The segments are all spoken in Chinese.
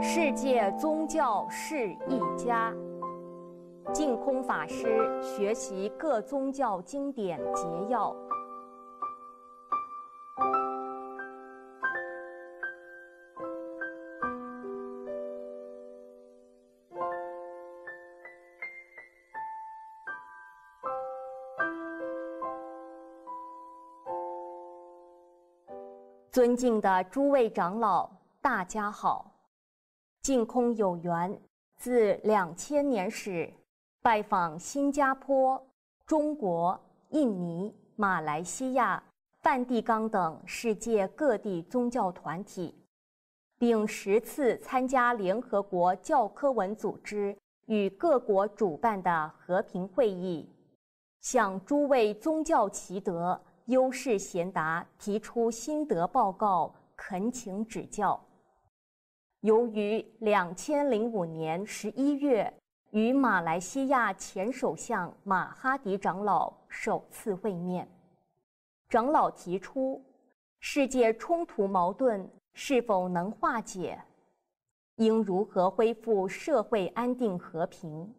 世界宗教是一家。净空法师学习各宗教经典节要。尊敬的诸位长老，大家好！净空有缘，自两千年始拜访新加坡、中国、印尼、马来西亚、梵蒂冈等世界各地宗教团体，并十次参加联合国教科文组织与各国主办的和平会议，向诸位宗教奇德。优势贤达提出心得报告，恳请指教。由于两千零五年十一月与马来西亚前首相马哈迪长老首次会面，长老提出世界冲突矛盾是否能化解，应如何恢复社会安定和平，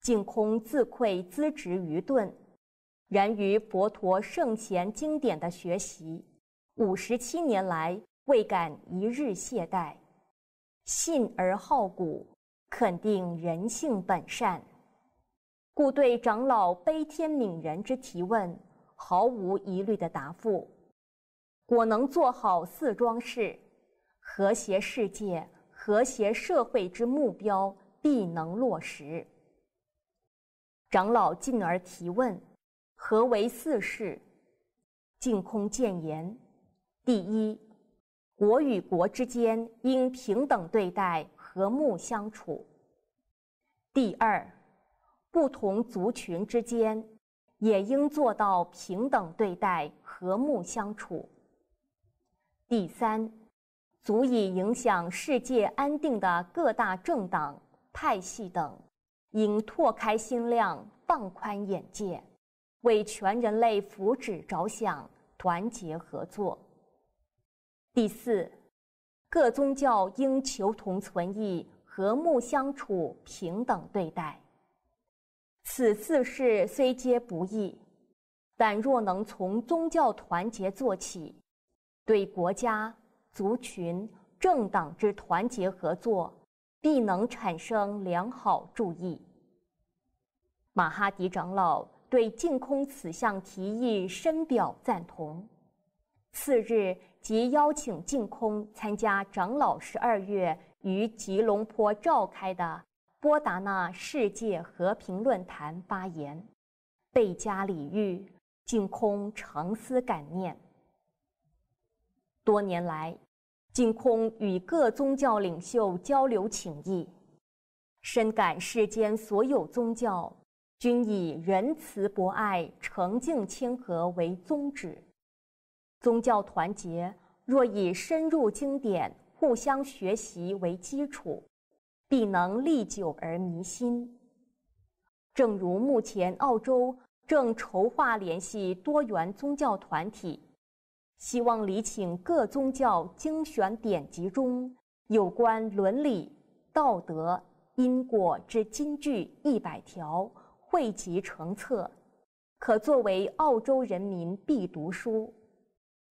净空自愧资质愚钝。然于佛陀圣贤经典的学习，五十七年来未敢一日懈怠，信而好古，肯定人性本善，故对长老悲天悯人之提问，毫无疑虑的答复。果能做好四桩事，和谐世界、和谐社会之目标必能落实。长老进而提问。何为四事？净空谏言：第一，国与国之间应平等对待，和睦相处；第二，不同族群之间也应做到平等对待，和睦相处；第三，足以影响世界安定的各大政党派系等，应拓开心量，放宽眼界。为全人类福祉着想，团结合作。第四，各宗教应求同存异，和睦相处，平等对待。此四事虽皆不易，但若能从宗教团结做起，对国家、族群、政党之团结合作，必能产生良好注意。马哈迪长老。对净空此项提议深表赞同。次日即邀请净空参加长老十二月于吉隆坡召开的波达那世界和平论坛发言，倍加礼遇。净空常思感念。多年来，净空与各宗教领袖交流情谊，深感世间所有宗教。均以仁慈博爱、诚敬谦和为宗旨。宗教团结若以深入经典、互相学习为基础，必能历久而弥新。正如目前澳洲正筹划联系多元宗教团体，希望礼请各宗教精选典籍中有关伦理、道德、因果之金句一百条。汇集成册，可作为澳洲人民必读书。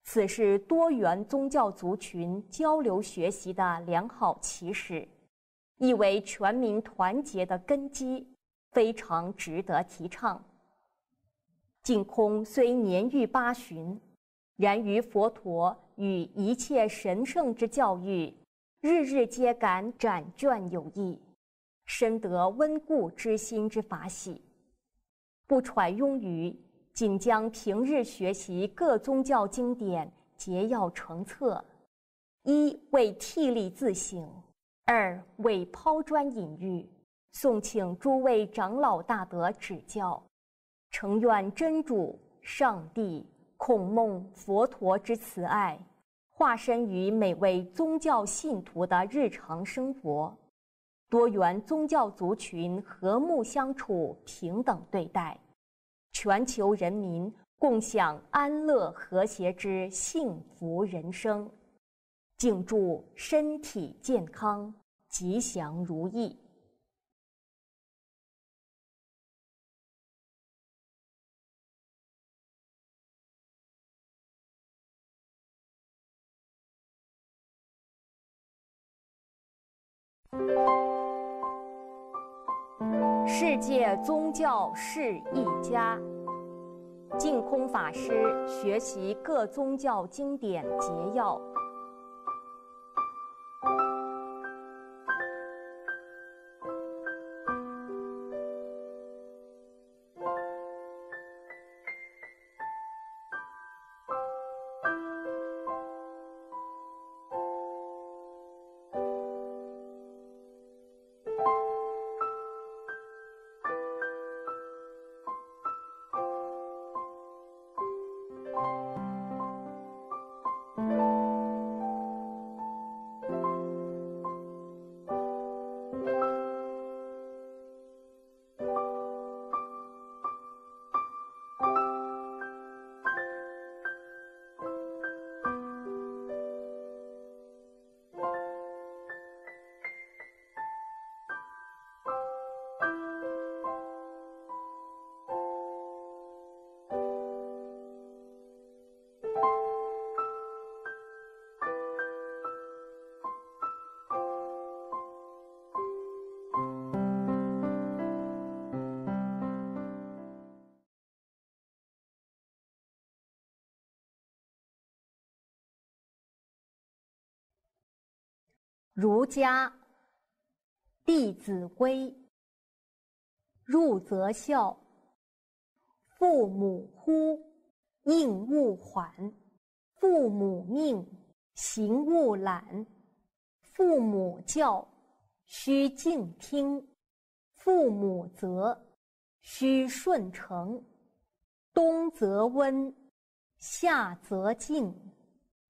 此是多元宗教族群交流学习的良好起始，亦为全民团结的根基，非常值得提倡。净空虽年逾八旬，然于佛陀与一切神圣之教育，日日皆感展卷有益，深得温故知新之法喜。不揣庸于，仅将平日学习各宗教经典节要成册，一为替力自省，二为抛砖引玉，诵请诸位长老大德指教。诚愿真主、上帝、孔孟、佛陀之慈爱，化身于每位宗教信徒的日常生活。多元宗教族群和睦相处，平等对待，全球人民共享安乐和谐之幸福人生。敬祝身体健康，吉祥如意。世界宗教是一家。净空法师学习各宗教经典节要。儒家《弟子规》：入则孝，父母呼，应勿缓；父母命，行勿懒；父母教，须敬听；父母责，须顺承。冬则温，夏则静，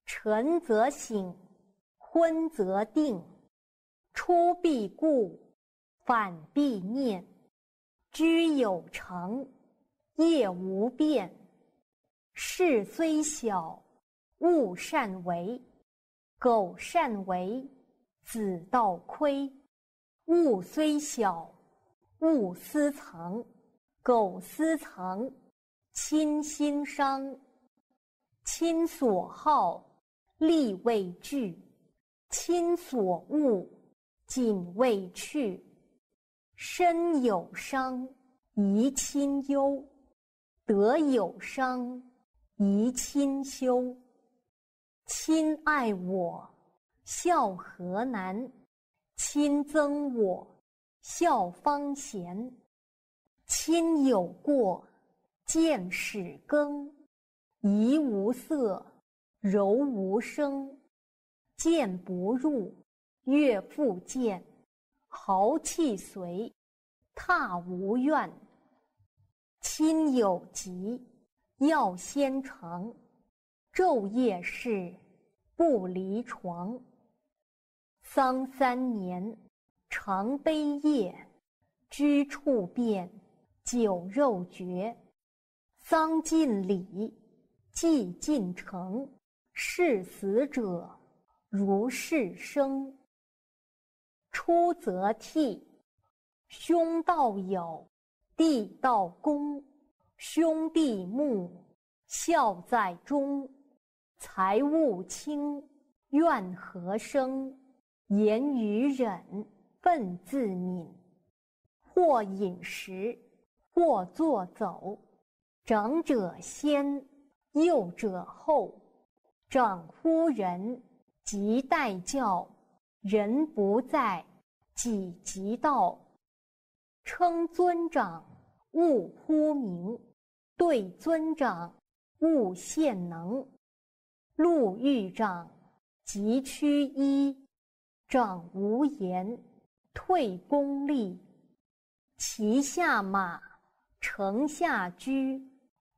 晨则省。昏则定，出必顾，反必面。居有常，业无变。事虽小，勿擅为。苟擅为，子道亏。物虽小，勿私藏。苟私藏，亲心伤。亲所好，力为具。亲所恶，谨为去；身有伤，贻亲忧；德有伤，贻亲羞。亲爱我，孝何难；亲憎我，孝方贤。亲有过，见始更；怡无色，柔无声。谏不入，悦复谏；豪气随，踏无怨。亲有疾，药先尝；昼夜侍，不离床。丧三年，常悲咽；居处变，酒肉绝。丧尽礼，祭尽诚，事死者。如是生，出则悌，兄道友，弟道恭，兄弟睦，孝在中。财物轻，怨何生？言语忍，忿自泯。或饮食，或坐走，长者先，幼者后。长呼人。即待教，人不在，己即到。称尊长，勿呼名；对尊长，勿献能。路遇长，即趋揖。长无言，退恭立。骑下马，乘下车，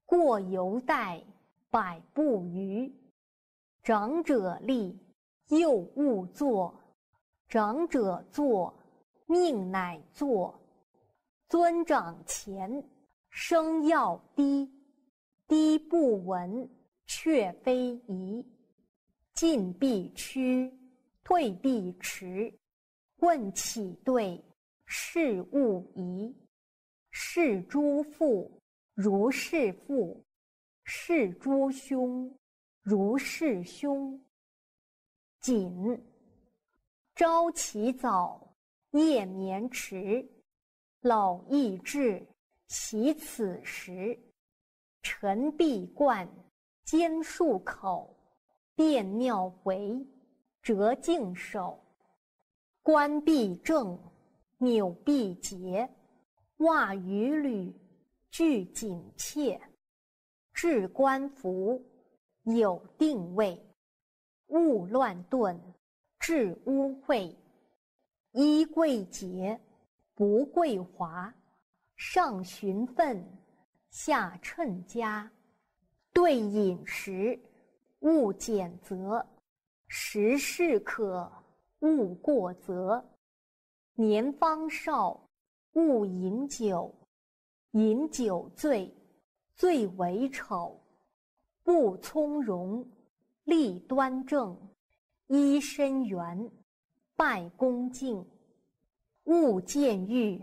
过犹待，百步余。长者立。又勿坐，长者坐，命乃坐。尊长前，声要低，低不闻，却非宜。进必趋，退必迟。问起对，事勿疑。是诸父如是父，事诸兄如是兄。谨。朝起早，夜眠迟。老易至，习此时。晨必冠，兼漱口。便尿回，折净手。冠必正，纽必结。袜与履俱紧切。置冠服，有定位。勿乱顿，致污秽。衣贵洁，不贵华。上循分，下称家。对饮食。勿俭择，食适可；勿过则。年方少，勿饮酒，饮酒醉，最为丑。不从容，立端正，揖深圆，拜恭敬。勿见欲，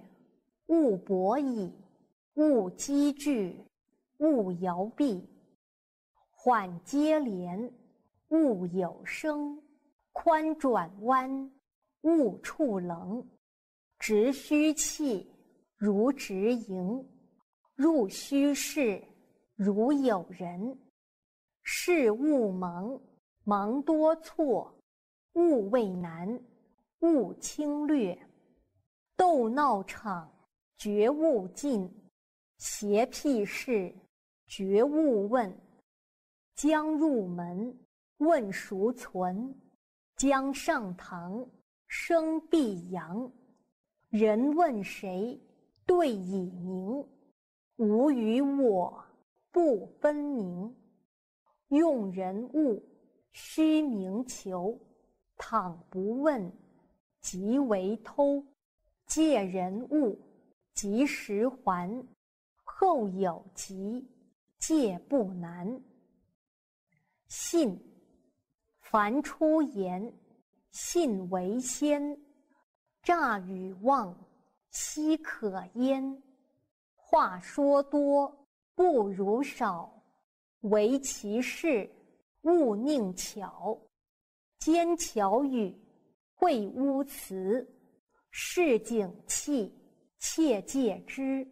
勿博倚，勿积聚，勿摇臂。缓接连，勿有声；宽转弯，勿触棱。直虚气，如直盈；入虚室，如有人。事勿忙，忙多错；勿畏难，勿轻略。斗闹场，绝勿近；邪僻事，绝勿问。将入门，问孰存；将上堂，声必扬。人问谁，对以明。吾与我不分明。用人物，须明求。倘不问，即为偷。借人物，及时还。后有急，借不难。信，凡出言，信为先。诈与妄，奚可焉？话说多，不如少。唯其事，勿佞巧。奸巧语，秽污词。市井气，切戒之。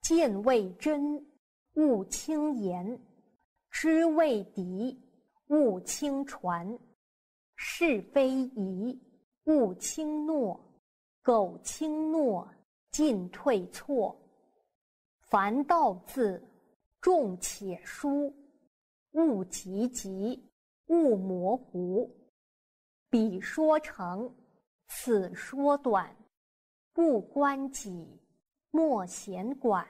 见未真，勿轻言。知为敌，勿轻传；是非疑，勿轻诺。苟轻诺，进退错。凡道字，重且疏。勿急急，勿模糊。彼说长，此说短。不关己，莫闲管。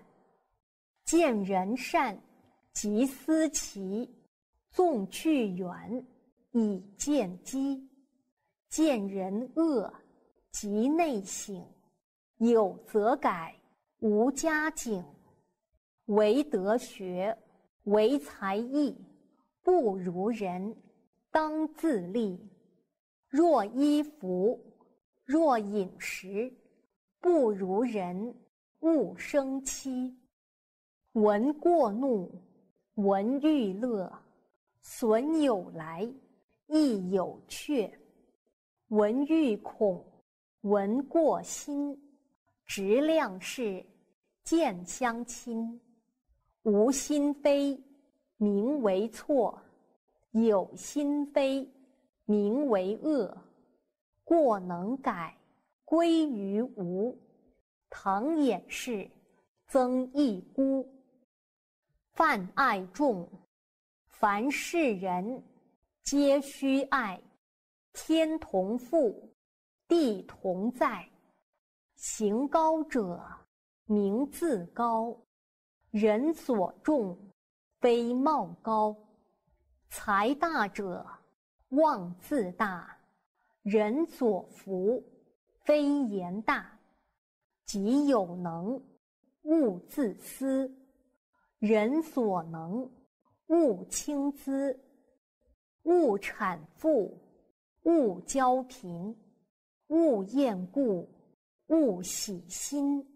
见人善。即思齐，纵去远，以见机。见人恶，即内省。有则改，无加警。唯德学，唯才艺，不如人，当自砺。若衣服，若饮食，不如人，勿生戚。闻过怒。闻欲乐，损有来，亦有却；闻欲恐，闻过心，直量事，见相亲。无心非，名为错；有心非，名为恶。过能改，归于无。唐掩饰，增益孤。泛爱众，凡是人，皆须爱。天同覆，地同在。行高者，名自高。人所重，非貌高。财大者，望自大。人所福，非言大。己有能，勿自私。人所能，勿轻訾。勿产妇，勿骄贫，勿厌故，勿喜新。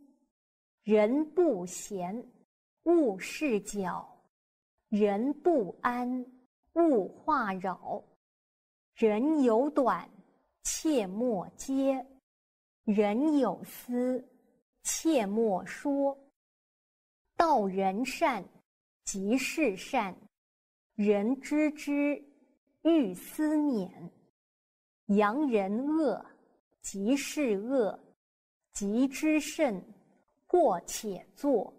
人不闲，勿事搅；人不安，勿话扰。人有短，切莫揭；人有私，切莫说。道人善，即是善；人知之，欲思勉。扬人恶，即是恶；急之甚。或且作，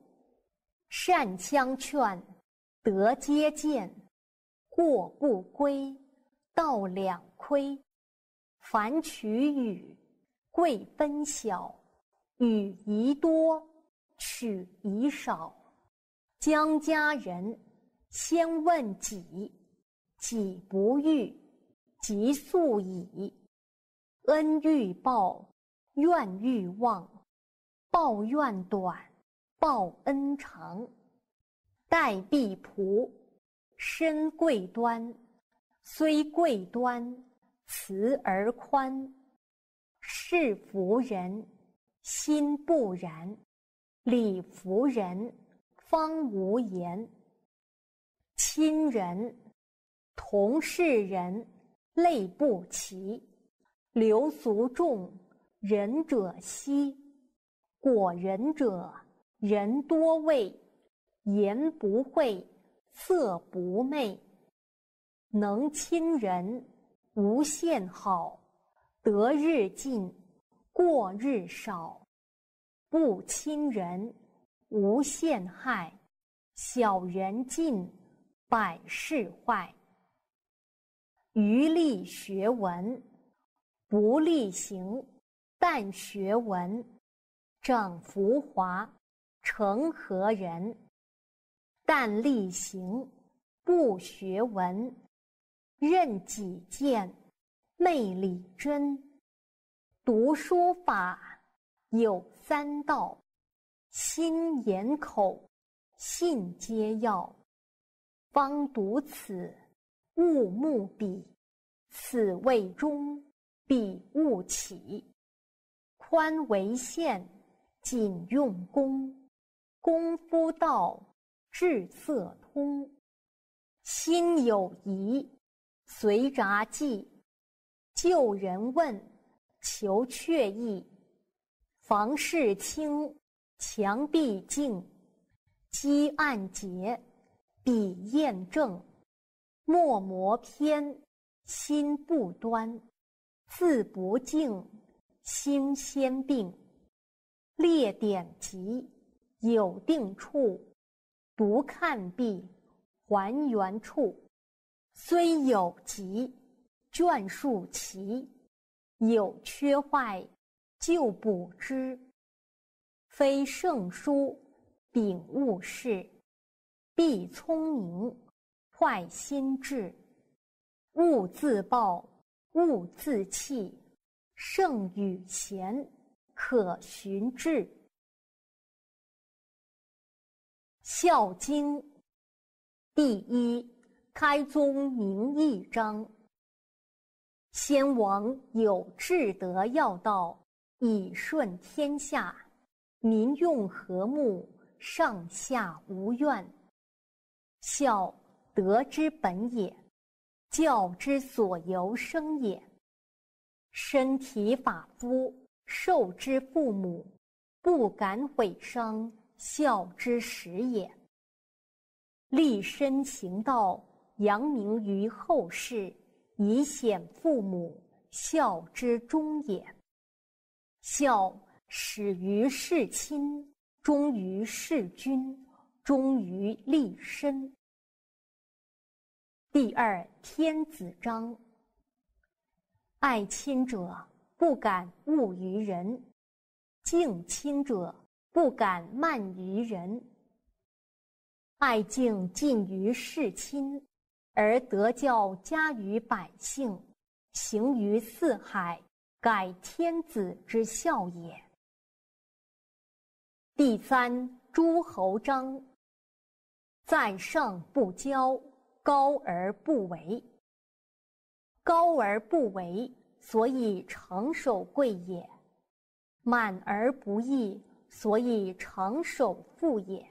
善相劝，德皆见；过不归，道两亏。凡取与，贵分晓；与宜多，取宜少。将家人，先问己；己不欲，即速已。恩欲报，怨欲忘。报怨短，报恩长。待婢仆，身贵端，虽贵端，慈而宽。事服人，心不然；礼服人，方无言。亲人，同是人，类不齐。流俗众，仁者稀。果仁者，人多畏，言不讳，色不昧。能亲人，无限好；得日进，过日少。不亲人，无限害；小人进，百事坏。余力学文，不力行，但学文。长浮华，成何人？但力行，不学文。任己见，昧理真。读书法，有三道：心、眼、口，信皆要。方读此，勿目彼。此谓中，彼勿起。宽为限。谨用功，功夫到，志色通。心有疑，随札记。旧人问，求确意。房事清，墙壁净。积案结，笔砚正。墨磨偏，心不端。字不净，心先病。列典籍，有定处；读看毕，还原处。虽有急，卷数齐；有缺坏，就补之。非圣书，秉物事，必聪明，坏心智。勿自暴，勿自弃，圣与贤。可循志，《孝经》第一开宗明义章：先王有至德要道，以顺天下，民用和睦，上下无怨。孝，德之本也，教之所由生也。身体发肤。受之父母，不敢毁伤孝之始也。立身行道，扬名于后世，以显父母孝之终也。孝始于事亲，忠于事君，忠于立身。第二天子章：爱亲者。不敢恶于人，敬亲者不敢慢于人。爱敬近于事亲，而德教加于百姓，行于四海，改天子之孝也。第三诸侯章：在上不骄，高而不为，高而不为，所以长守贵也；满而不溢，所以长守富也。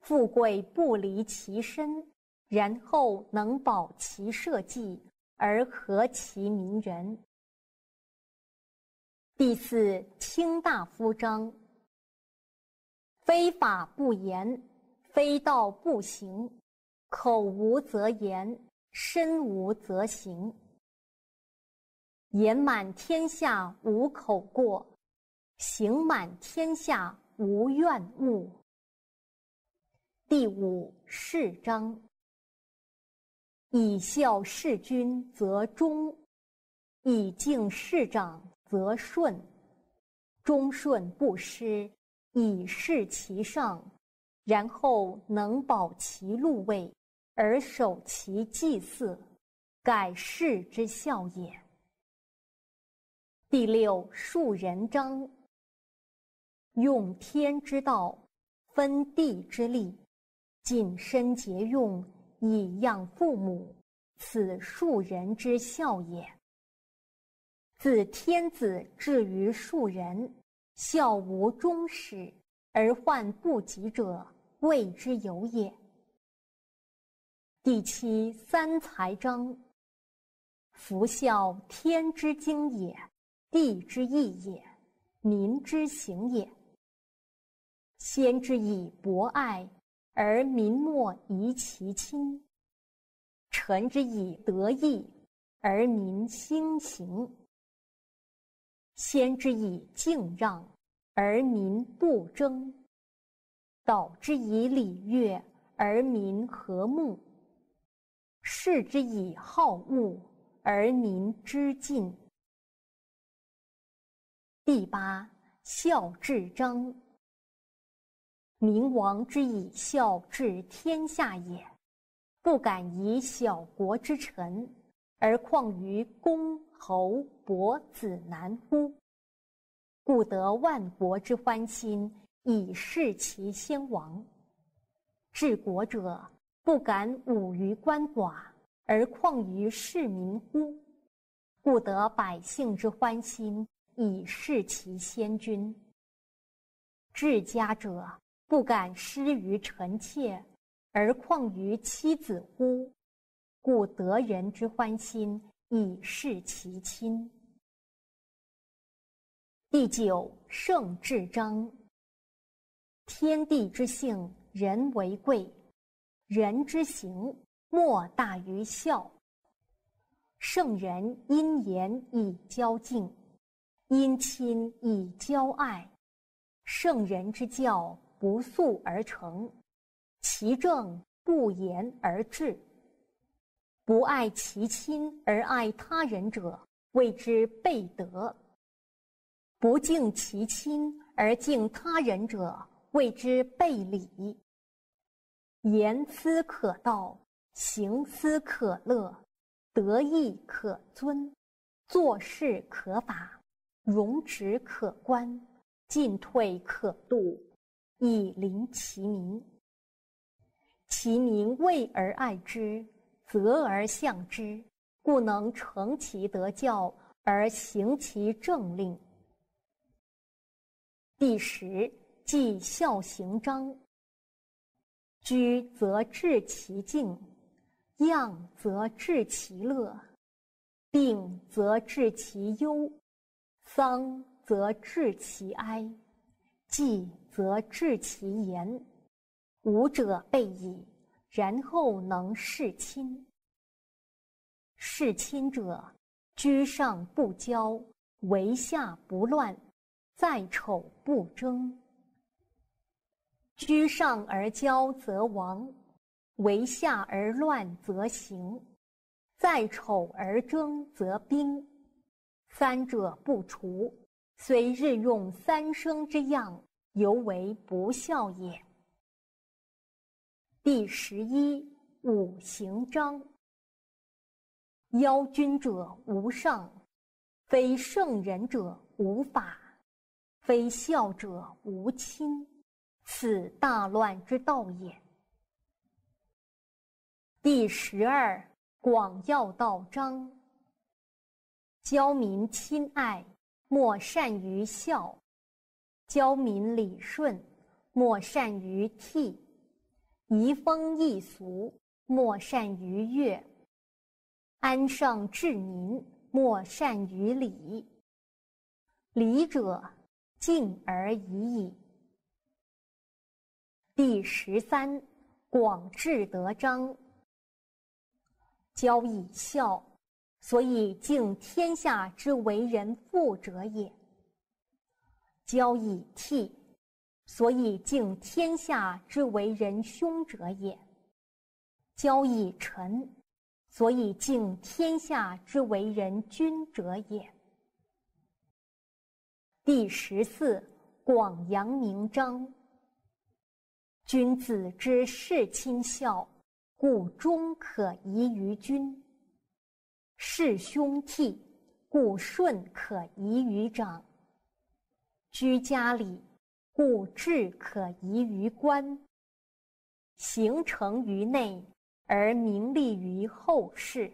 富贵不离其身，然后能保其社稷，而和其民人。第四，卿大夫章。非法不言，非道不行，口无则言，身无则行。言满天下无口过，行满天下无怨物。第五，是章。以孝事君则忠，以敬事长则顺，忠顺不失。以事其上，然后能保其禄位，而守其祭祀，改世之孝也。第六庶人章。用天之道，分地之利，谨身节用，以养父母，此庶人之孝也。自天子至于庶人。孝无终始，而患不及者，谓之有也。第七三才章。夫孝，天之经也，地之义也，民之行也。先之以博爱，而民莫疑其亲；臣之以德义，而民兴行。先之以敬让，而民不争；导之以礼乐，而民和睦；事之以好恶，而民知进。第八孝治章。明王之以孝治天下也，不敢以小国之臣，而况于公。侯伯子男乎？故得万国之欢心，以示其先王。治国者不敢侮于官寡，而况于市民乎？故得百姓之欢心，以示其先君。治家者不敢失于臣妾，而况于妻子乎？故得人之欢心。以示其亲。第九圣至章。天地之性，人为贵；人之行，莫大于孝。圣人因言以交敬，因亲以交爱。圣人之教，不速而成；其政，不言而治。不爱其亲而爱他人者，谓之悖德；不敬其亲而敬他人者，谓之悖礼。言思可道，行思可乐，得意可尊，做事可法，容止可观，进退可度，以临其民。其民畏而爱之。择而向之，故能成其德教而行其政令。第十，记孝行章。居则治其敬，养则治其乐，病则治其忧，丧则治其哀，祭则治其言。五者备矣。然后能事亲。事亲者，居上不骄，为下不乱，在丑不争。居上而骄则亡，为下而乱则行，在丑而争则兵。三者不除，虽日用三生之样，犹为不孝也。第十一五行章。邀君者无上，非圣人者无法，非孝者无亲，此大乱之道也。第十二广要道章。教民亲爱，莫善于孝；教民理顺，莫善于悌；移风易俗，莫善于乐；安上治民，莫善于礼。礼者，敬而已矣。第十三，广志德章。教以孝，所以敬天下之为人父者也；交以悌，所以敬天下之为人兄者也；交以臣，所以敬天下之为人君者也。第十四，广阳明章。君子之事亲孝，故忠可疑于君；事兄悌，故顺可疑于长；居家里，故志可移于官；行成于内，而名利于后世。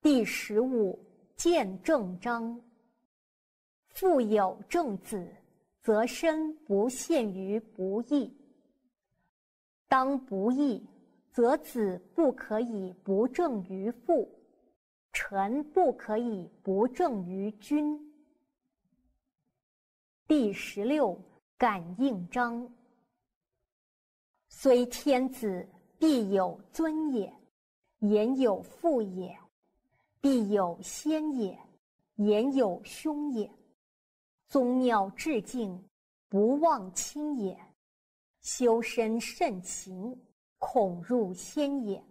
第十五，见正章。父有正子。则身不陷于不义。当不义，则子不可以不正于父，臣不可以不正于君。第十六感应章。虽天子，必有尊也；言有父也，必有先也；言有兄也。宗庙致敬，不忘亲也；修身慎行，恐入先也。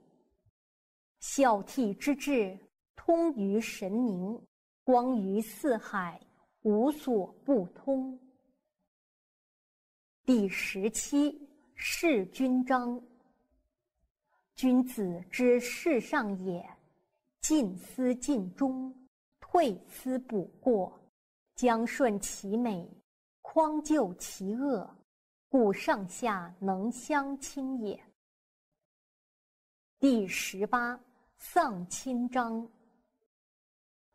孝悌之志，通于神明，光于四海，无所不通。第十七事君章。君子之事上也，尽思尽忠，退思补过。将顺其美，匡救其恶，故上下能相亲也。第十八，丧亲章。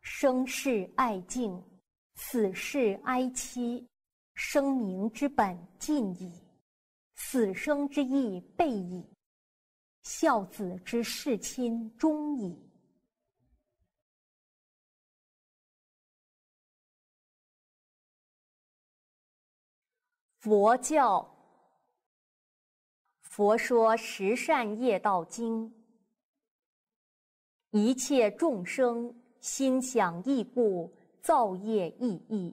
生事爱敬，死事哀戚，生民之本尽矣，死生之意备矣，孝子之事亲终矣。佛教，佛说十善业道经。一切众生心想意故，造业异异，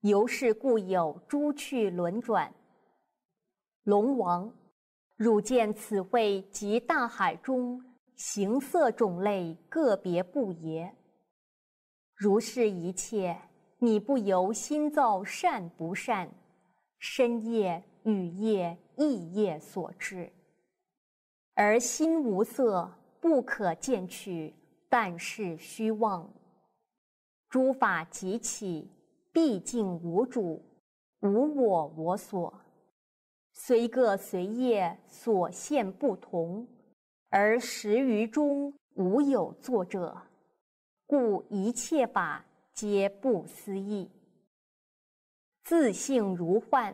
由是故有诸趣轮转。龙王，汝见此会及大海中形色种类个别不耶？如是一切，你不由心造善不善？身业、语业、意业所致，而心无色，不可见取，但是虚妄。诸法即起，毕竟无主，无我我所。虽各随业所现不同，而实于中无有作者，故一切法皆不思议。自性如幻，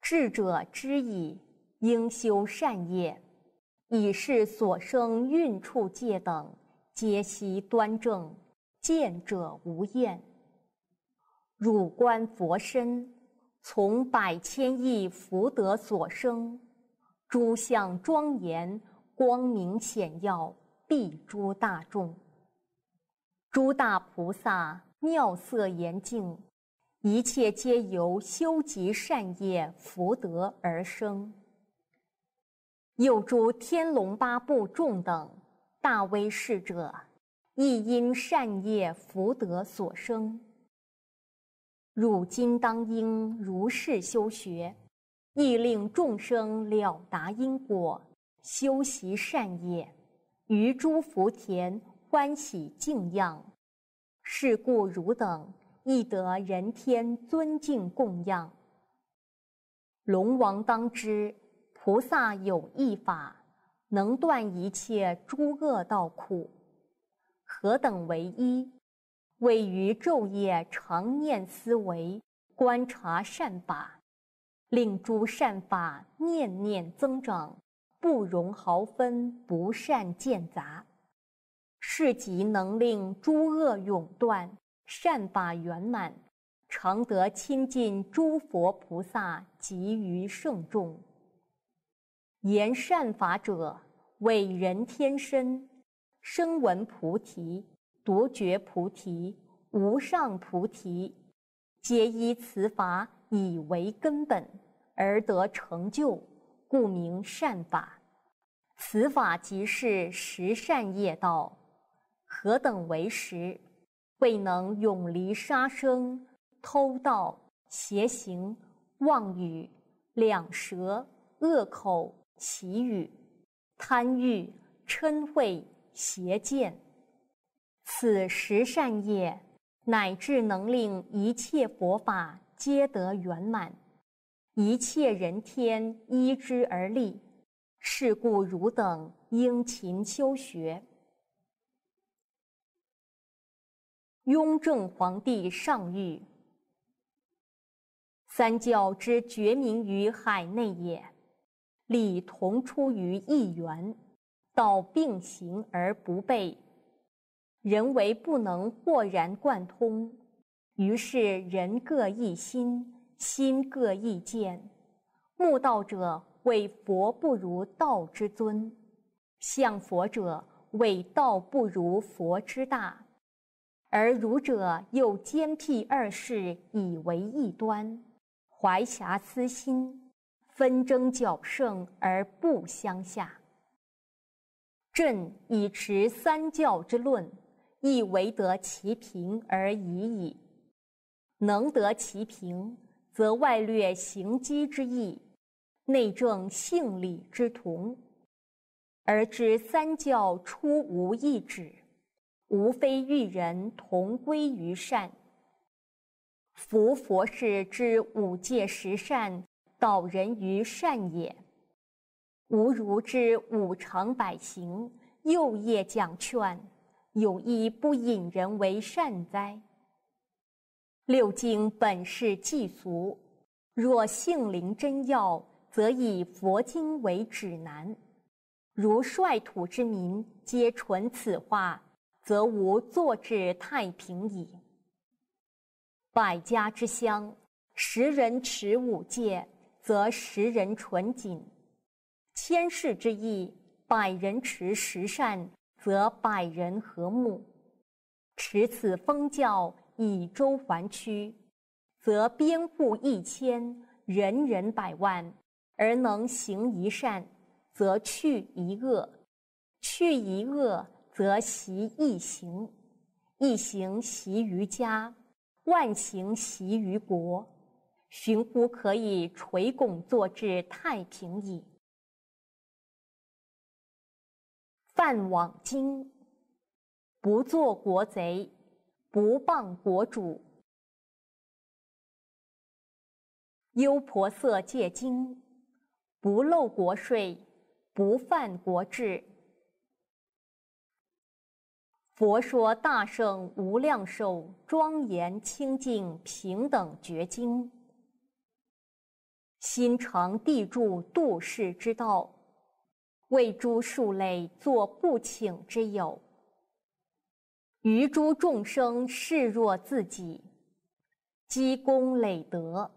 智者知矣。应修善业，以是所生运处界等，皆悉端正，见者无厌。汝观佛身，从百千亿福德所生，诸相庄严，光明显耀，蔽诸大众。诸大菩萨妙色严净。一切皆由修集善业福德而生。又诸天龙八部众等大威势者，亦因善业福德所生。汝今当应如是修学，亦令众生了达因果，修习善业，于诸福田欢喜敬仰。是故汝等。亦得人天尊敬供养。龙王当知，菩萨有一法，能断一切诸恶道苦。何等为一？位于昼夜常念思维，观察善法，令诸善法念念增长，不容毫分不善见杂。是即能令诸恶永断，善法圆满，常得亲近诸佛菩萨及于圣众。言善法者，为人天身，声闻菩提。独觉菩提、无上菩提，皆依此法以为根本而得成就，故名善法。此法即是十善业道。何等为十？未能永离杀生、偷盗、邪行、妄语、两舌、恶口、绮语、贪欲、嗔恚、邪见。此十善业，乃至能令一切佛法皆得圆满，一切人天依之而立。是故汝等应勤修学。雍正皇帝上谕：三教之绝名于海内也，理同出于一源，道并行而不悖。人为不能豁然贯通，于是人各一心，心各一见。悟道者谓佛不如道之尊，向佛者谓道不如佛之大，而儒者又兼辟二世以为异端，怀遐私心，纷争较盛而不相下。朕以持三教之论。亦唯得其平而已矣。能得其平，则外略行机之意，内正性理之同，而知三教出无异旨，无非欲人同归于善。夫佛事之五戒十善，导人于善也；吾如之五常百行，又业讲劝。有一不引人为善哉？六经本是祭俗，若性灵真要，则以佛经为指南。如率土之民皆纯此化，则无坐至太平矣。百家之乡，十人持五戒，则十人纯谨；千世之义，百人持十善。则百人和睦，持此风教以周还区，则边户一千，人人百万，而能行一善，则去一恶；去一恶，则习一行；一行习于家，万行习于国，寻乎可以垂拱坐至太平矣。犯往经，不做国贼，不谤国主。优婆塞戒经，不漏国税，不犯国制。佛说大圣无量寿庄严清净平等觉经，心常地住度世之道。为诸数类作不请之友，于诸众生视若自己，积功累德，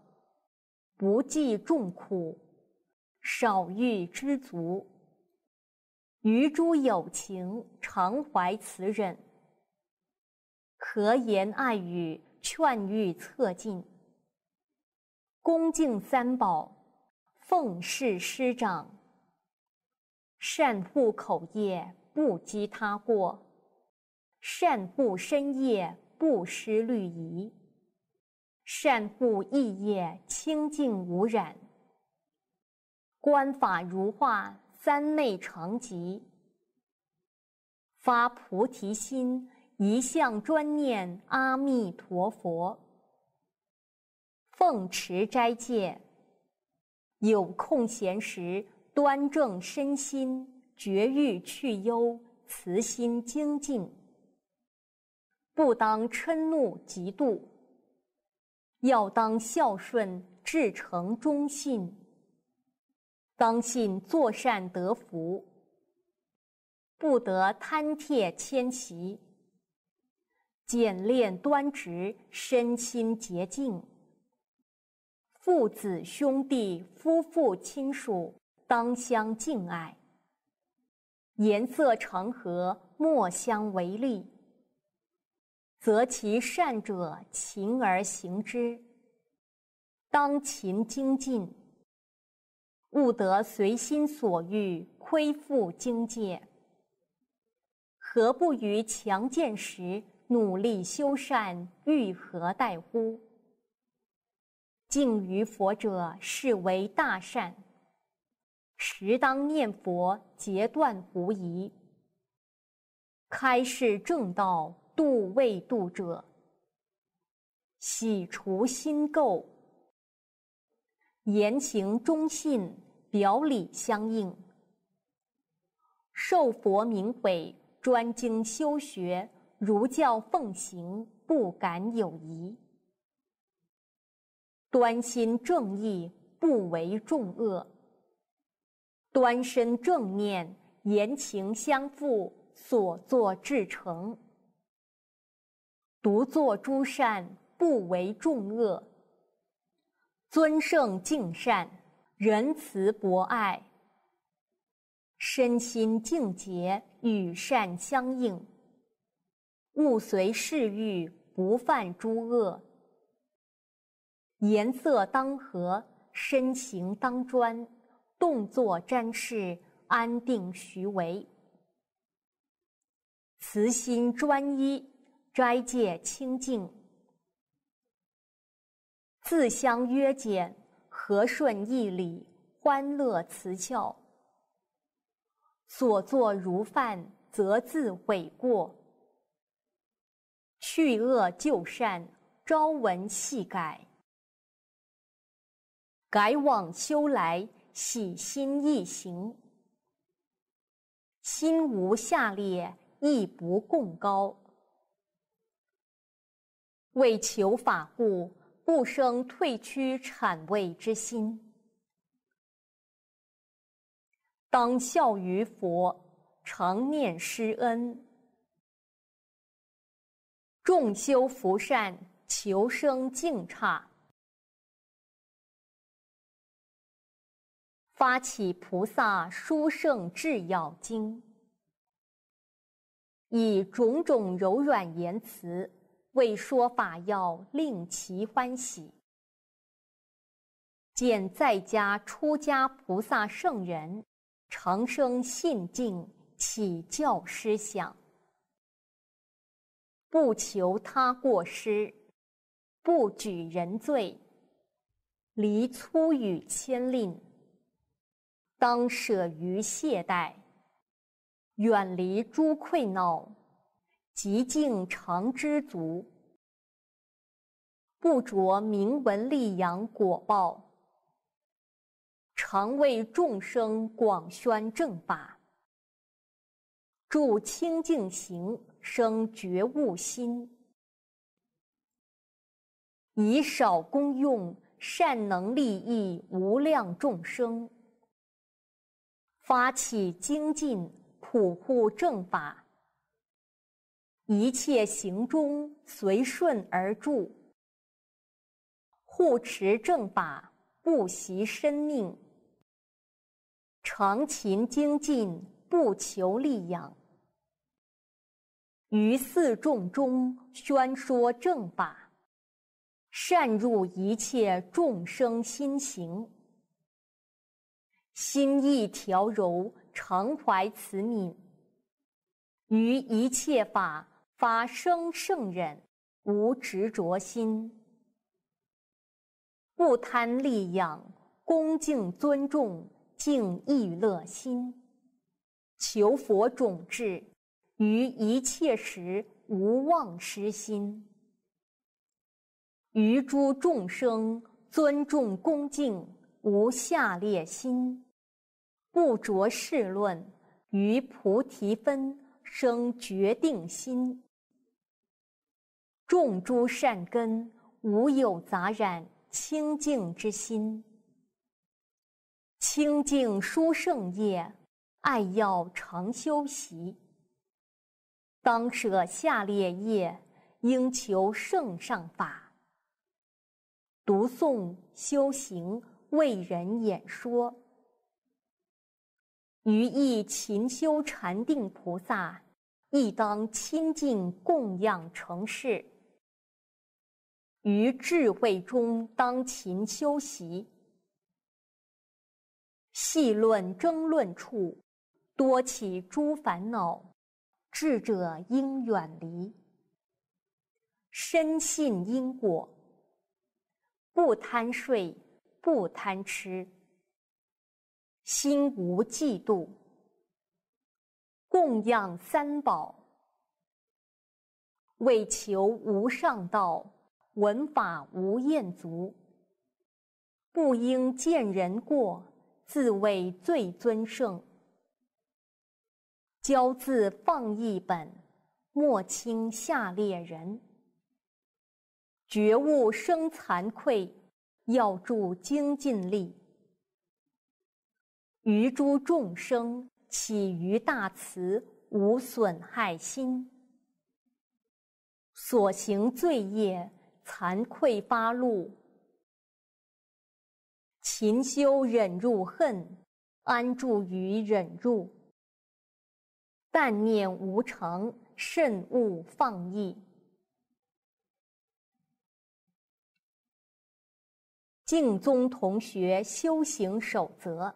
不计众苦，少欲知足。于诸有情常怀慈忍，和言爱语劝喻策进，恭敬三宝，奉事师长。善护口业，不积他过；善护身业，不失律仪；善护意业，清净无染。观法如画，三昧常寂。发菩提心，一向专念阿弥陀佛。奉持斋戒，有空闲时。端正身心，绝欲去忧，慈心精进。不当嗔怒嫉妒，要当孝顺，至诚忠信。当信作善得福，不得贪帖迁徙。简练端直，身心洁净。父子兄弟、夫妇亲属，当相敬爱。颜色成和，莫相为利。择其善者，勤而行之。当勤精进，勿得随心所欲，亏负境界。何不于强健时努力修善，欲何待乎？敬于佛者，是为大善。时当念佛，截断狐疑，开示正道，度未度者，洗除心垢，言行忠信，表里相应，受佛名诲，专精修学，如教奉行，不敢有疑。端心正义，不为众恶；端身正念，言情相符，所作至诚。独作诸善，不为众恶；尊圣敬善，仁慈博爱。身心净洁，与善相应。勿随世欲，不犯诸恶。颜色当和，身形当专，动作瞻视，安定徐为。慈心专一，斋戒清净，自相约简，和顺义理，欢乐慈孝。所作如犯，则自悔过。去恶就善，朝闻夕改。改往修来，喜心易行。心无下劣，亦不共高。为求法故，不生退屈谄畏之心。当孝于佛，常念师恩。众修福善，求生净刹。发起菩萨殊胜智要经，以种种柔软言辞为说法要，令其欢喜。见在家出家菩萨圣人，常生信敬，起教师想，不求他过失，不举人罪，离粗语牵令。当舍于懈怠，远离诸愧恼，极静常知足，不着名闻利养果报，常为众生广宣正法，住清净行，生觉悟心，以少功用，善能利益无量众生。发起精进，普护正法，一切行中随顺而住，护持正法，不惜生命，常勤精进，不求利养，于四众中宣说正法，善入一切众生心行。心意调柔，常怀慈悯，于一切法发生圣忍，无执着心，不贪利养，恭敬尊重，敬意乐心，求佛种智，于一切时无妄失心，于诸众生尊重恭敬。无下劣心，不着世论，于菩提分生决定心。种诸善根，无有杂染，清净之心。清净殊胜业，爱要常修习。当舍下列业，应求圣上法。读诵修行，为人演说。于意勤修禅定菩萨，亦当亲近供养成事。于智慧中当勤修习，细论争论处，多起诸烦恼，智者应远离。深信因果，不贪睡，不贪吃，心无嫉妒，供养三宝，为求无上道。闻法无厌足，不应见人过，自谓最尊圣。教自放一本，莫轻下列人。觉悟生惭愧，要助精进力。于诸众生起于大慈，无损害心。所行罪业。惭愧发露，勤修忍辱恨，安住于忍辱。但念无常，慎勿放逸。净宗同学修行守则：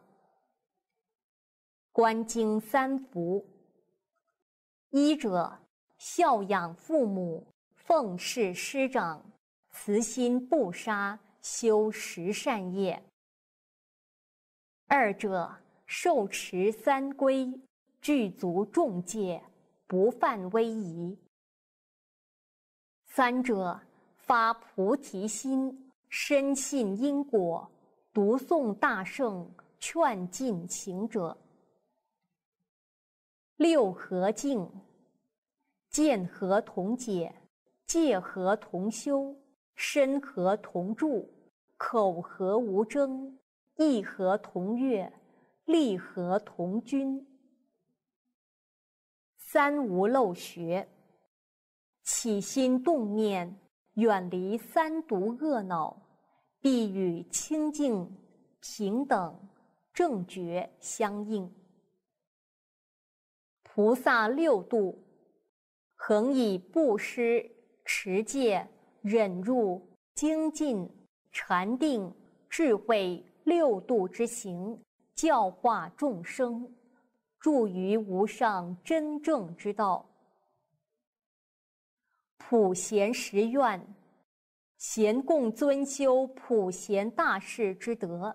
观经三福。一者，孝养父母，奉事师长。慈心不杀，修十善业。二者受持三规，具足众戒，不犯威仪。三者发菩提心，深信因果，读诵大圣，劝进行者。六合敬，见合同解，戒合同修。身和同住，口和无争，意和同悦，力和同均。三无漏学，起心动念，远离三毒恶恼，必与清净、平等、正觉相应。菩萨六度，恒以布施、持戒。忍辱、精进、禅定、智慧六度之行，教化众生，助于无上真正之道。普贤十愿，贤共尊修普贤大士之德：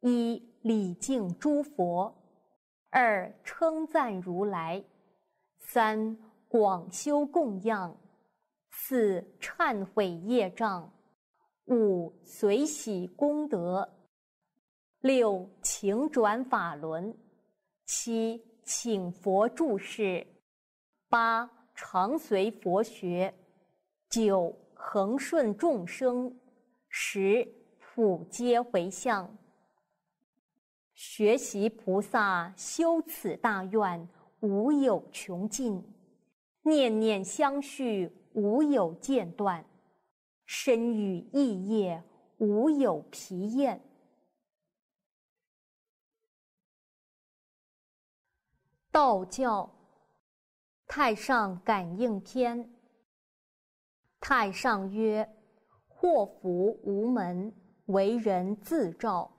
一礼敬诸佛；二称赞如来；三广修供养。四忏悔业障，五随喜功德，六请转法轮，七请佛注释，八常随佛学，九恒顺众生，十普皆回向。学习菩萨修此大愿，无有穷尽，念念相续。无有间断，身语意业无有疲厌。道教《太上感应篇》：太上曰：“祸福无门，为人自照。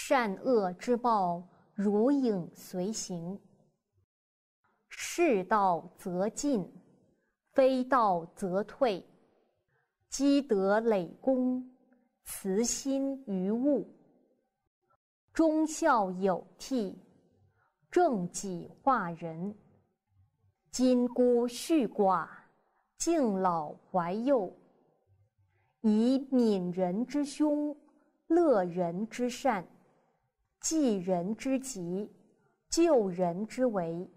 善恶之报，如影随形。是道则进。”非道则退，积德累功，慈心于物，忠孝有悌，正己化人，金孤恤寡，敬老怀幼，以悯人之凶，乐人之善，济人之急，救人之为，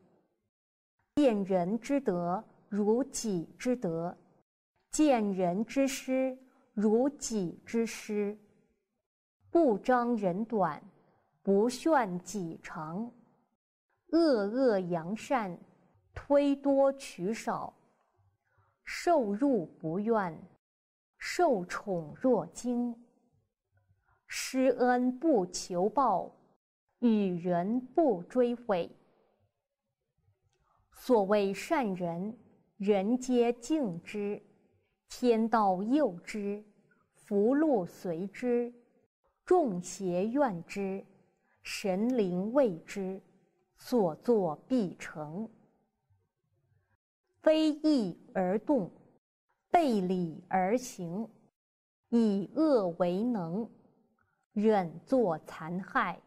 见人之德如己之德，见人之失如己之失。不彰人短，不炫己长，恶恶扬善，推多取少，受辱不怨，受宠若惊。施恩不求报，与人不追悔。所谓善人，人皆敬之，天道佑之，福禄随之，众邪怨之，神灵畏之，所作必成。非义而动，背礼而行，以恶为能。忍作残害，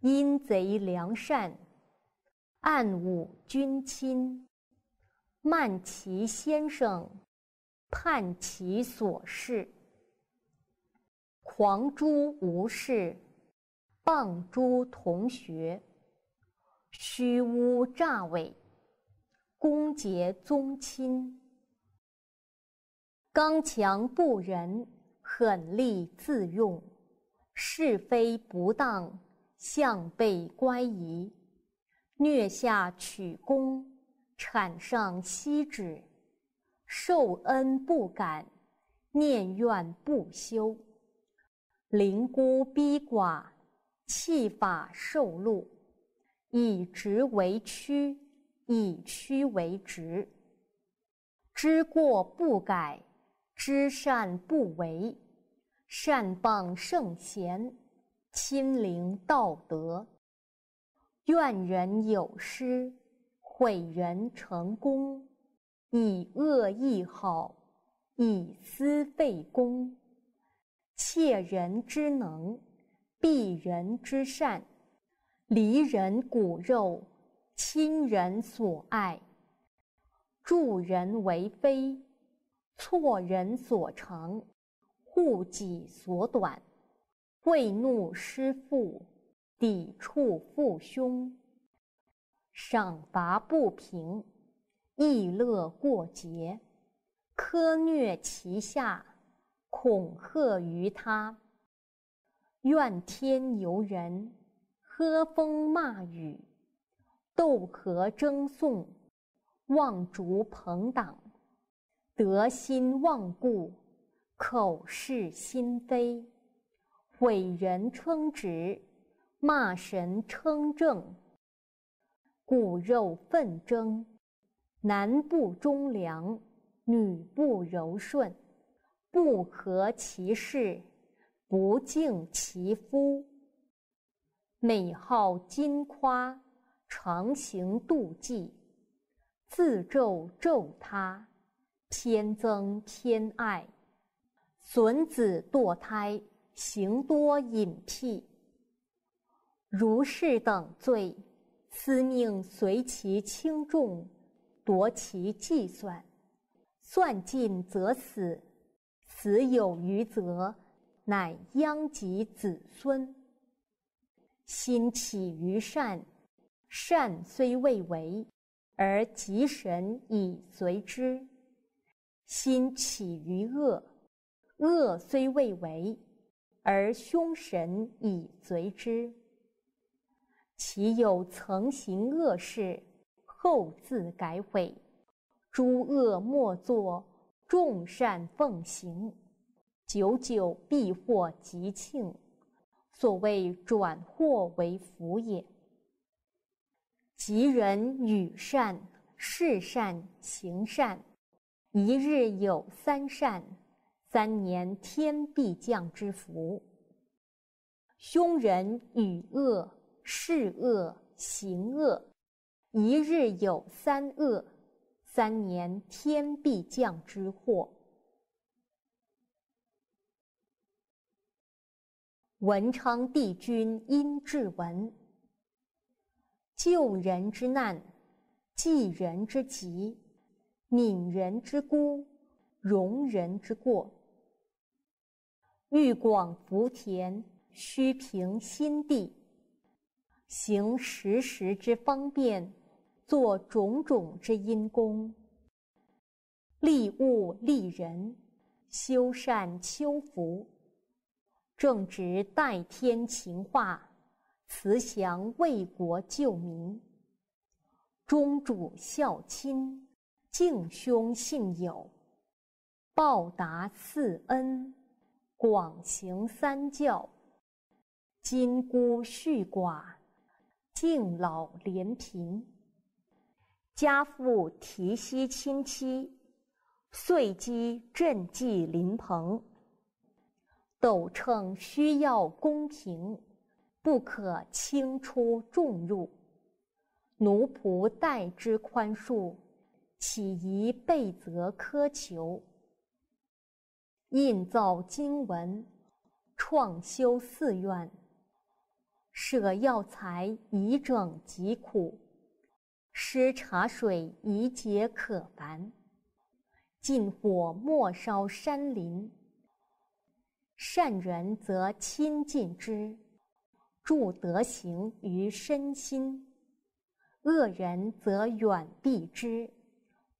阴贼良善，暗忤君亲，慢其先生，叛其所事，狂诛无事，谤诸同学，虚诬诈伪，攻讦宗亲，刚强不仁，狠戾自用。是非不当，向背乖疑；虐下取功，产上息止；受恩不感，念怨不休；凌孤逼寡，弃法受禄；以直为曲，以曲为直；知过不改，知善不为。善谤圣贤，亲临道德；怨人有失，毁人成功；以恶易好，以私废公；窃人之能，避人之善；离人骨肉，亲人所爱；助人为非，错人所长。护己所短，畏怒失父，抵触父兄，赏罚不平，逸乐过节，苛虐其下，恐吓于他，怨天尤人，喝风骂雨，斗和争讼，妄逐朋党，得心忘故。口是心非，毁人称直，骂神称正。骨肉纷争，男不忠良，女不柔顺，不和其事，不敬其夫。美好金夸，常行妒忌，自咒咒他，偏增偏爱。损子堕胎，行多隐僻。如是等罪，司命随其轻重，夺其计算。算尽则死，死有余则，乃殃及子孙。心起于善，善虽未为，而吉神以随之；心起于恶。恶虽未为，而凶神已随之。其有曾行恶事，后自改悔，诸恶莫作，众善奉行，久久必获吉庆。所谓转祸为福也。吉人与善，事善行善，一日有三善。三年天必降之福。凶人与恶，事恶行恶，一日有三恶，三年天必降之祸。文昌帝君殷志文，救人之难，济人之急，悯人之孤，容人之过。欲广福田，须平心地；行时时之方便，做种种之因功，利物利人，修善修福，正直代天情化，慈祥为国救民，忠主孝亲，敬兄信友，报答四恩，广行三教，金孤恤寡。敬老怜贫，家父提携亲戚，岁积赈济邻朋。斗秤需要公平，不可轻出重入。奴仆待之宽恕，岂宜备责苛求？印造经文，创修寺院。舍药材以整疾苦，施茶水以解渴烦，禁火莫烧山林。善人则亲近之，助德行于身心；恶人则远避之，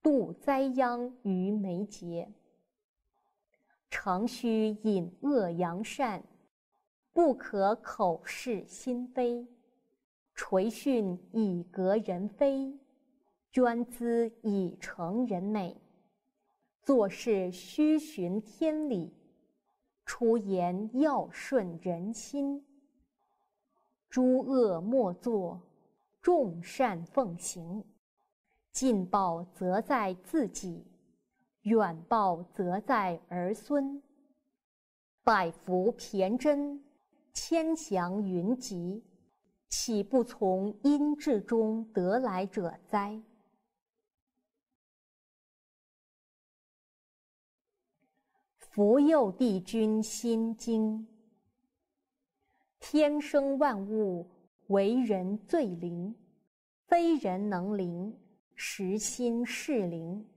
度灾殃于眉睫。常须引恶扬善。不可口是心非，垂训以格人非，捐资以成人美。做事须循天理，出言要顺人心。诸恶莫作，众善奉行。尽报则在自己，远报则在儿孙。百福骈真。千祥云集，岂不从因智中得来者哉？福佑帝君心经。天生万物，为人最灵，非人能灵，实心是灵。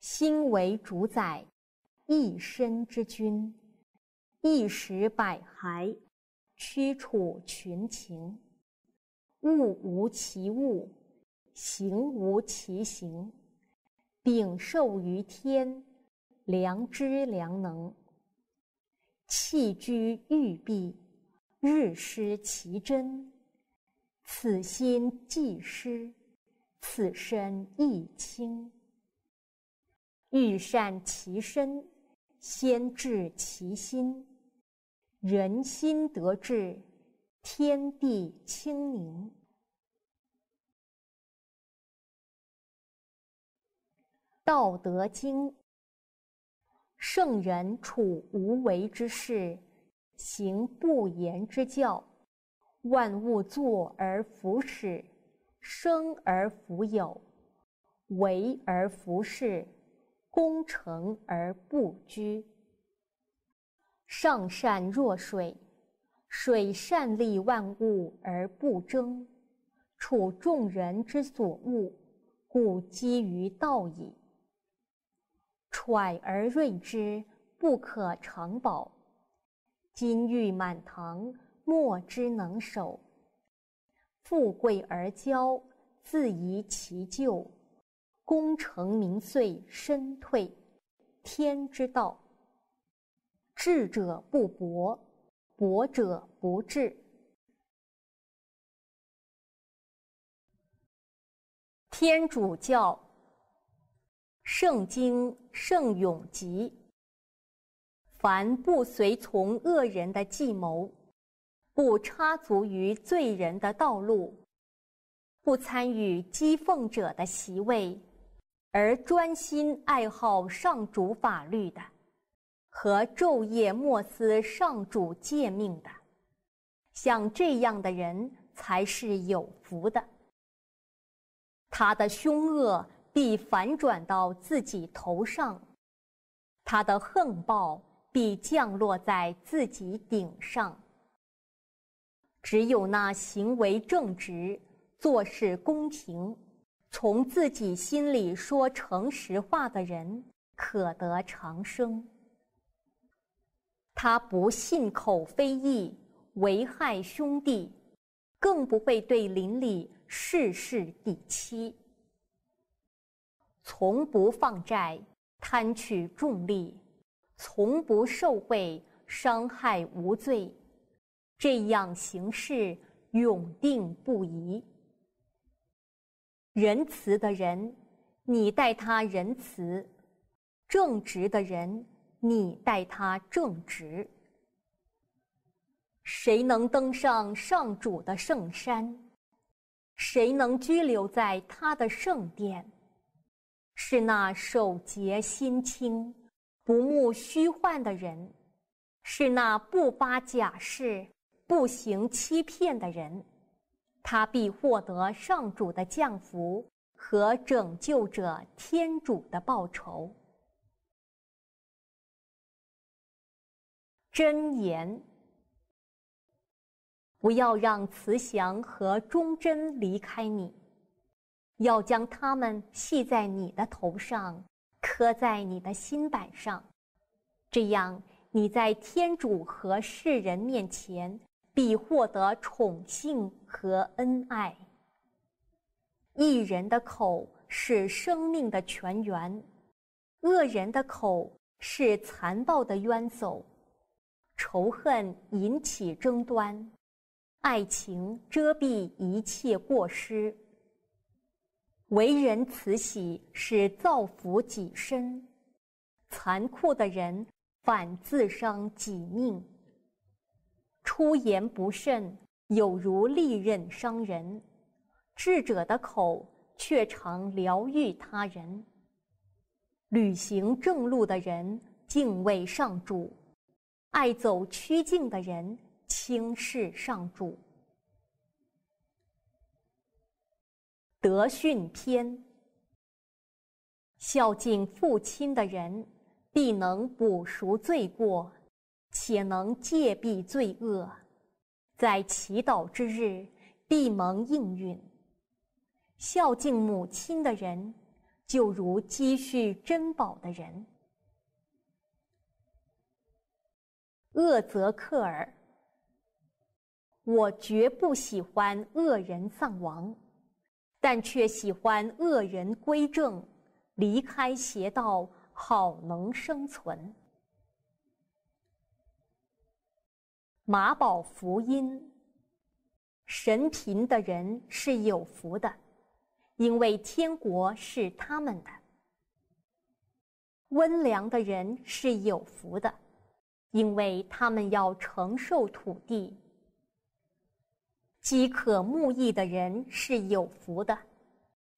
心为主宰，一身之君。一时百骸，驱处群情。物无其物，行无其行。禀受于天，良知良能。弃居玉璧，日失其真。此心既失，此身亦轻。欲善其身。先治其心，人心得志，天地清宁。《道德经》：圣人处无为之事，行不言之教，万物作而弗始，生而弗有，为而弗恃。功成而不居，上善若水，水善利万物而不争，处众人之所恶，故几于道矣。揣而锐之，不可长保；金玉满堂，莫之能守。富贵而骄，自遗其咎。功成名遂身退，天之道。智者不博，博者不智。天主教，圣经圣咏集。凡不随从恶人的计谋，不插足于罪人的道路，不参与讥讽者的席位。而专心爱好上主法律的，和昼夜默思上主诫命的，像这样的人才是有福的。他的凶恶必反转到自己头上，他的横暴必降落在自己顶上。只有那行为正直、做事公平。从自己心里说诚实话的人，可得长生。他不信口非议，危害兄弟，更不会对邻里事事抵欺。从不放债，贪取重利；从不受贿，伤害无罪。这样行事，永定不移。仁慈的人，你待他仁慈；正直的人，你待他正直。谁能登上上主的圣山？谁能居留在他的圣殿？是那守节心清、不慕虚幻的人，是那不发假誓、不行欺骗的人，他必获得上主的降福和拯救者天主的报酬。真言：不要让慈祥和忠贞离开你。要将它们系在你的头上，刻在你的心板上，这样你在天主和世人面前必获得宠幸和恩爱。一人的口是生命的泉源，恶人的口是残暴的冤走，仇恨引起争端，爱情遮蔽一切过失。为人慈禧是造福己身，残酷的人反自伤己命。出言不慎，有如利刃伤人；智者的口却常疗愈他人。履行正路的人敬畏上主，爱走曲径的人轻视上主。德训篇：孝敬父亲的人，必能补赎罪过，且能戒避罪恶，在祈祷之日必蒙应允。孝敬母亲的人，就如积蓄珍宝的人。恶泽克尔，我绝不喜欢恶人丧亡。但却喜欢恶人归正，离开邪道，好能生存。马宝福音：神贫的人是有福的，因为天国是他们的；温良的人是有福的，因为他们要承受土地。饥渴慕义的人是有福的，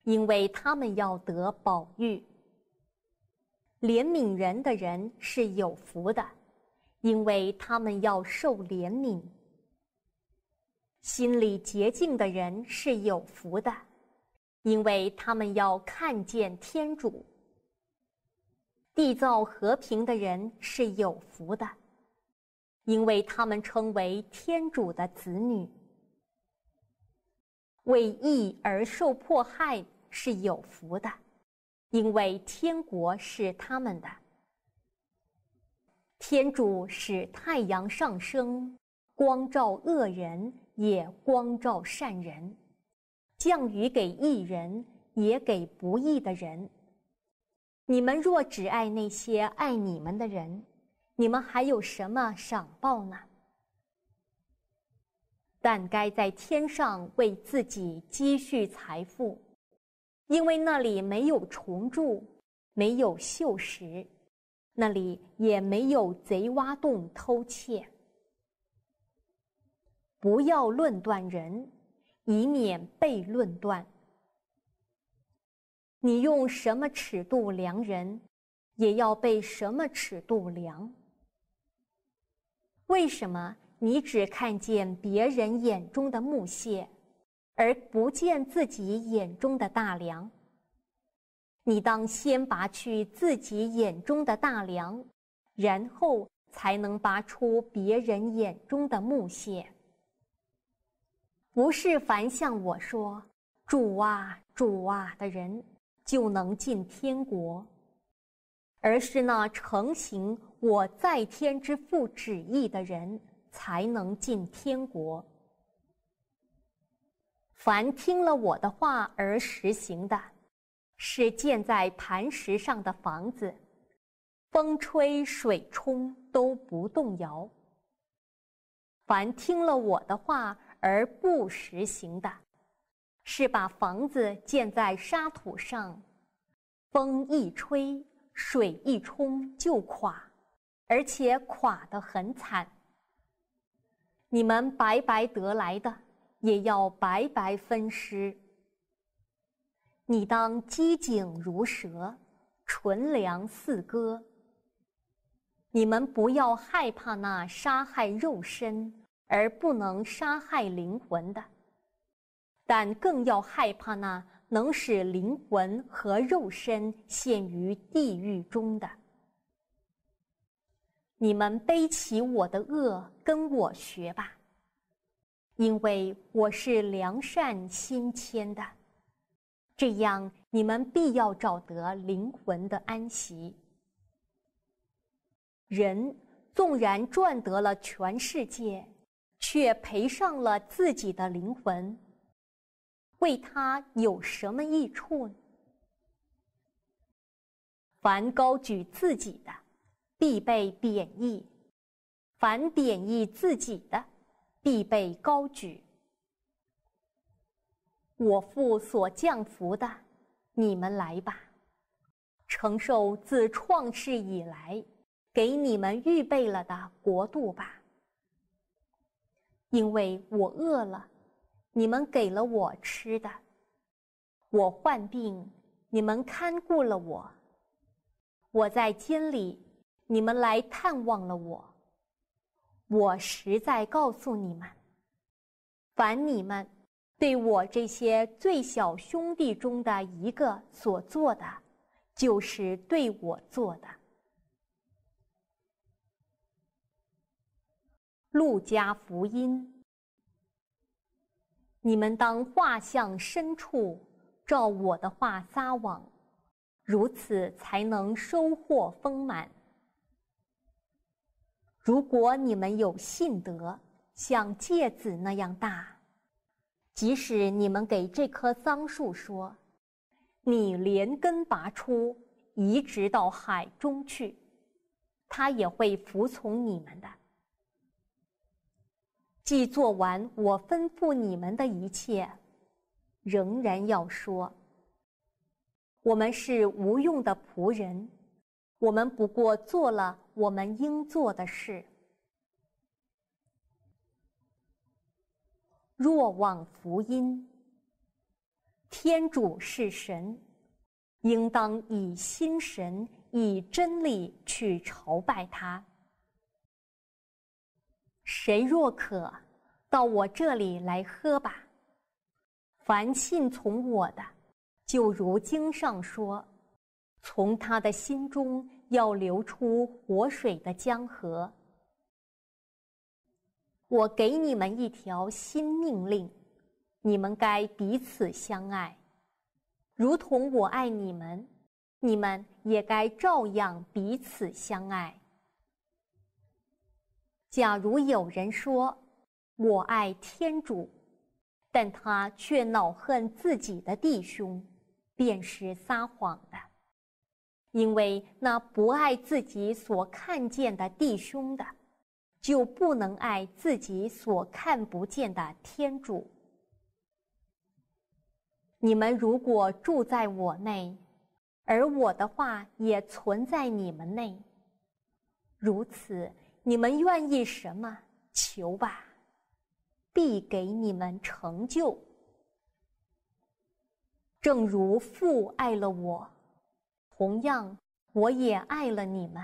因为他们要得宝玉；怜悯人的人是有福的，因为他们要受怜悯；心里洁净的人是有福的，因为他们要看见天主；缔造和平的人是有福的，因为他们称为天主的子女。为义而受迫害是有福的，因为天国是他们的。天主使太阳上升，光照恶人，也光照善人；降雨给义人，也给不义的人。你们若只爱那些爱你们的人，你们还有什么赏报呢？但该在天上为自己积蓄财富，因为那里没有虫蛀，没有锈蚀，那里也没有贼挖洞偷窃。不要论断人，以免被论断。你用什么尺度量人，也要被什么尺度量。为什么？你只看见别人眼中的木屑，而不见自己眼中的大梁。你当先拔去自己眼中的大梁，然后才能拔出别人眼中的木屑。不是凡向我说“主啊，主啊”的人就能进天国，而是那成行我在天之父旨意的人。才能进天国。凡听了我的话而实行的，是建在磐石上的房子，风吹水冲都不动摇。凡听了我的话而不实行的，是把房子建在沙土上，风一吹，水一冲就垮，而且垮得很惨。你们白白得来的，也要白白分尸。你当机警如蛇，纯良似鸽。你们不要害怕那杀害肉身。而不能杀害灵魂的，但更要害怕那能使灵魂和肉身陷于地狱中的。你们背起我的恶，跟我学吧，因为我是良善心谦的，这样你们必要找得灵魂的安息。人纵然赚得了全世界。却赔上了自己的灵魂，为他有什么益处呢？凡高举自己的，必被贬义；凡贬义自己的，必被高举。我父所降福的，你们来吧，承受自创世以来给你们预备了的国度吧。因为我饿了，你们给了我吃的；我患病，你们看顾了我；我在监里，你们来探望了我。我实在告诉你们，凡你们对我这些最小兄弟中的一个所做的，就是对我做的。路加福音，你们当画像深处，照我的话撒网，如此才能收获丰满。如果你们有信德，像芥子那样大，即使你们给这棵桑树说：“你连根拔出，移植到海中去”，它也会服从你们的。既做完我吩咐你们的一切，仍然要说：我们是无用的仆人，我们不过做了我们应做的事。若望福音，天主是神，应当以心神、以真理去朝拜他。谁若渴，到我这里来喝吧。凡信从我的，就如经上说，从他的心中要流出活水的江河。我给你们一条新命令，你们该彼此相爱，如同我爱你们，你们也该照样彼此相爱。假如有人说我爱天主，但他却恼恨自己的弟兄，便是撒谎的。因为那不爱自己所看见的弟兄的，就不能爱自己所看不见的天主。你们如果住在我内，而我的话也存在你们内，如此。你们愿意什么，求吧，必给你们成就。正如父爱了我，同样我也爱了你们。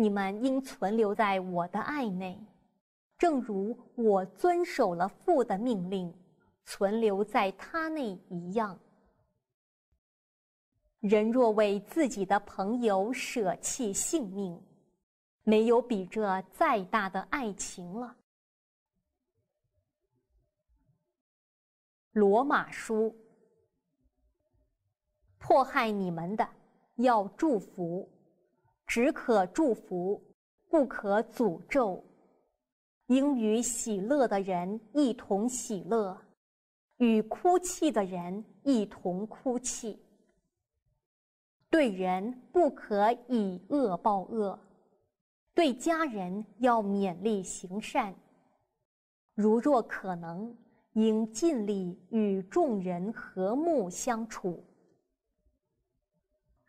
你们应存留在我的爱内，正如我遵守了父的命令，存留在他内一样。人若为自己的朋友舍弃性命，没有比这再大的爱情了。罗马书，迫害你们的要祝福，只可祝福，不可诅咒。应与喜乐的人一同喜乐，与哭泣的人一同哭泣。对人不可以恶报恶，对家人要勉力行善。如若可能，应尽力与众人和睦相处。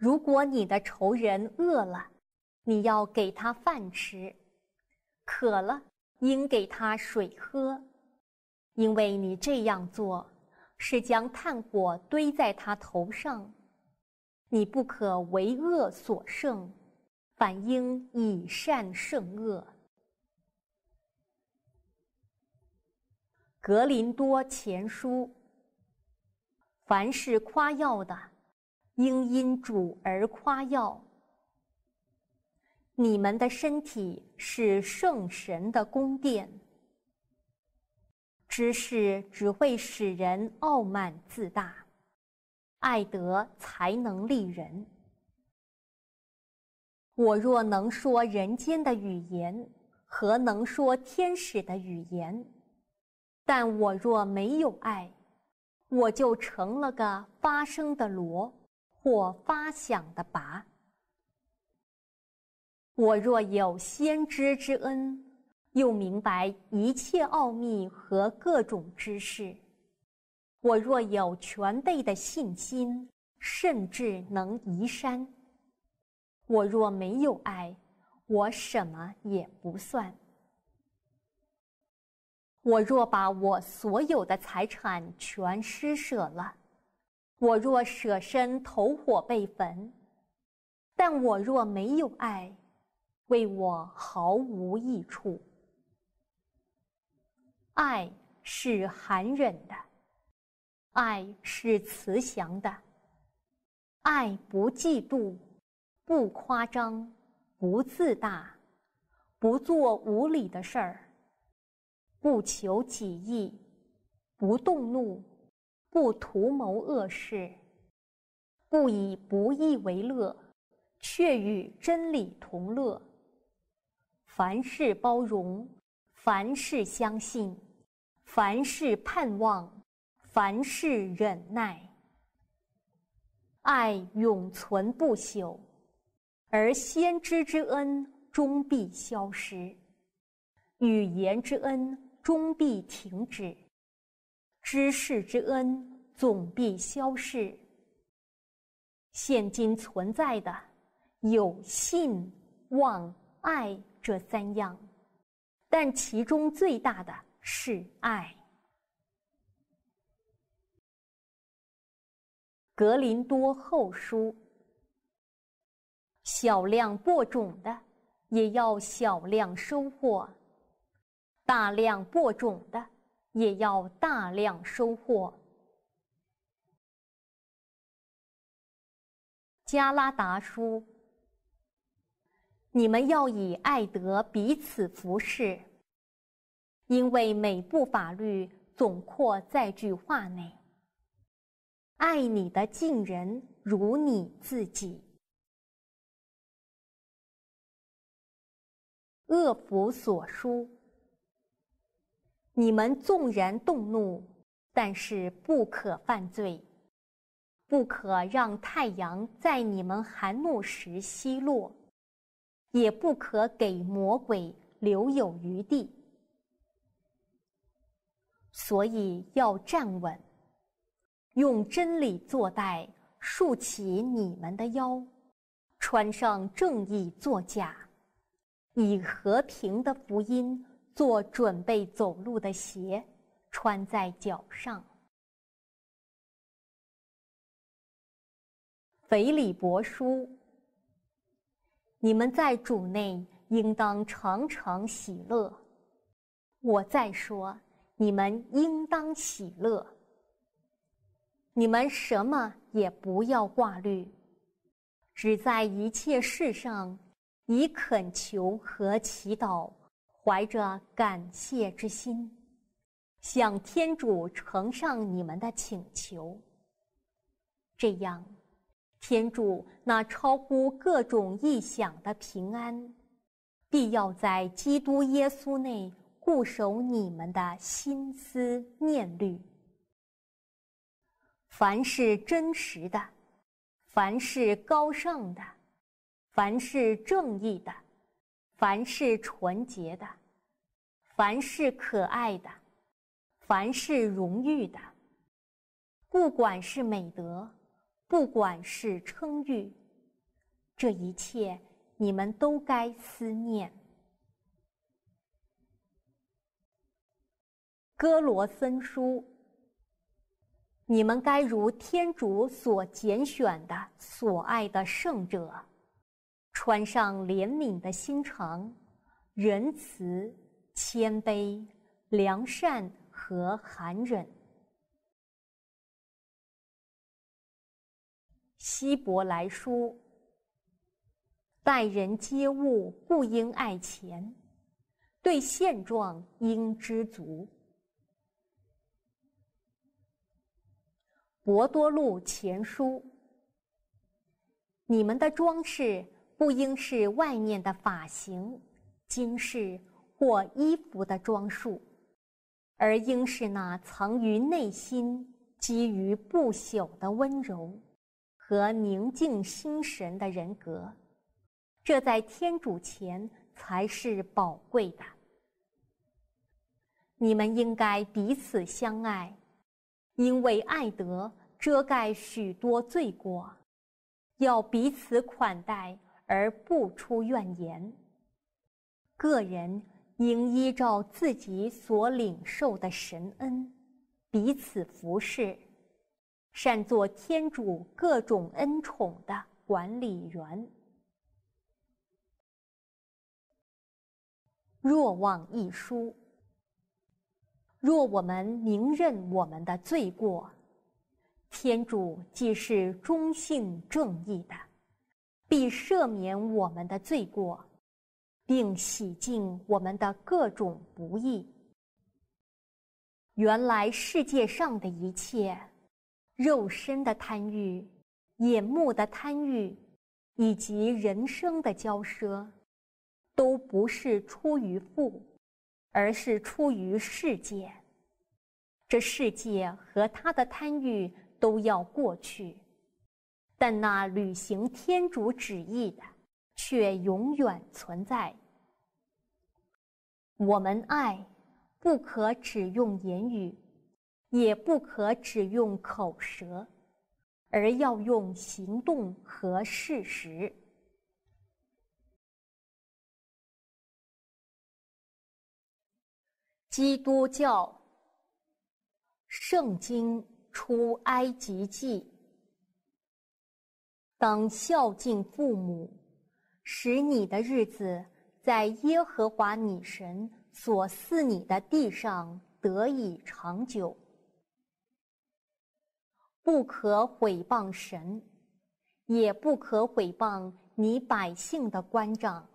如果你的仇人饿了，你要给他饭吃；渴了，应给他水喝，因为你这样做，是将炭火堆在他头上。你不可为恶所胜，反应以善胜恶。格林多前书：凡是夸耀的，应因主而夸耀。你们的身体是圣神的宫殿，知识只会使人傲慢自大。爱德才能立人。我若能说人间的语言，何能说天使的语言？但我若没有爱，我就成了个发声的锣或发响的拔。我若有先知之恩，又明白一切奥秘和各种知识。我若有全备的信心，甚至能移山；我若没有爱，我什么也不算。我若把我所有的财产全施舍了，我若舍身投火被焚，但我若没有爱，为我毫无益处。爱是含忍的。爱是慈祥的，爱不嫉妒，不夸张，不自大，不做无理的事儿，不求己意，不动怒，不图谋恶事，不以不义为乐，却与真理同乐。凡事包容，凡事相信，凡事盼望。凡事忍耐，爱永存不朽，而先知之恩终必消失，语言之恩终必停止，知识之恩总必消逝。现今存在的有信、望、爱这三样，但其中最大的是爱。格林多后书：小量播种的，也要小量收获；大量播种的，也要大量收获。加拉达书：你们要以爱德彼此服侍，因为每部法律总括在句话内。爱你的近人如你自己。恶福所书。你们纵然动怒，但是不可犯罪，不可让太阳在你们含怒时西落，也不可给魔鬼留有余地。所以要站稳。用真理作带，竖起你们的腰，穿上正义作甲，以和平的福音做准备走路的鞋，穿在脚上。腓里伯书，你们在主内应当常常喜乐。我再说，你们应当喜乐。你们什么也不要挂虑，只在一切事上以恳求和祈祷，怀着感谢之心，向天主呈上你们的请求。这样，天主那超乎各种意想的平安，必要在基督耶稣内固守你们的心思念虑。凡是真实的，凡是高尚的，凡是正义的，凡是纯洁的，凡是可爱的，凡是荣誉的，不管是美德，不管是称誉，这一切你们都该思念。哥罗森书，你们该如天主所拣选的、所爱的圣者，穿上怜悯的心肠、仁慈、谦卑、良善和寒忍。希伯来书，待人接物不应爱钱，对现状应知足。博多禄前书，你们的装饰不应是外面的发型、金饰或衣服的装束，而应是那藏于内心、基于不朽的温柔和宁静心神的人格。这在天主前才是宝贵的。你们应该彼此相爱。因为爱德遮盖许多罪过，要彼此款待而不出怨言。个人应依照自己所领受的神恩，彼此服侍，善做天主各种恩宠的管理员。若望一书。若我们明认我们的罪过，天主既是忠信正义的，必赦免我们的罪过，并洗净我们的各种不义。原来世界上的一切，肉身的贪欲、眼目的贪欲，以及人生的骄奢，都不是出于父。而是出于世界，这世界和他的贪欲都要过去，但那履行天主旨意的却永远存在。我们爱，不可只用言语，也不可只用口舌，而要用行动和事实。基督教圣经出埃及记，当孝敬父母，使你的日子在耶和华你神所赐你的地上得以长久。不可毁谤神，也不可毁谤你百姓的官长。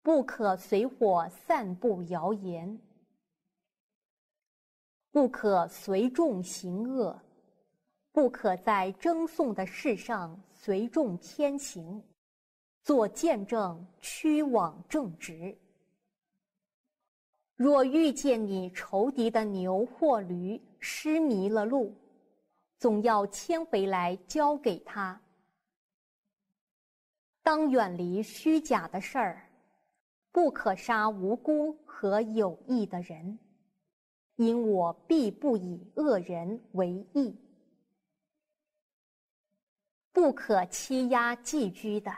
不可随火散布谣言，不可随众行恶，不可在争讼的事上随众偏行，做见证屈枉正直。若遇见你仇敌的牛或驴失迷了路，总要牵回来交给他。当远离虚假的事儿。不可杀无辜和有益的人，因我必不以恶人为义。不可欺压寄居的，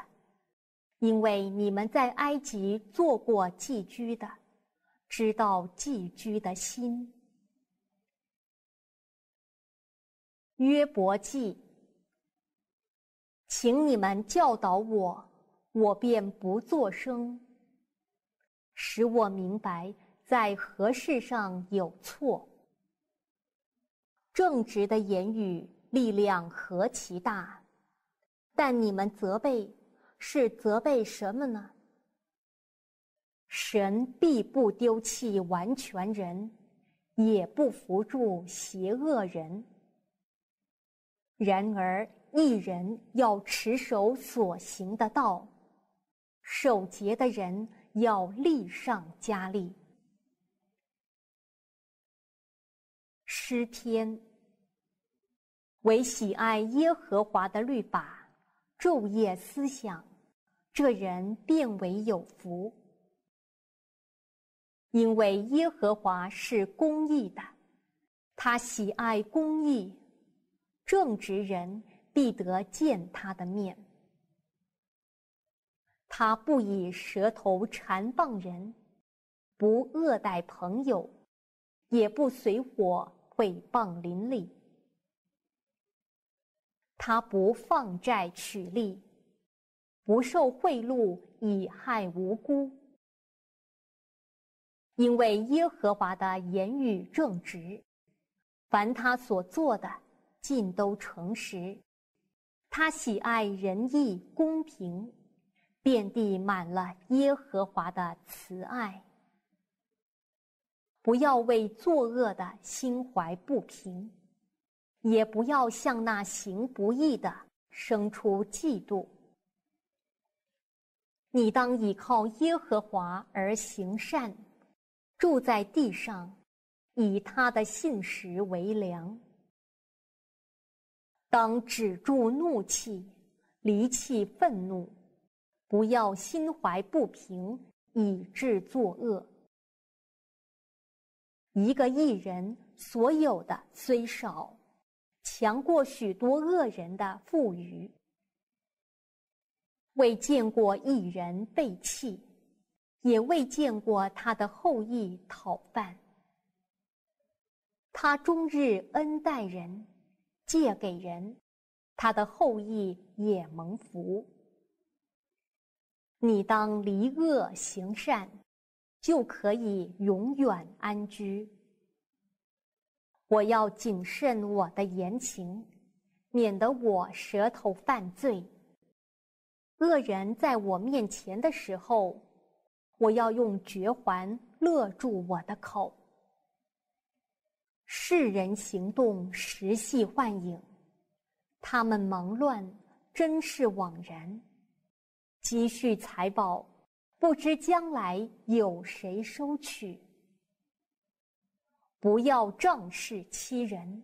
因为你们在埃及做过寄居的，知道寄居的心。约伯记，请你们教导我，我便不作声。使我明白在何事上有错。正直的言语力量何其大，但你们责备是责备什么呢？神必不丢弃完全人，也不扶助邪恶人。然而一人要持守所行的道，守节的人。要力上加力。诗篇唯喜爱耶和华的律法，昼夜思想，这人便为有福。因为耶和华是公义的，他喜爱公义，正直人必得见他的面。他不以舌头缠谤人，不恶待朋友，也不随伙毁谤邻里。他不放债取利，不受贿赂以害无辜。因为耶和华的言语正直，凡他所做的，尽都诚实。他喜爱仁义公平。遍地满了耶和华的慈爱。不要为作恶的心怀不平，也不要向那行不义的生出嫉妒。你当倚靠耶和华而行善，住在地上，以他的信实为粮。当止住怒气，离弃愤怒。不要心怀不平，以致作恶。一个艺人所有的虽少，强过许多恶人的富余。未见过一人被弃，也未见过他的后裔讨饭。他终日恩待人，借给人，他的后裔也蒙福。你当离恶行善，就可以永远安居。我要谨慎我的言行，免得我舌头犯罪。恶人在我面前的时候，我要用绝环勒住我的口。世人行动实系幻影，他们忙乱，真是枉然。积蓄财宝，不知将来有谁收取。不要仗势欺人，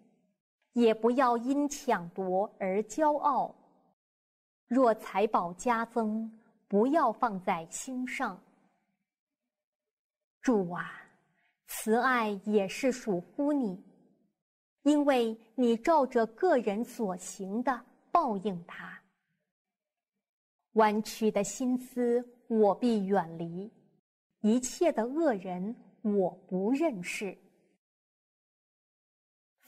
也不要因抢夺而骄傲。若财宝加增，不要放在心上。主啊，慈爱也是属乎你，因为你照着个人所行的报应他。弯曲的心思，我必远离；一切的恶人，我不认识。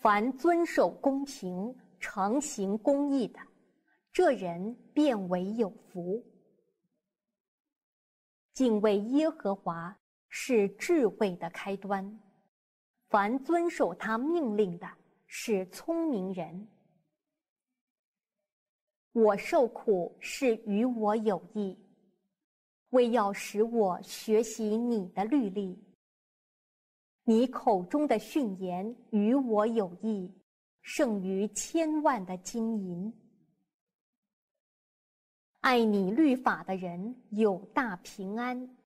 凡遵守公平、常行公义的，这人便为有福。敬畏耶和华是智慧的开端，凡遵守他命令的，是聪明人。我受苦是与我有益，为要使我学习你的律例。你口中的训言与我有益，胜于千万的金银。爱你律法的人有大平安，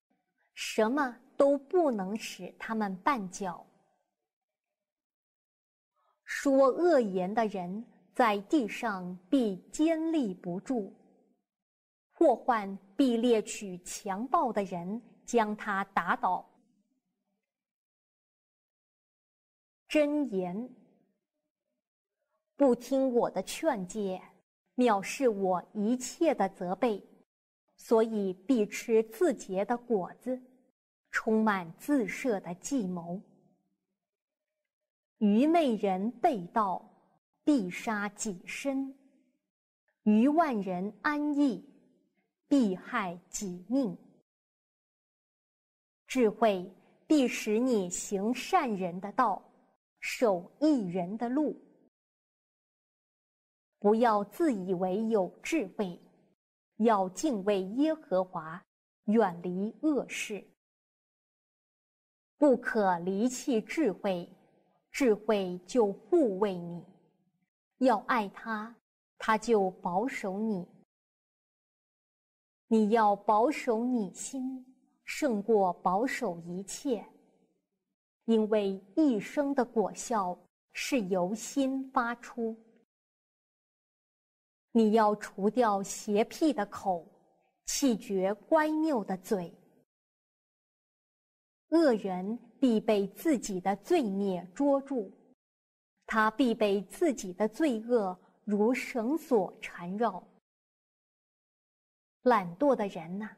什么都不能使他们绊脚。说恶言的人。在地上必坚立不住，祸患必猎取强暴的人，将他打倒。真言不听我的劝诫，藐视我一切的责备，所以必吃自结的果子，充满自设的计谋。愚昧人被盗。必杀己身，余万人安逸；必害己命。智慧必使你行善人的道，守一人的路。不要自以为有智慧，要敬畏耶和华，远离恶事。不可离弃智慧，智慧就护卫你。要爱他，他就保守你。你要保守你心，胜过保守一切，因为一生的果效是由心发出。你要除掉邪僻的口，气绝乖谬的嘴。恶人必被自己的罪孽捉住，他必被自己的罪恶如绳索缠绕。懒惰的人呐，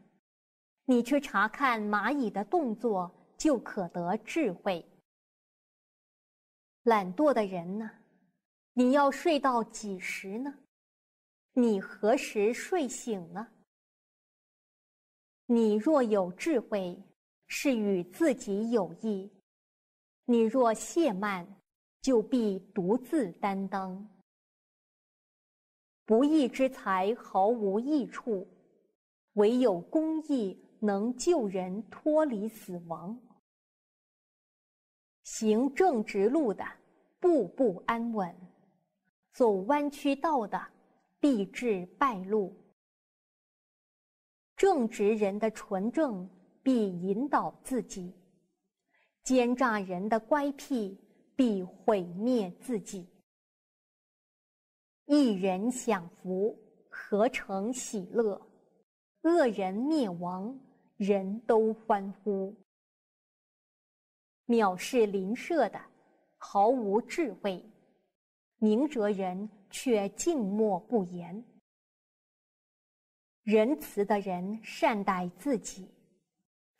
你去查看蚂蚁的动作，就可得智慧。懒惰的人呢，你要睡到几时呢？你何时睡醒呢？你若有智慧，是与自己有益；你若懈慢，就必独自担当。不义之财毫无益处，唯有公义能救人脱离死亡。行正直路的，步步安稳；走弯曲道的，必致败露。正直人的纯正必引导自己，奸诈人的乖僻必毁灭自己。一人享福，何成喜乐？恶人灭亡，人都欢呼。藐视邻舍的，毫无智慧；明哲人。却静默不言。仁慈的人善待自己，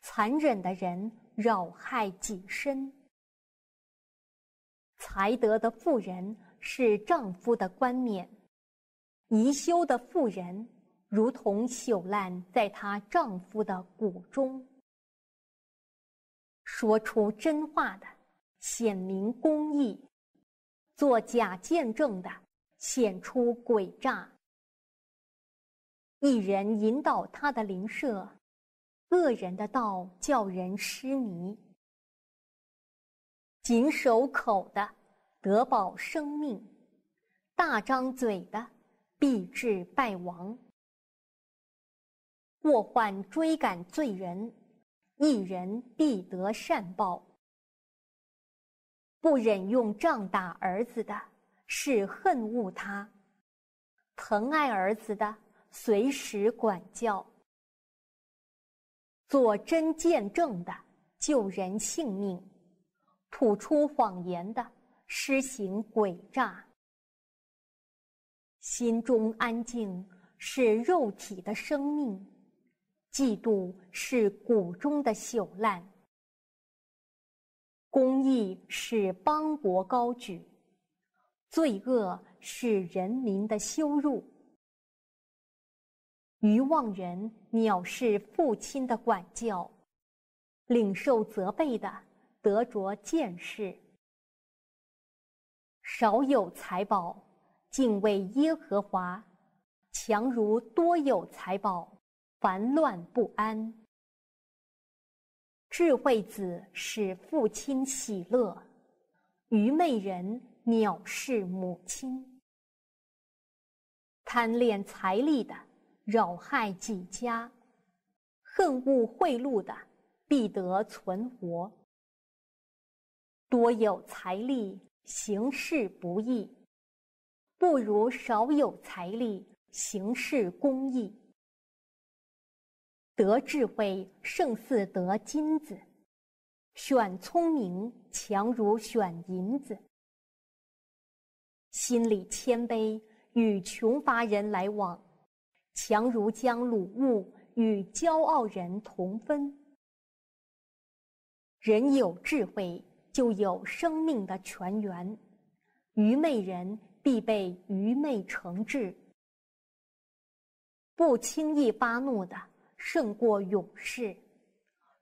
残忍的人扰害己身。才德的妇人是丈夫的冠冕，宜修的妇人如同朽烂在她丈夫的骨中。说出真话的显明公义，做假见证的。显出诡诈，一人引导他的邻舍，恶人的道叫人失迷。谨守口的得保生命，大张嘴的必致败亡。祸患追赶罪人，一人必得善报。不忍用杖打儿子的。是恨恶他，疼爱儿子的，随时管教；做真见证的，救人性命；吐出谎言的，施行诡诈。心中安静是肉体的生命，嫉妒是谷中的朽烂。公义是邦国高举。罪恶是人民的羞辱，愚妄人藐视父亲的管教，领受责备的得着见识。少有财宝，敬畏耶和华，强如多有财宝，烦乱不安。智慧子使父亲喜乐，愚昧人。藐视母亲，贪恋财力的，扰害己家；恨恶贿赂的，必得存活。多有财力，行事不义；不如少有财力，行事公义。得智慧胜似得金子，选聪明强如选银子。心里谦卑，与穷乏人来往，强如将鲁物与骄傲人同分。人有智慧，就有生命的泉源；愚昧人必被愚昧惩治。不轻易发怒的，胜过勇士；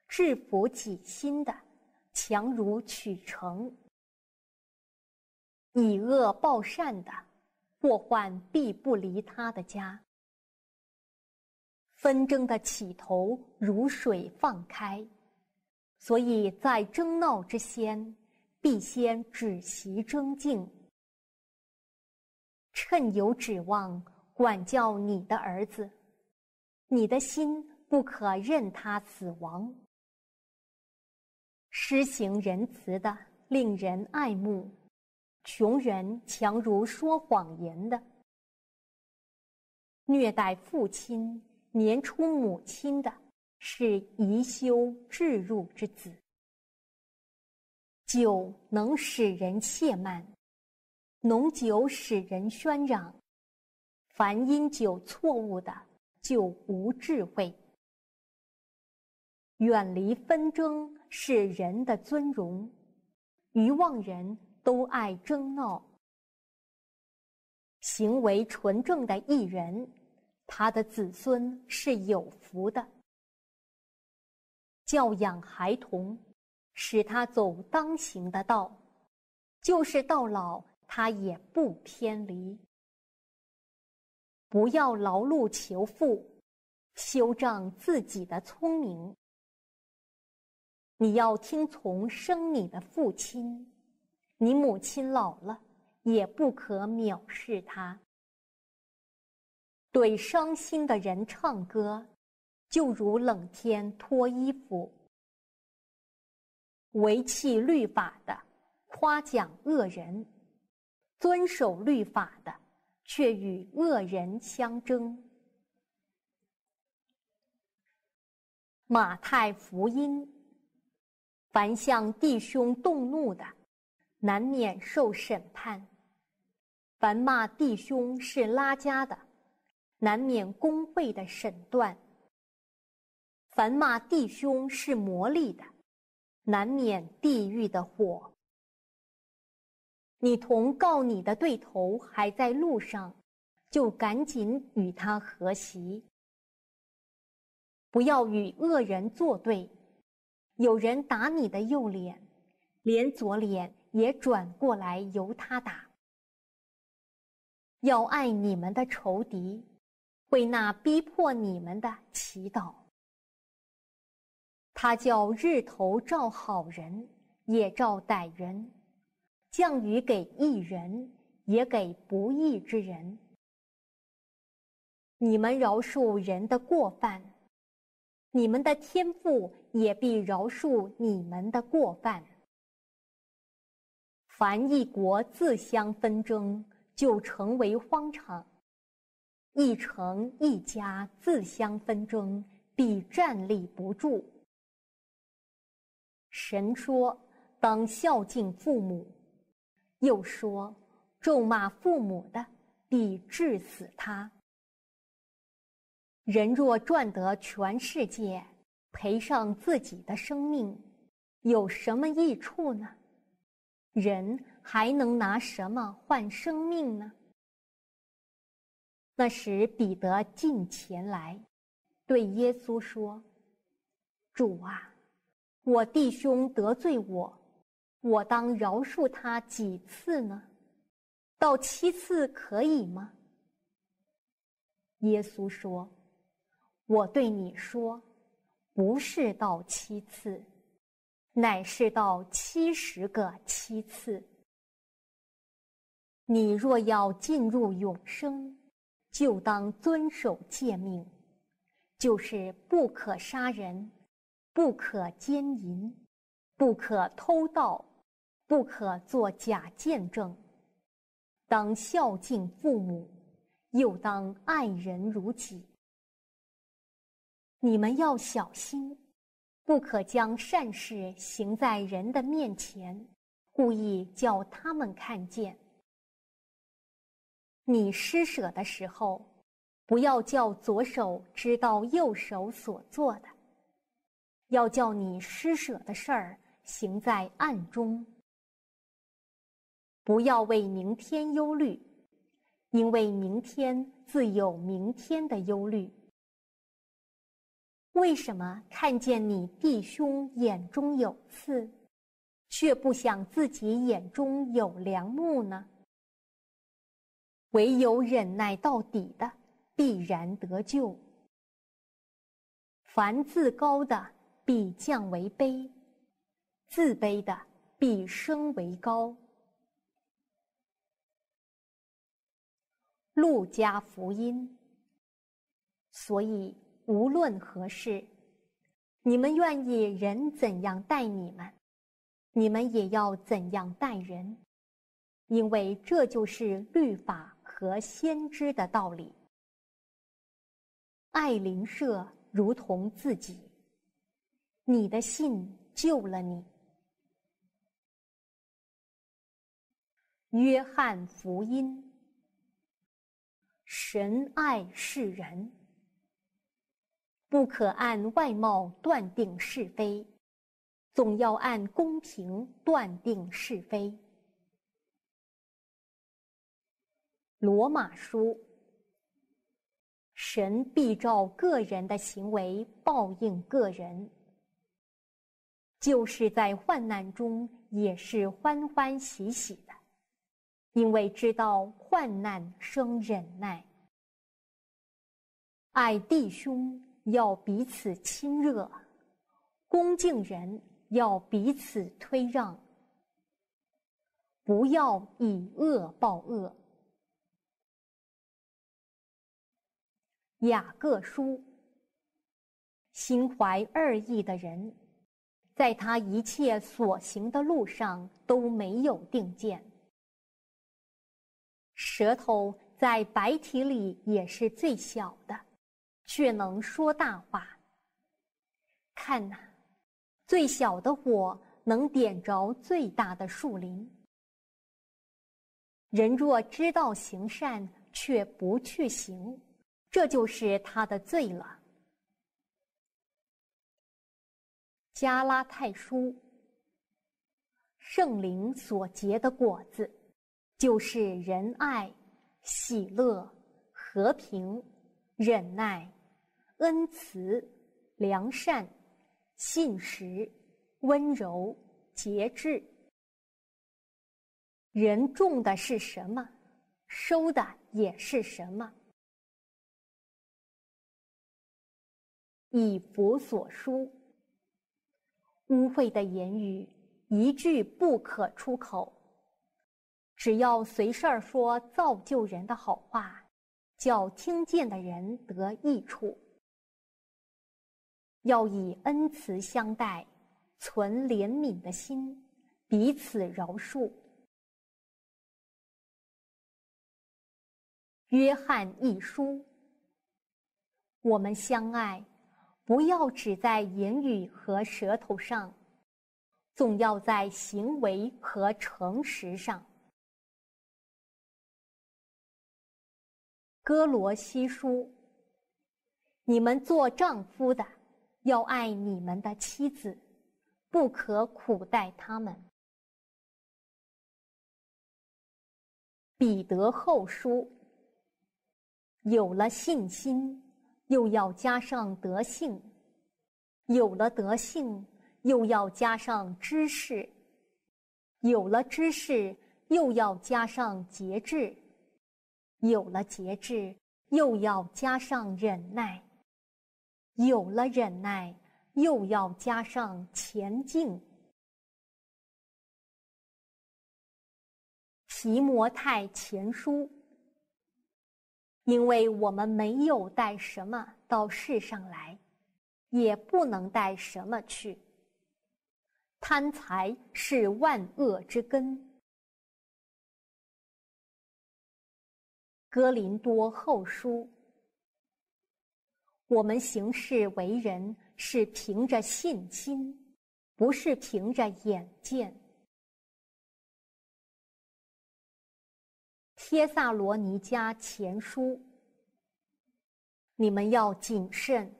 制服己心的，强如取城。以恶报善的，祸患必不离他的家。纷争的起头如水放开，所以在争闹之先，必先止息争竞。趁有指望，管教你的儿子，你的心不可任他死亡。施行仁慈的，令人爱慕。穷人强如说谎言的，虐待父亲、年出母亲的，是宜修智入之子。酒能使人懈慢，浓酒使人喧嚷。凡因酒错误的，就无智慧。远离纷争是人的尊荣，愚妄人都爱争闹。行为纯正的艺人，他的子孙是有福的。教养孩童，使他走当行的道，就是到老，他也不偏离。不要劳碌求富，修正自己的聪明。你要听从生你的父亲，你母亲老了，也不可藐视他。对伤心的人唱歌，就如冷天脱衣服。违弃律法的，夸奖恶人；遵守律法的。却与恶人相争。马太福音：凡向弟兄动怒的，难免受审判；凡骂弟兄是拉家的，难免公会的审断；凡骂弟兄是魔力的，难免地狱的火。你同告你的对头还在路上，就赶紧与他和席。不要与恶人作对。有人打你的右脸，连左脸也转过来由他打。要爱你们的仇敌，为那逼迫你们的祈祷。他叫日头照好人，也照歹人。降雨给义人，也给不义之人。你们饶恕人的过犯，你们的天赋也必饶恕你们的过犯。凡一国自相纷争，就成为荒场；一城一家自相纷争，必站立不住。神说：“当孝敬父母。”又说：“咒骂父母的，必致死他。人若赚得全世界，赔上自己的生命，有什么益处呢？人还能拿什么换生命呢？”那时，彼得近前来，对耶稣说：“主啊，我弟兄得罪我。”我当饶恕他几次呢？到七次可以吗？耶稣说：“我对你说，不是到七次，乃是到七十个七次。你若要进入永生，就当遵守诫命，就是不可杀人，不可奸淫，不可偷盗。”不可作假见证，当孝敬父母，又当爱人如己。你们要小心，不可将善事行在人的面前，故意叫他们看见。你施舍的时候，不要叫左手知道右手所做的，要叫你施舍的事儿行在暗中。不要为明天忧虑，因为明天自有明天的忧虑。为什么看见你弟兄眼中有刺，却不想自己眼中有良木呢？唯有忍耐到底的，必然得救。凡自高的，必降为卑；自卑的，必升为高。路加福音。所以无论何事，你们愿意人怎样待你们，你们也要怎样待人，因为这就是律法和先知的道理。爱邻舍如同自己。你的信救了你。约翰福音：神爱世人，不可按外貌断定是非，总要按公平断定是非。罗马书：神必照个人的行为报应个人。就是在患难中也是欢欢喜喜的。因为知道患难生忍耐，爱弟兄要彼此亲热，恭敬人要彼此推让，不要以恶报恶。雅各书，心怀二意的人，在他一切所行的路上都没有定见。舌头在白体里也是最小的，却能说大话。看呐，最小的火能点着最大的树林。人若知道行善，却不去行，这就是他的罪了。加拉太书，圣灵所结的果子。就是仁爱、喜乐、和平、忍耐、恩慈、良善、信实、温柔、节制。人种的是什么，收的也是什么。以佛所书，污秽的言语一句不可出口。只要随事儿说造就人的好话，叫听见的人得益处。要以恩慈相待，存怜悯的心，彼此饶恕。约翰一书，我们相爱，不要只在言语和舌头上，总要在行为和诚实上。哥罗西书，你们做丈夫的要爱你们的妻子，不可苦待他们。彼得后书，有了信心，又要加上德性；有了德性，又要加上知识；有了知识，又要加上节制。有了节制，又要加上忍耐；有了忍耐，又要加上前进。提摩太前书，因为我们没有带什么到世上来，也不能带什么去。贪财是万恶之根。哥林多后书，我们行事为人是凭着信心，不是凭着眼见。帖萨罗尼迦前书，你们要谨慎，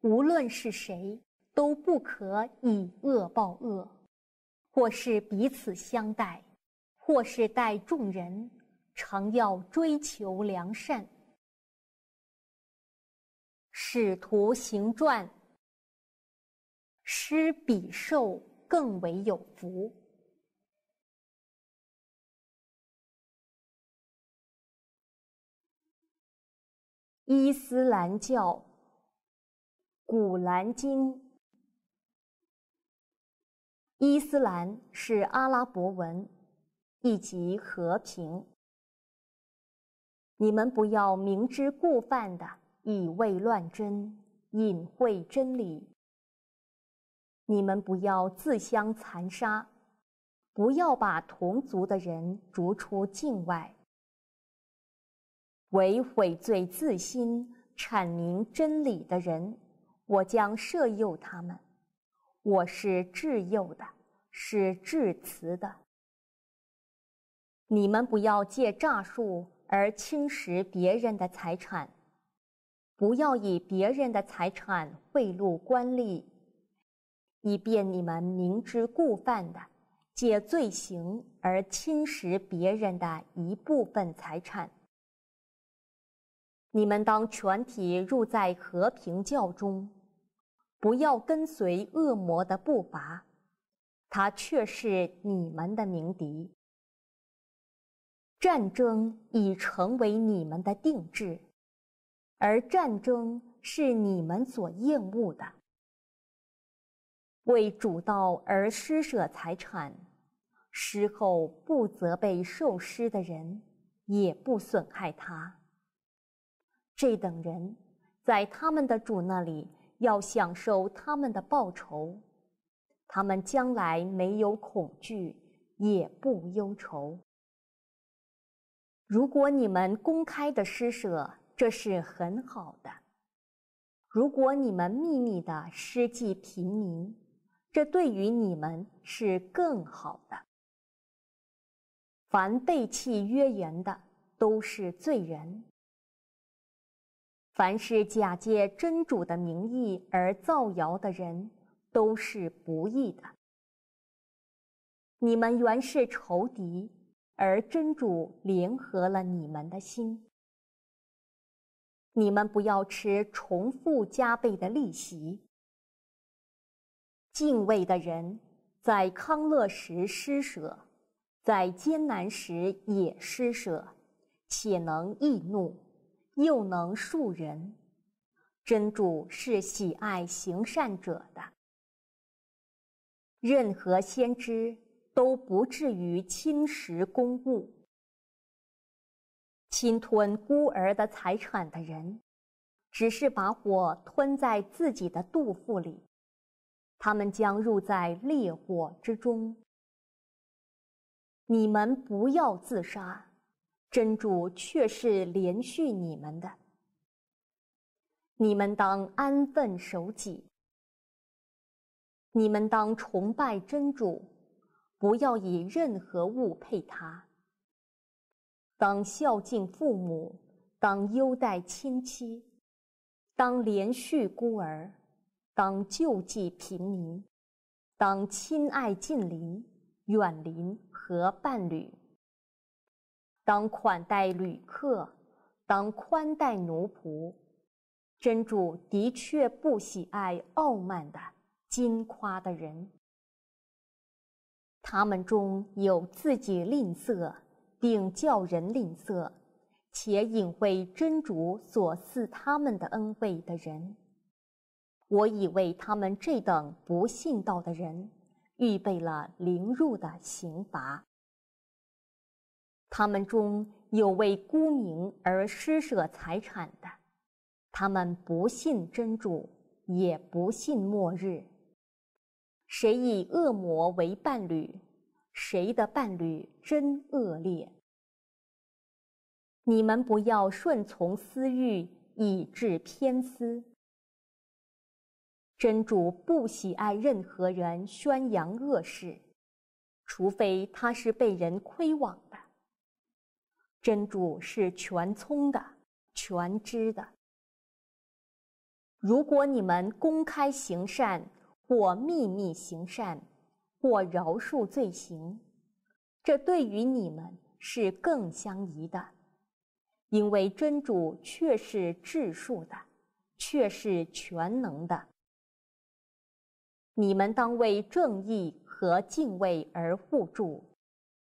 无论是谁，都不可以恶报恶，或是彼此相待，或是待众人。常要追求良善，使徒行传，施比受更为有福。伊斯兰教，《古兰经》，伊斯兰是阿拉伯文，意即和平。你们不要明知故犯的以为乱真，隐晦真理。你们不要自相残杀，不要把同族的人逐出境外。为悔罪自新，阐明真理的人，我将摄诱他们。我是至幼的，是至慈的。你们不要借诈术而侵蚀别人的财产，不要以别人的财产贿赂官吏，以便你们明知故犯的，借罪行而侵蚀别人的一部分财产。你们当全体入在和平教中，不要跟随恶魔的步伐，他却是你们的鸣笛。战争已成为你们的定制，而战争是你们所厌恶的。为主道而施舍财产，施后不责备受施的人，也不损害他。这等人，在他们的主那里要享受他们的报酬，他们将来没有恐惧，也不忧愁。如果你们公开的施舍，这是很好的；如果你们秘密的施济平民，这对于你们是更好的。凡背弃约言的，都是罪人；凡是假借真主的名义而造谣的人，都是不义的。你们原是仇敌。而真主联合了你们的心，你们不要吃重复加倍的利息。敬畏的人在康乐时施舍，在艰难时也施舍，且能易怒，又能恕人。真主是喜爱行善者的。任何先知。都不至于侵蚀公物、侵吞孤儿的财产的人，只是把火吞在自己的肚腹里，他们将入在烈火之中。你们不要自杀，真主却是连续你们的。你们当安分守己，你们当崇拜真主。不要以任何物配他。当孝敬父母，当优待亲戚，当连续孤儿，当救济贫民，当亲爱近邻、远邻和伴侣，当款待旅客，当宽待奴仆。真主的确不喜爱傲慢的、矜夸的人。他们中有自己吝啬，并叫人吝啬，且隐晦真主所赐他们的恩惠的人。我已为他们这等不信道的人预备了凌辱的刑罚。他们中有为孤名而施舍财产的，他们不信真主，也不信末日。谁以恶魔为伴侣，谁的伴侣真恶劣？你们不要顺从私欲，以致偏私。真主不喜爱任何人宣扬恶事，除非他是被人亏枉的。真主是全聪的、全知的。如果你们公开行善，或秘密行善，或饶恕罪行，这对于你们是更相宜的，因为真主却是智数的，却是全能的。你们当为正义和敬畏而互助，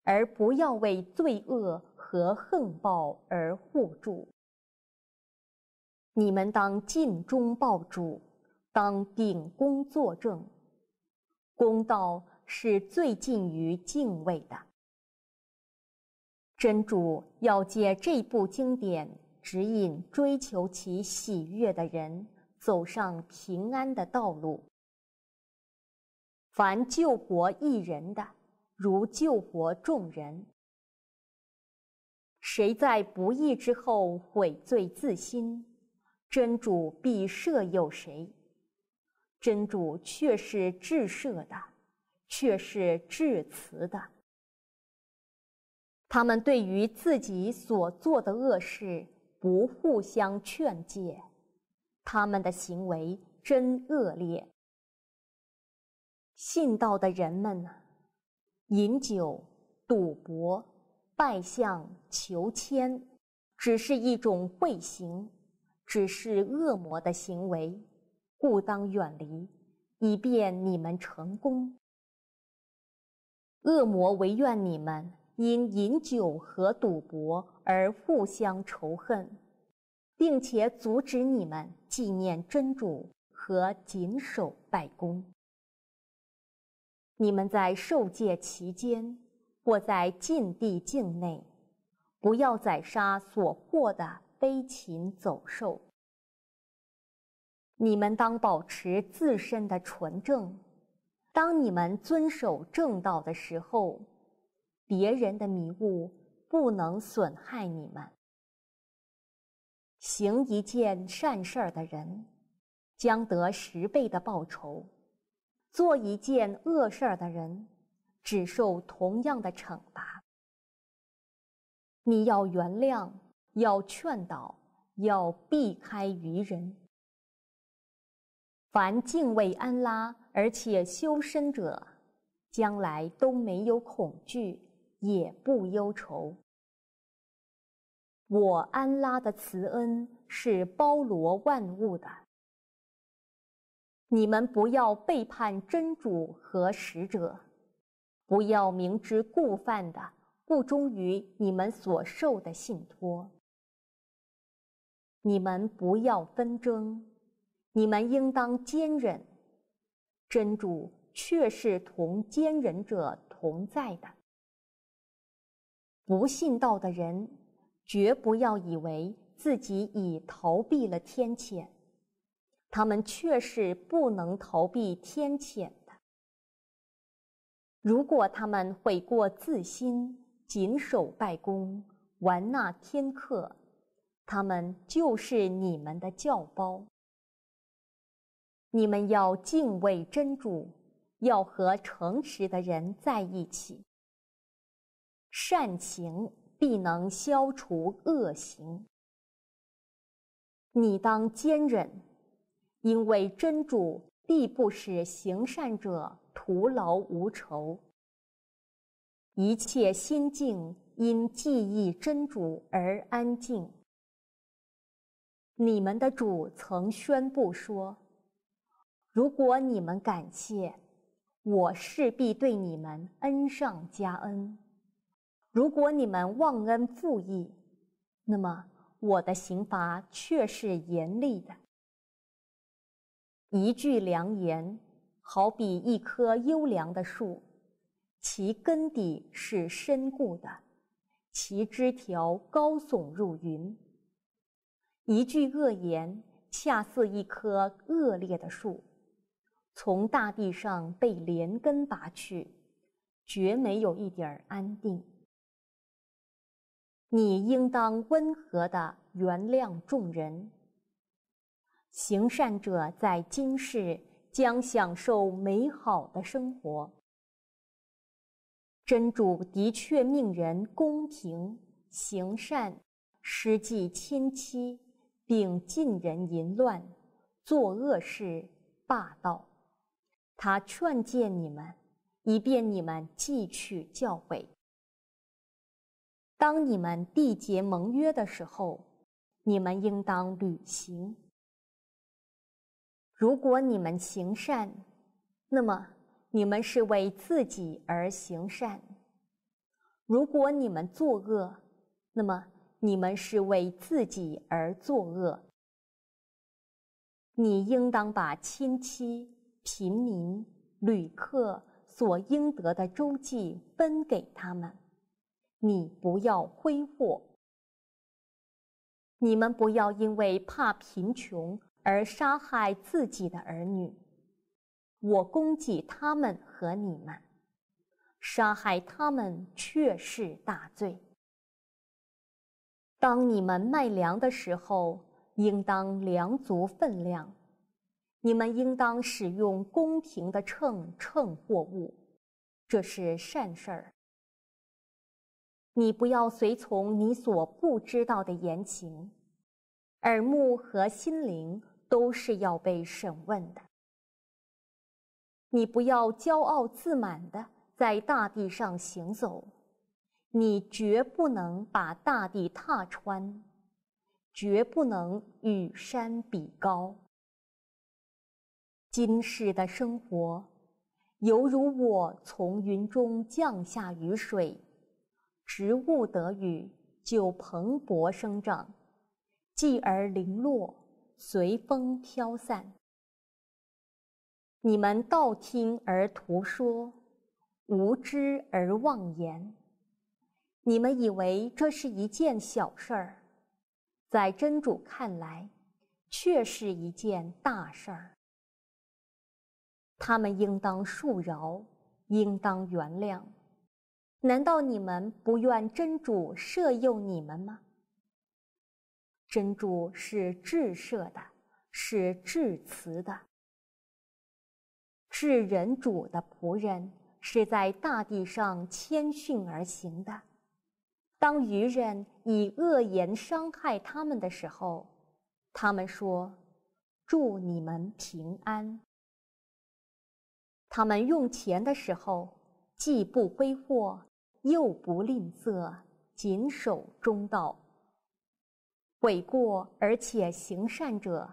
而不要为罪恶和横暴而互助。你们当尽忠报主。当秉公作证，公道是最近于敬畏的。真主要借这部经典指引追求其喜悦的人走上平安的道路。凡救活一人的，如救活众人。谁在不义之后悔罪自新？真主必赦宥谁？真主却是至赦的，却是至慈的。他们对于自己所做的恶事不互相劝诫，他们的行为真恶劣。信道的人们，饮酒、赌博、拜相、求签，只是一种秽行，只是恶魔的行为，故当远离，以便你们成功。恶魔唯愿你们因饮酒和赌博而互相仇恨，并且阻止你们纪念真主和谨守拜功。你们在受戒期间，或在禁地境内，不要宰杀所获的飞禽走兽。你们当保持自身的纯正。当你们遵守正道的时候，别人的迷雾不能损害你们。行一件善事儿的人，将得十倍的报酬。做一件恶事儿的人，只受同样的惩罚。你要原谅，要劝导，要避开愚人。凡敬畏安拉而且修身者，将来都没有恐惧，也不忧愁。我安拉的慈恩是包罗万物的。你们不要背叛真主和使者，不要明知故犯的不忠于你们所受的信托。你们不要纷争，你们应当坚忍。真主却是同坚忍者同在的。不信道的人，绝不要以为自己已逃避了天谴。他们却是不能逃避天谴的。如果他们悔过自新，谨守拜功，完纳天课，他们就是你们的教包。你们要敬畏真主，要和诚实的人在一起。善行必能消除恶行。你当坚忍。因为真主必不使行善者徒劳无酬。一切心境因记忆真主而安静。你们的主曾宣布说：“如果你们感谢，我势必对你们恩上加恩；如果你们忘恩负义，那么我的刑罚却是严厉的。”一句良言，好比一棵优良的树，其根底是深固的，其枝条高耸入云。一句恶言，恰似一棵恶劣的树，从大地上被连根拔去，绝没有一点儿安定。你应当温和的原谅众人。行善者在今世将享受美好的生活。真主的确命人公平行善，施济亲戚，并禁人淫乱，作恶事，霸道。他劝诫你们，以便你们汲取教诲。当你们缔结盟约的时候，你们应当履行。如果你们行善，那么你们是为自己而行善；如果你们作恶，那么你们是为自己而作恶。你应当把亲戚、平民、旅客所应得的周济分给他们，你不要挥霍。你们不要因为怕贫穷。而杀害自己的儿女，我供给他们和你们，杀害他们却是大罪。当你们卖粮的时候，应当量足分量。你们应当使用公平的秤称货物，这是善事儿。你不要随从你所不知道的言情，耳目和心灵都是要被审问的。你不要骄傲自满的在大地上行走，你绝不能把大地踏穿，绝不能与山比高。今世的生活，犹如我从云中降下雨水。植物得雨就蓬勃生长，继而零落，随风飘散。你们道听而途说，无知而妄言。你们以为这是一件小事儿，在真主看来，却是一件大事儿。他们应当恕饶，应当原谅。难道你们不愿真主赦宥你们吗？真主是至赦的，是至慈的。至人主的仆人是在大地上谦逊而行的。当愚人以恶言伤害他们的时候，他们说：“祝你们平安。”他们用钱的时候，既不挥霍。又不吝啬，谨守中道。悔过而且行善者，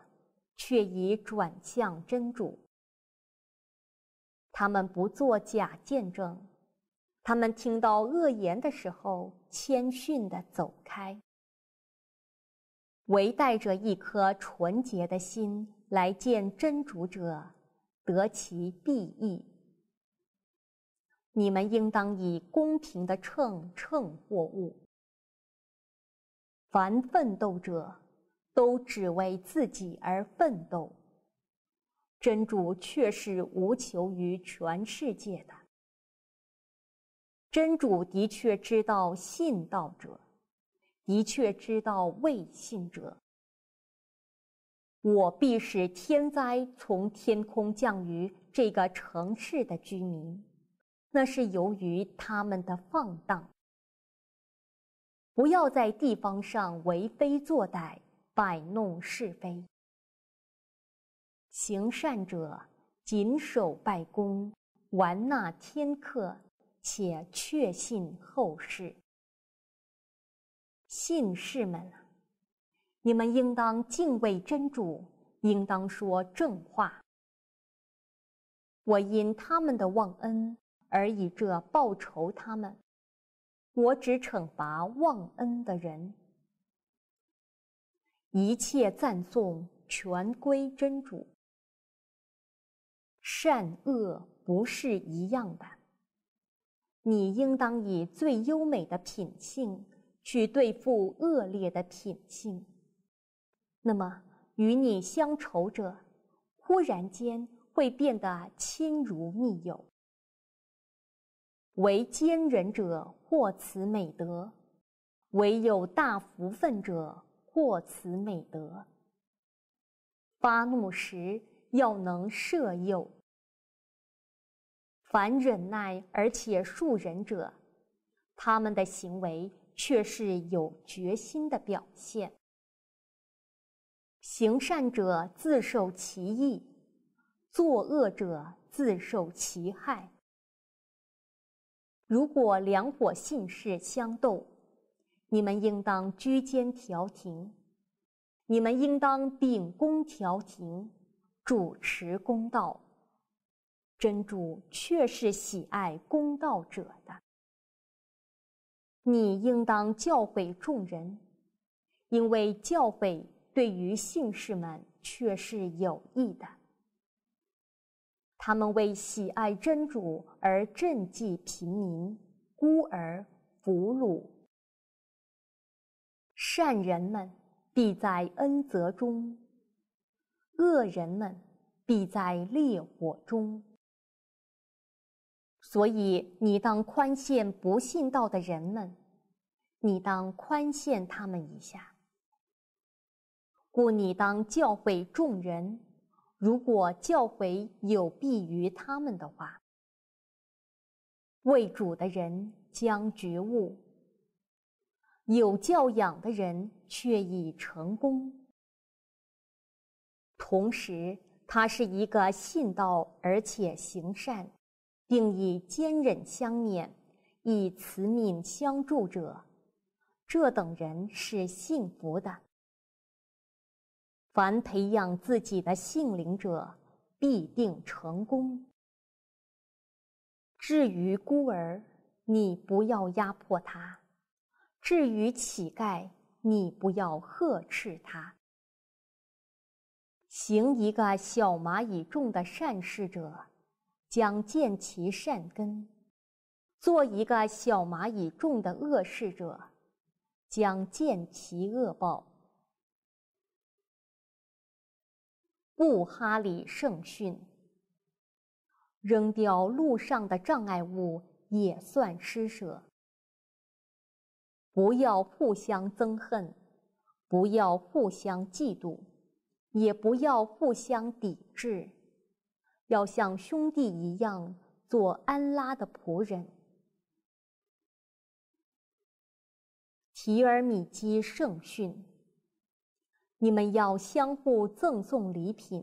却已转向真主。他们不做假见证，他们听到恶言的时候，谦逊地走开。唯带着一颗纯洁的心来见真主者，得其裨益。你们应当以公平的秤称货物。凡奋斗者，都只为自己而奋斗。真主却是无求于全世界的。真主的确知道信道者，的确知道未信者。我必使天灾从天空降于这个城市的居民。那是由于他们的放荡。不要在地方上为非作歹，摆弄是非。行善者谨守拜功，完纳天课，且确信后世。信士们，你们应当敬畏真主，应当说正话。我因他们的忘恩。而以这报仇他们，我只惩罚忘恩的人。一切赞颂全归真主。善恶不是一样的，你应当以最优美的品性去对付恶劣的品性。那么，与你相仇者，忽然间会变得亲如密友。为坚忍者获此美德，唯有大福分者获此美德。发怒时要能摄诱。凡忍耐而且恕人者，他们的行为却是有决心的表现。行善者自受其益，作恶者自受其害。如果两伙信士相斗，你们应当居间调停；你们应当秉公调停，主持公道。真主确是喜爱公道者的。你应当教诲众人，因为教诲对于信士们却是有益的。他们为喜爱真主而赈济贫民、孤儿、俘虏。善人们必在恩泽中，恶人们必在烈火中。所以，你当宽限不信道的人们，你当宽限他们一下。故你当教诲众人。如果教诲有弊于他们的话，为主的人将觉悟；有教养的人却已成功。同时，他是一个信道而且行善，并以坚忍相勉，以慈悯相助者，这等人是幸福的。凡培养自己的性灵者，必定成功。至于孤儿，你不要压迫他；至于乞丐，你不要呵斥他。行一个小蚂蚁种的善事者，将见其善根；做一个小蚂蚁种的恶事者，将见其恶报。布哈里圣训：扔掉路上的障碍物也算施舍。不要互相憎恨，不要互相嫉妒，也不要互相抵制，要像兄弟一样做安拉的仆人。提尔米基圣训。你们要相互赠送礼品，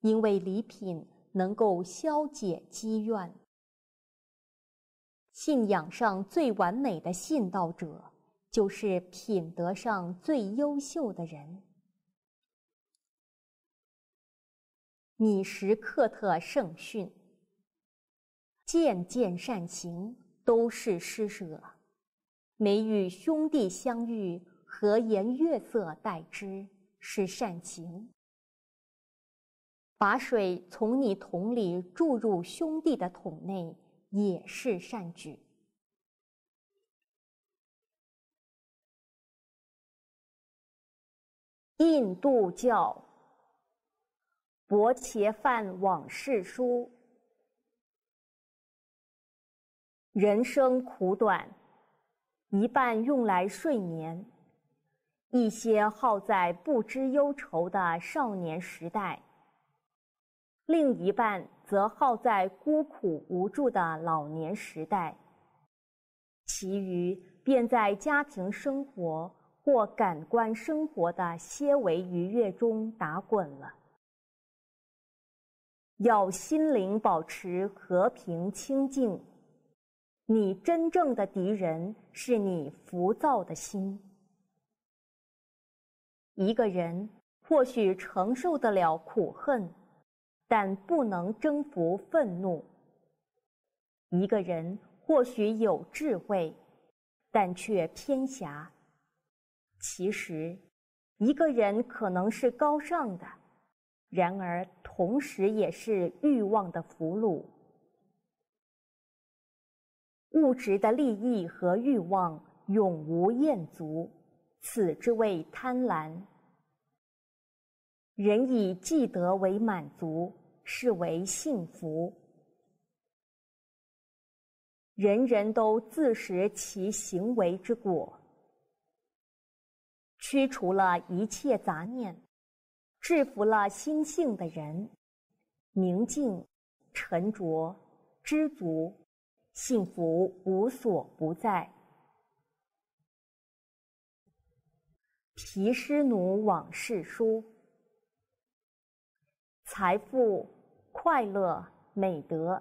因为礼品能够消解积怨。信仰上最完美的信道者，就是品德上最优秀的人。米什克特圣训：件件善行都是施舍，每与兄弟相遇。和颜悦色待之是善行。把水从你桶里注入兄弟的桶内也是善举。印度教薄伽梵往事书：人生苦短，一半用来睡眠。一些耗在不知忧愁的少年时代，另一半则耗在孤苦无助的老年时代，其余便在家庭生活或感官生活的些微愉悦中打滚了。要心灵保持和平清净，你真正的敌人是你浮躁的心。一个人或许承受得了苦恨，但不能征服愤怒。一个人或许有智慧，但却偏狭。其实，一个人可能是高尚的，然而同时也是欲望的俘虏。物质的利益和欲望永无厌足。此之谓贪婪。人以既得为满足，是为幸福。人人都自食其行为之果。驱除了一切杂念，制服了心性的人，宁静、沉着、知足、幸福无所不在。皮湿奴往事书：财富、快乐、美德，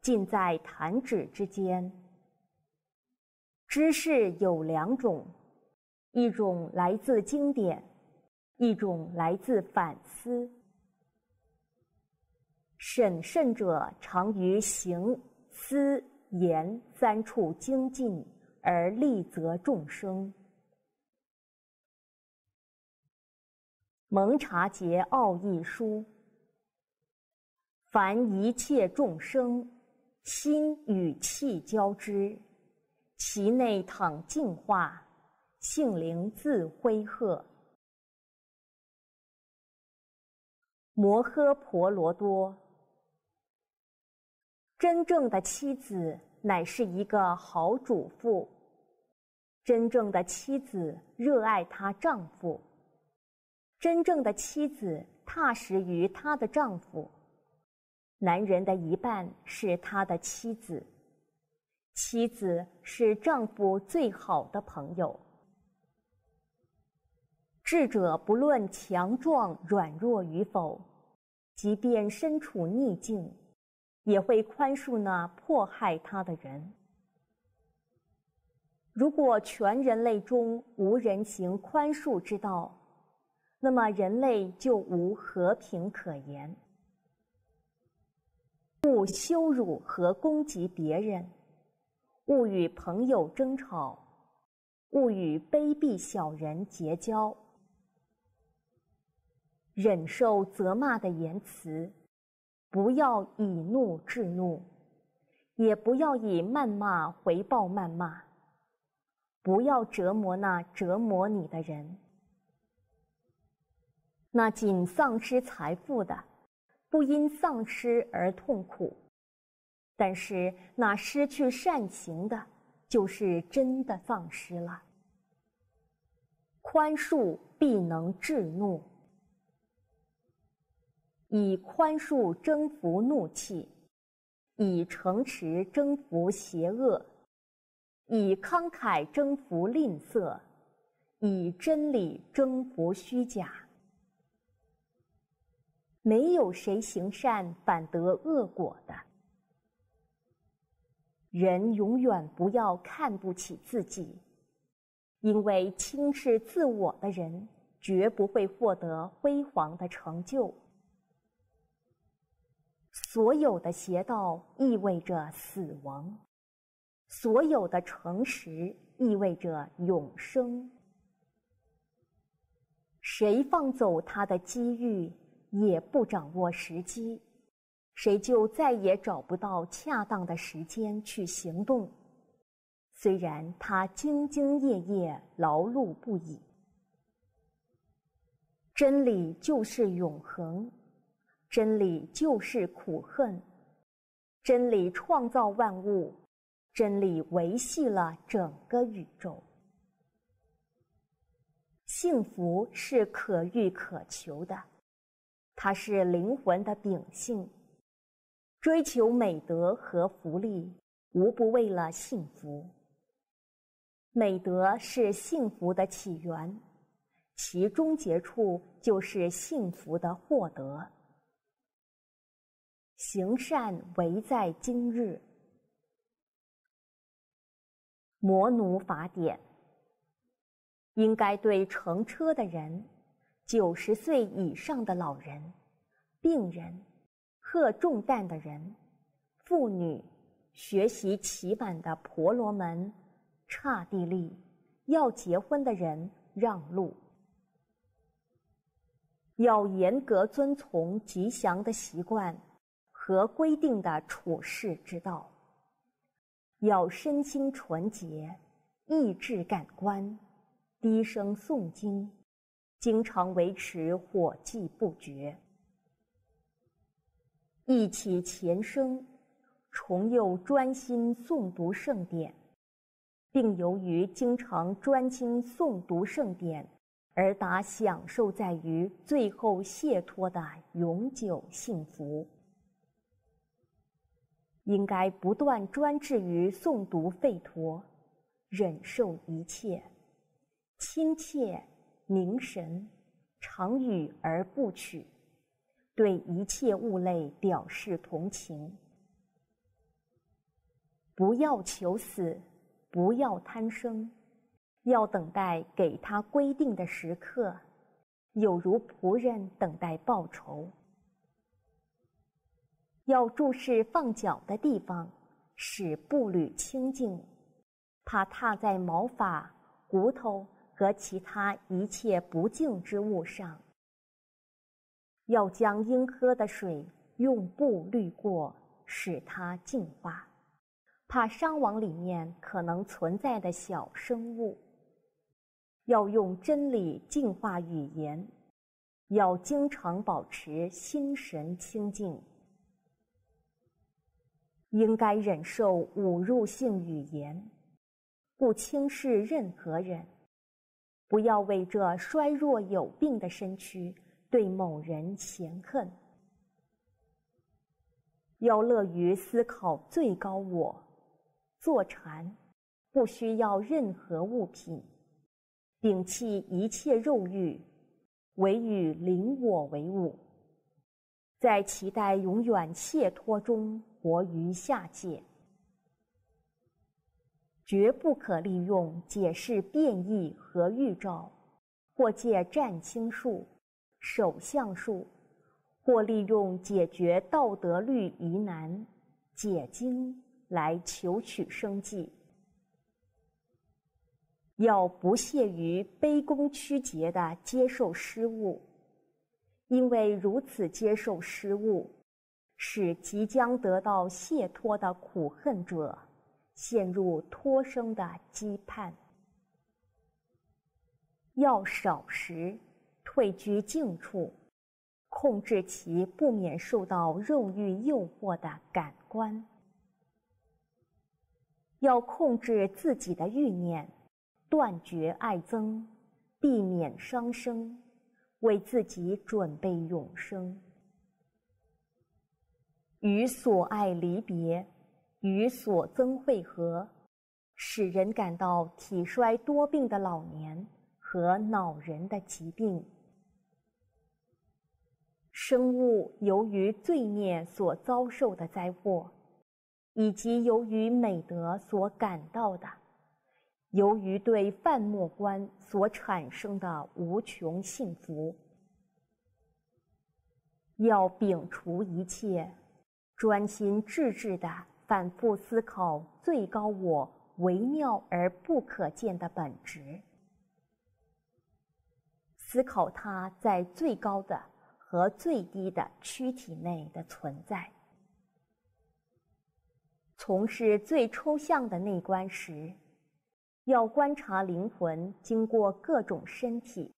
尽在弹指之间。知识有两种，一种来自经典，一种来自反思。审慎者常于行、思、言三处精进，而利泽众生。蒙察节奥义书：凡一切众生，心与气交织，其内倘净化，性灵自恢赫。摩诃婆罗多，真正的妻子乃是一个好主妇，真正的妻子热爱她丈夫。真正的妻子踏实于她的丈夫。男人的一半是他的妻子，妻子是丈夫最好的朋友。智者不论强壮软弱与否，即便身处逆境，也会宽恕那迫害他的人。如果全人类中无人行宽恕之道，那么人类就无和平可言。勿羞辱和攻击别人，勿与朋友争吵，勿与卑鄙小人结交。忍受责骂的言辞，不要以怒制怒，也不要以谩骂回报谩骂。不要折磨那折磨你的人。那仅丧失财富的，不因丧失而痛苦；但是那失去善行的，就是真的丧失了。宽恕必能制怒。以宽恕征服怒气，以诚实征服邪恶，以慷慨征服吝啬，以真理征服虚假。没有谁行善反得恶果的。人永远不要看不起自己，因为轻视自我的人，绝不会获得辉煌的成就。所有的邪道意味着死亡，所有的诚实意味着永生。谁放走他的机遇，也不掌握时机，谁就再也找不到恰当的时间去行动。虽然他兢兢业业、劳碌不已，真理就是永恒。真理就是苦恨，真理创造万物，真理维系了整个宇宙。幸福是可遇可求的，它是灵魂的秉性。追求美德和福利，无不为了幸福。美德是幸福的起源，其终结处就是幸福的获得。行善唯在今日。摩奴法典应该对乘车的人、九十岁以上的老人、病人、荷重担的人、妇女、学习起晚的婆罗门、刹帝利、要结婚的人让路，要严格遵从吉祥的习惯。和规定的处世之道，要身心纯洁，意志感官，低声诵经，经常维持火气不绝。忆起前生，重又专心诵读圣典，并由于经常专心诵读圣典，而达享受在于最后解脱的永久幸福。应该不断专志于诵读吠陀，忍受一切，亲切凝神，常语而不取，对一切物类表示同情。不要求死，不要贪生，要等待给他规定的时刻，有如仆人等待报酬。要注视放脚的地方，使步履清净，怕踏在毛发、骨头和其他一切不净之物上。要将应喝的水用布滤过，使它净化，怕伤亡里面可能存在的小生物。要用真理净化语言，要经常保持心神清净。应该忍受侮辱性语言，不轻视任何人。不要为这衰弱有病的身躯对某人嫌恨。要乐于思考最高我。坐禅，不需要任何物品，摒弃一切肉欲，唯与灵我为伍，在期待永远解脱中活于下界。绝不可利用解释变异和预兆，或借占星术、手相术，或利用解决道德律疑难、解经来求取生计。要不屑于卑躬屈节的接受失误，因为如此接受失误，使即将得到解脱的苦恨者。陷入脱生的羁绊，要少食，退居静处，控制其不免受到肉欲诱惑的感官。要控制自己的欲念，断绝爱憎，避免伤生，为自己准备永生。与所爱离别。与所增会合，使人感到体衰多病的老年和恼人的疾病。生物由于罪孽所遭受的灾祸，以及由于美德所感到的，由于对范末观所产生的无穷幸福，要摒除一切，专心致志的。反复思考最高我微妙而不可见的本质，思考它在最高的和最低的躯体内的存在。从事最抽象的内观时，要观察灵魂经过各种身体，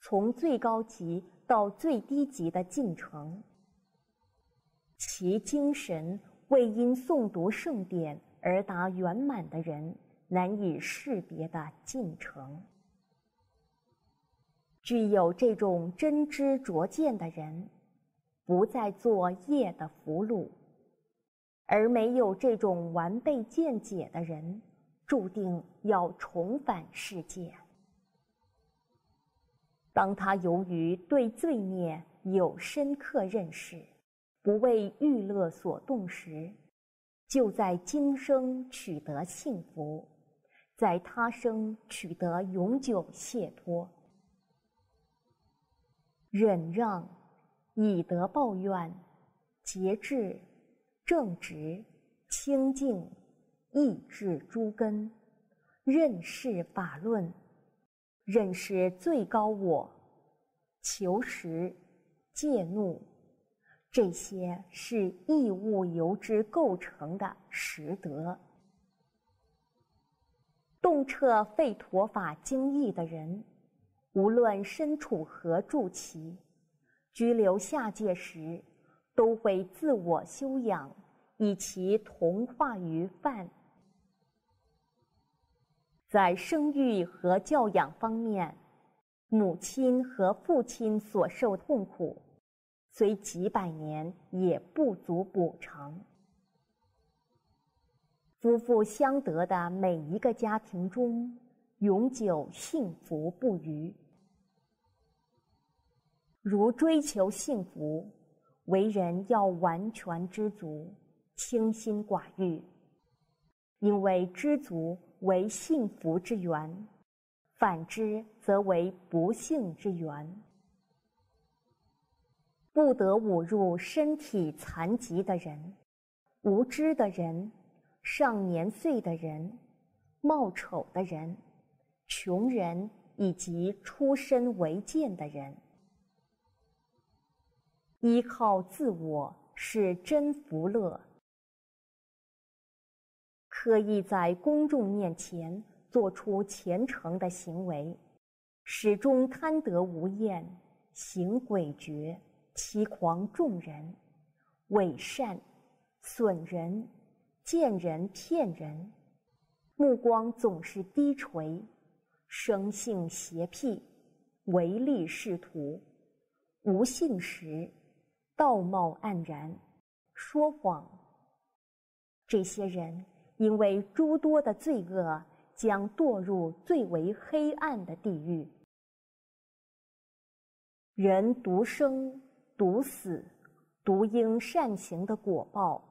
从最高级到最低级的进程，其精神。为因诵读圣典而达圆满的人难以识别的进程，具有这种真知灼见的人，不再做业的俘虏；而没有这种完备见解的人，注定要重返世界。当他由于对罪孽有深刻认识。不为欲乐所动时，就在今生取得幸福，在他生取得永久解脱。忍让、以德报怨、节制、正直、清净、意志诸根，认识法论，认识最高我，求实、戒怒。这些是义物由之构成的实德。洞彻吠陀法经义的人，无论身处何处期，居留下界时，都会自我修养，以其同化于梵。在生育和教养方面，母亲和父亲所受痛苦。虽几百年也不足补偿。夫妇相得的每一个家庭中，永久幸福不渝。如追求幸福，为人要完全知足，清心寡欲，因为知足为幸福之源，反之则为不幸之源。不得侮辱身体残疾的人、无知的人、上年岁的人、貌丑的人、穷人以及出身为贱的人。依靠自我是真福乐。刻意在公众面前做出虔诚的行为，始终贪得无厌，行诡谲。欺狂众人，伪善，损人，见人骗人，目光总是低垂，生性邪僻，唯利是图，无信实，道貌岸然，说谎。这些人因为诸多的罪恶，将堕入最为黑暗的地狱。人独生，毒死。毒应善行的果报，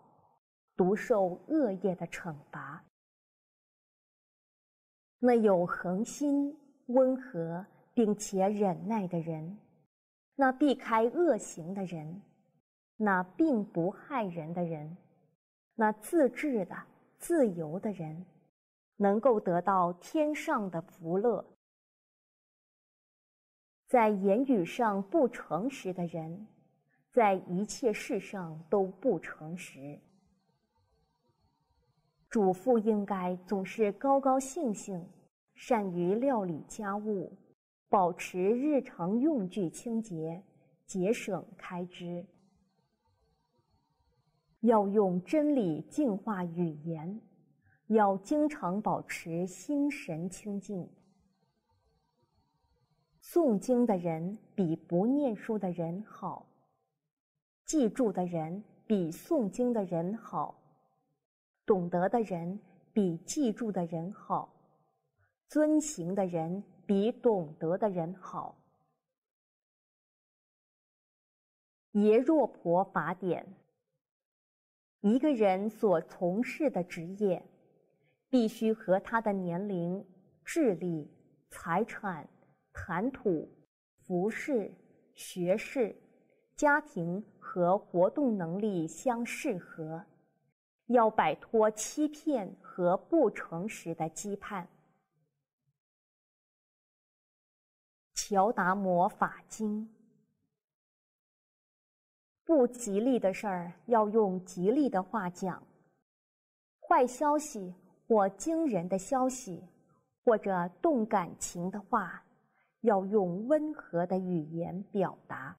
独受恶业的惩罚。那有恒心、温和并且忍耐的人，那避开恶行的人，那并不害人的人，那自治的、自由的人，能够得到天上的福乐。在言语上不诚实的人。在一切事上都不诚实。主妇应该总是高高兴兴，善于料理家务，保持日常用具清洁，节省开支。要用真理净化语言，要经常保持心神清净。诵经的人比不念书的人好。记住的人比诵经的人好，懂得的人比记住的人好，遵行的人比懂得的人好。耶若婆法典：一个人所从事的职业，必须和他的年龄、智力、财产、谈吐、服饰、学识、家庭。和活动能力相适合，要摆脱欺骗和不诚实的羁绊。乔达摩法经：不吉利的事儿要用吉利的话讲，坏消息或惊人的消息，或者动感情的话，要用温和的语言表达。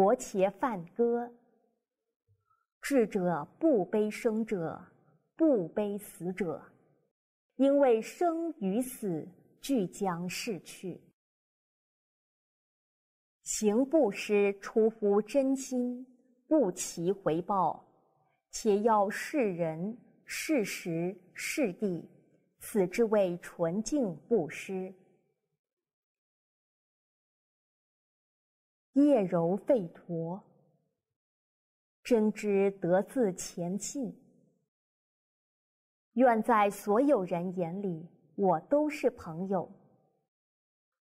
薄伽梵歌：智者不悲生者，不悲死者，因为生与死俱将逝去。行布施出乎真心，不期回报，且要世人、世时、世地，此之谓纯净布施。叶柔吠陀，真知得自前进。愿在所有人眼里，我都是朋友；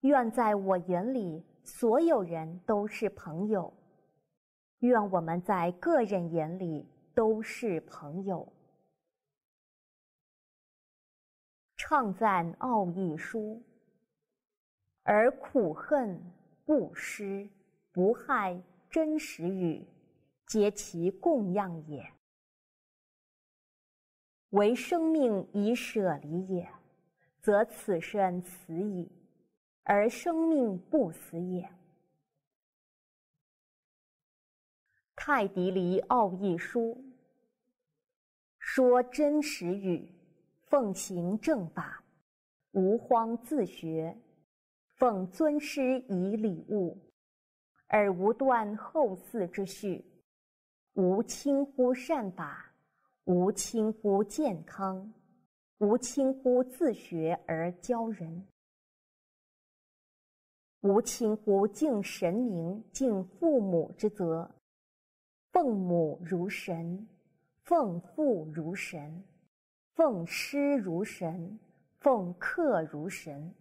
愿在我眼里，所有人都是朋友；愿我们在个人眼里都是朋友。唱赞奥义书，而苦恨不施。不害真实语，皆其供养也。唯生命以舍离也，则此身死矣；而生命不死也。泰迪离奥义书说真实语，奉行正法，无荒自学，奉尊师以礼物。而无断后嗣之序，无轻忽善法，无轻忽健康，无轻忽自学而教人，无轻忽敬神明、敬父母之责，奉母如神，奉父如神，奉师如神，奉客如神。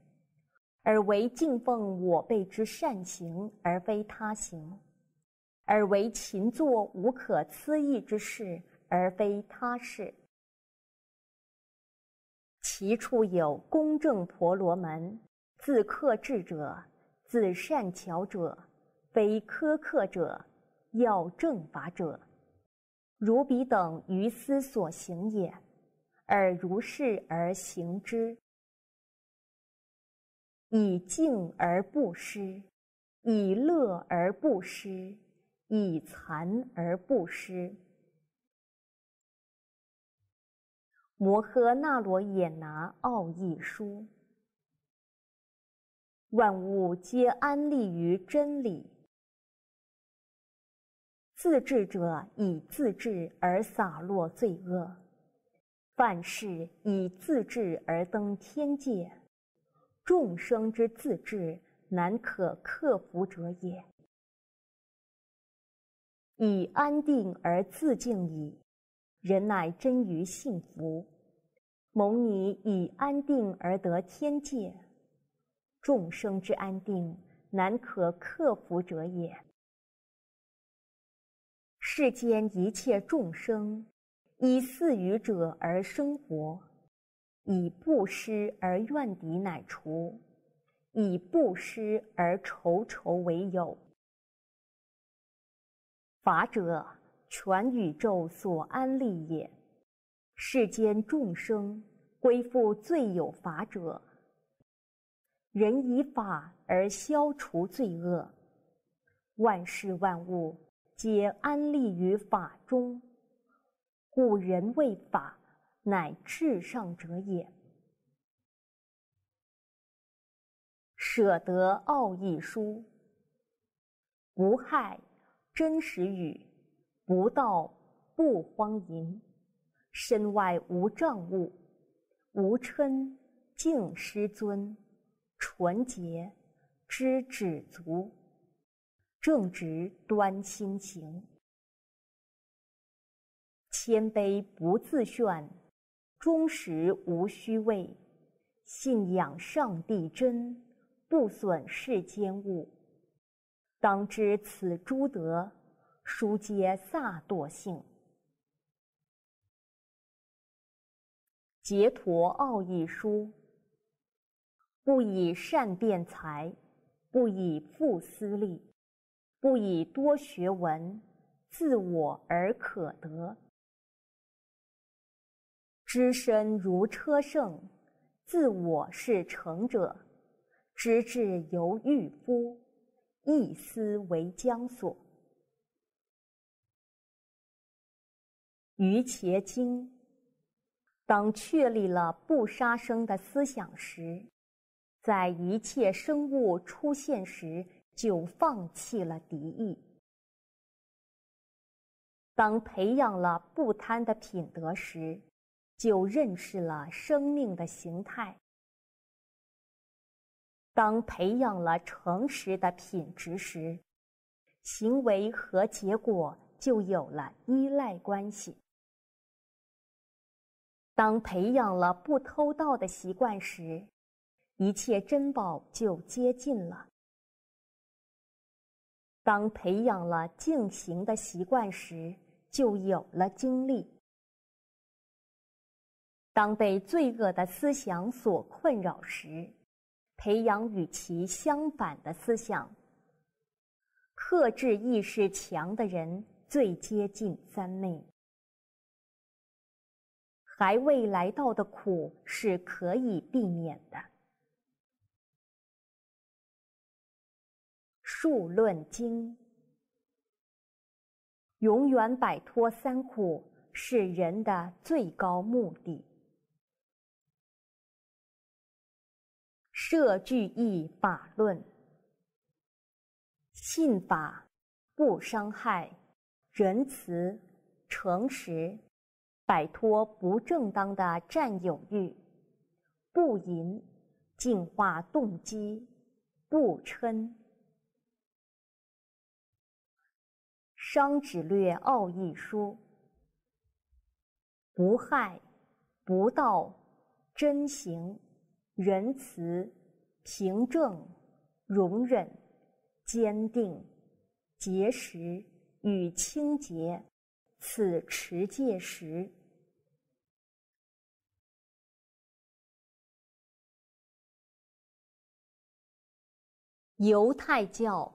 而为敬奉我辈之善行，而非他行；而为勤作无可思议之事，而非他事。其处有公正婆罗门，自克制者，自善巧者，非苛刻者，要正法者，如彼等于斯所行也，而如是而行之。以静而不失，以乐而不失，以残而不失。摩诃那罗也拿奥义书。万物皆安立于真理。自治者以自治而洒落罪恶，凡事以自治而登天界。众生之自治，难可克服者也。以安定而自静矣，人乃真于幸福。蒙你以安定而得天界，众生之安定，难可克服者也。世间一切众生，以饲予者而生活，以布施而怨敌乃除，以布施而仇仇为友。法者，全宇宙所安立也。世间众生归附最有法者，人以法而消除罪恶，万事万物。皆安立于法中，故人为法，乃至上者也。舍得奥义书，不害真实语，不盗不荒淫，身外无障物，无嗔敬师尊，纯洁知止足。正直端心行，谦卑不自炫，忠实无虚伪，信仰上帝真，不损世间物。当知此诸德，殊皆萨惰性。解脱奥义书，不以善辩才，不以富私利。不以多学文，自我而可得。知身如车胜，自我是成者。知至犹豫夫，一思为将所。于伽经，当确立了不杀生的思想时，在一切生物出现时。就放弃了敌意。当培养了不贪的品德时，就认识了生命的形态；当培养了诚实的品质时，行为和结果就有了依赖关系；当培养了不偷盗的习惯时，一切珍宝就接近了。当培养了静行的习惯时，就有了精力；当被罪恶的思想所困扰时，培养与其相反的思想。克制意识强的人最接近三昧。还未来到的苦是可以避免的。数论经，永远摆脱三苦是人的最高目的。摄具义法论，信法不伤害，仁慈诚实，摆脱不正当的占有欲，不淫，净化动机，不嗔。商指略奥义书，不害，不道，真行，仁慈，平正，容忍，坚定，节食与清洁，此持戒时。犹太教，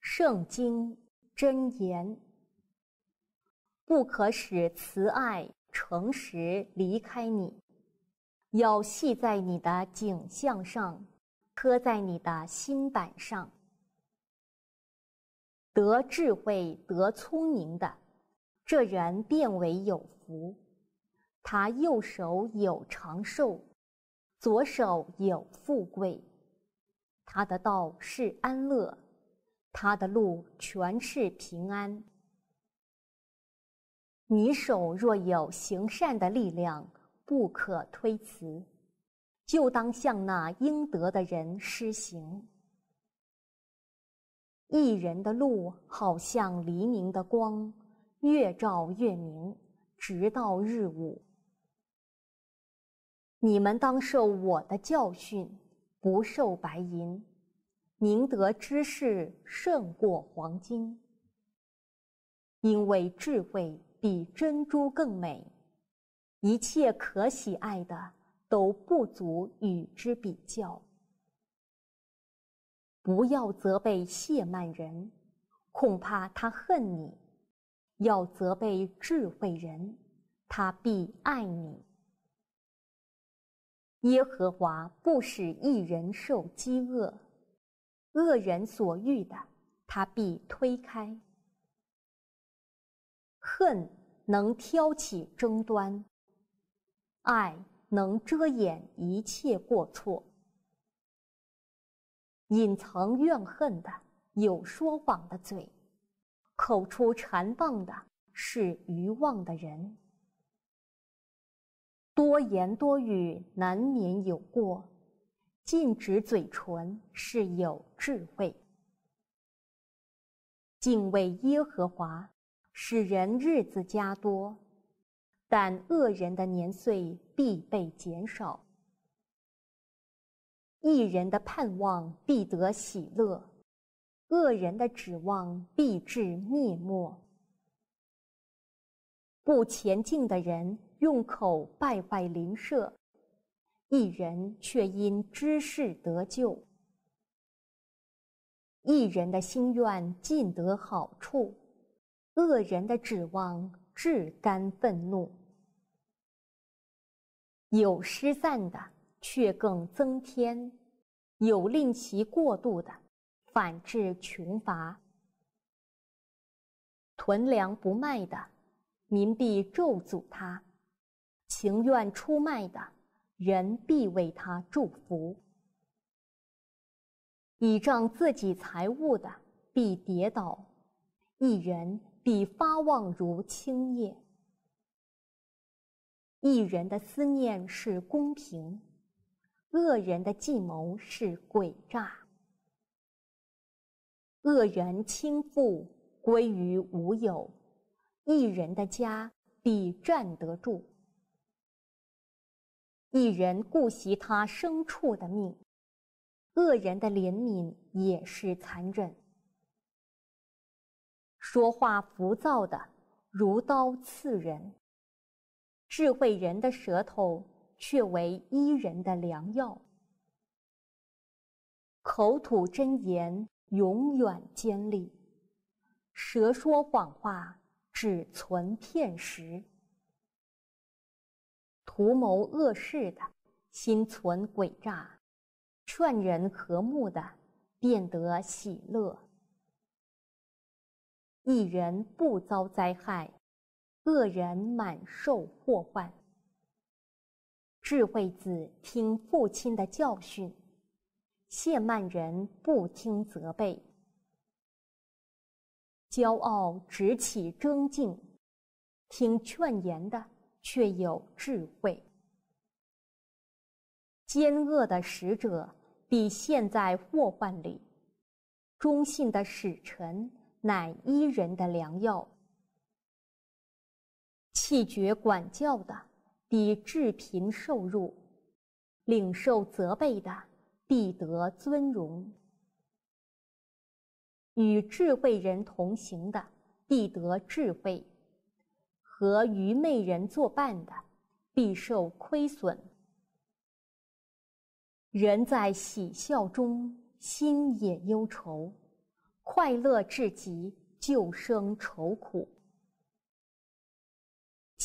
圣经。真言不可使慈爱、诚实离开你，要系在你的颈项上，刻在你的心板上。得智慧、得聪明的，这人变为有福；他右手有长寿，左手有富贵。他的道是安乐，他的路全是平安。你手若有行善的力量，不可推辞，就当向那应得的人施行。一人的路好像黎明的光，越照越明，直到日午。你们当受我的教训，不受白银，明得之事胜过黄金，因为智慧比珍珠更美，一切可喜爱的都不足与之比较。不要责备谢曼人，恐怕他恨你；要责备智慧人，他必爱你。耶和华不使一人受饥饿，恶人所欲的，他必推开。恨能挑起争端，爱能遮掩一切过错。隐藏怨恨的，有说谎的嘴；口出禅谤的，是愚妄的人。多言多语难免有过，禁止嘴唇是有智慧。敬畏耶和华，使人日子加多，但恶人的年岁必被减少。一人的盼望必得喜乐，恶人的指望必至灭没。不前进的人。用口败坏邻舍，一人却因知事得救。一人的心愿尽得好处，恶人的指望至甘愤怒。有失散的，却更增添；有令其过度的，反致穷乏。囤粮不卖的，民必咒诅他。情愿出卖的人必为他祝福；倚仗自己财物的必跌倒；一人必发旺如青叶；一人的思念是公平，恶人的计谋是诡诈。恶人倾覆归于无有，一人的家必站得住。一人顾惜他牲畜的命，恶人的怜悯也是残忍。说话浮躁的如刀刺人，智慧人的舌头却为医人的良药。口吐真言永远坚立，舌说谎话只存片时。图谋恶事的，心存诡诈；劝人和睦的，便得喜乐。一人不遭灾害，恶人满受祸患。智慧子听父亲的教训，谢曼人不听责备。骄傲直起争竞，听劝言的。却有智慧。奸恶的使者必陷在祸患里，忠信的使臣乃医人的良药。气绝管教的必致贫受辱，领受责备的必得尊荣。与智慧人同行的必得智慧。和愚昧人作伴的，必受亏损。人在喜笑中，心也忧愁；快乐至极，就生愁苦。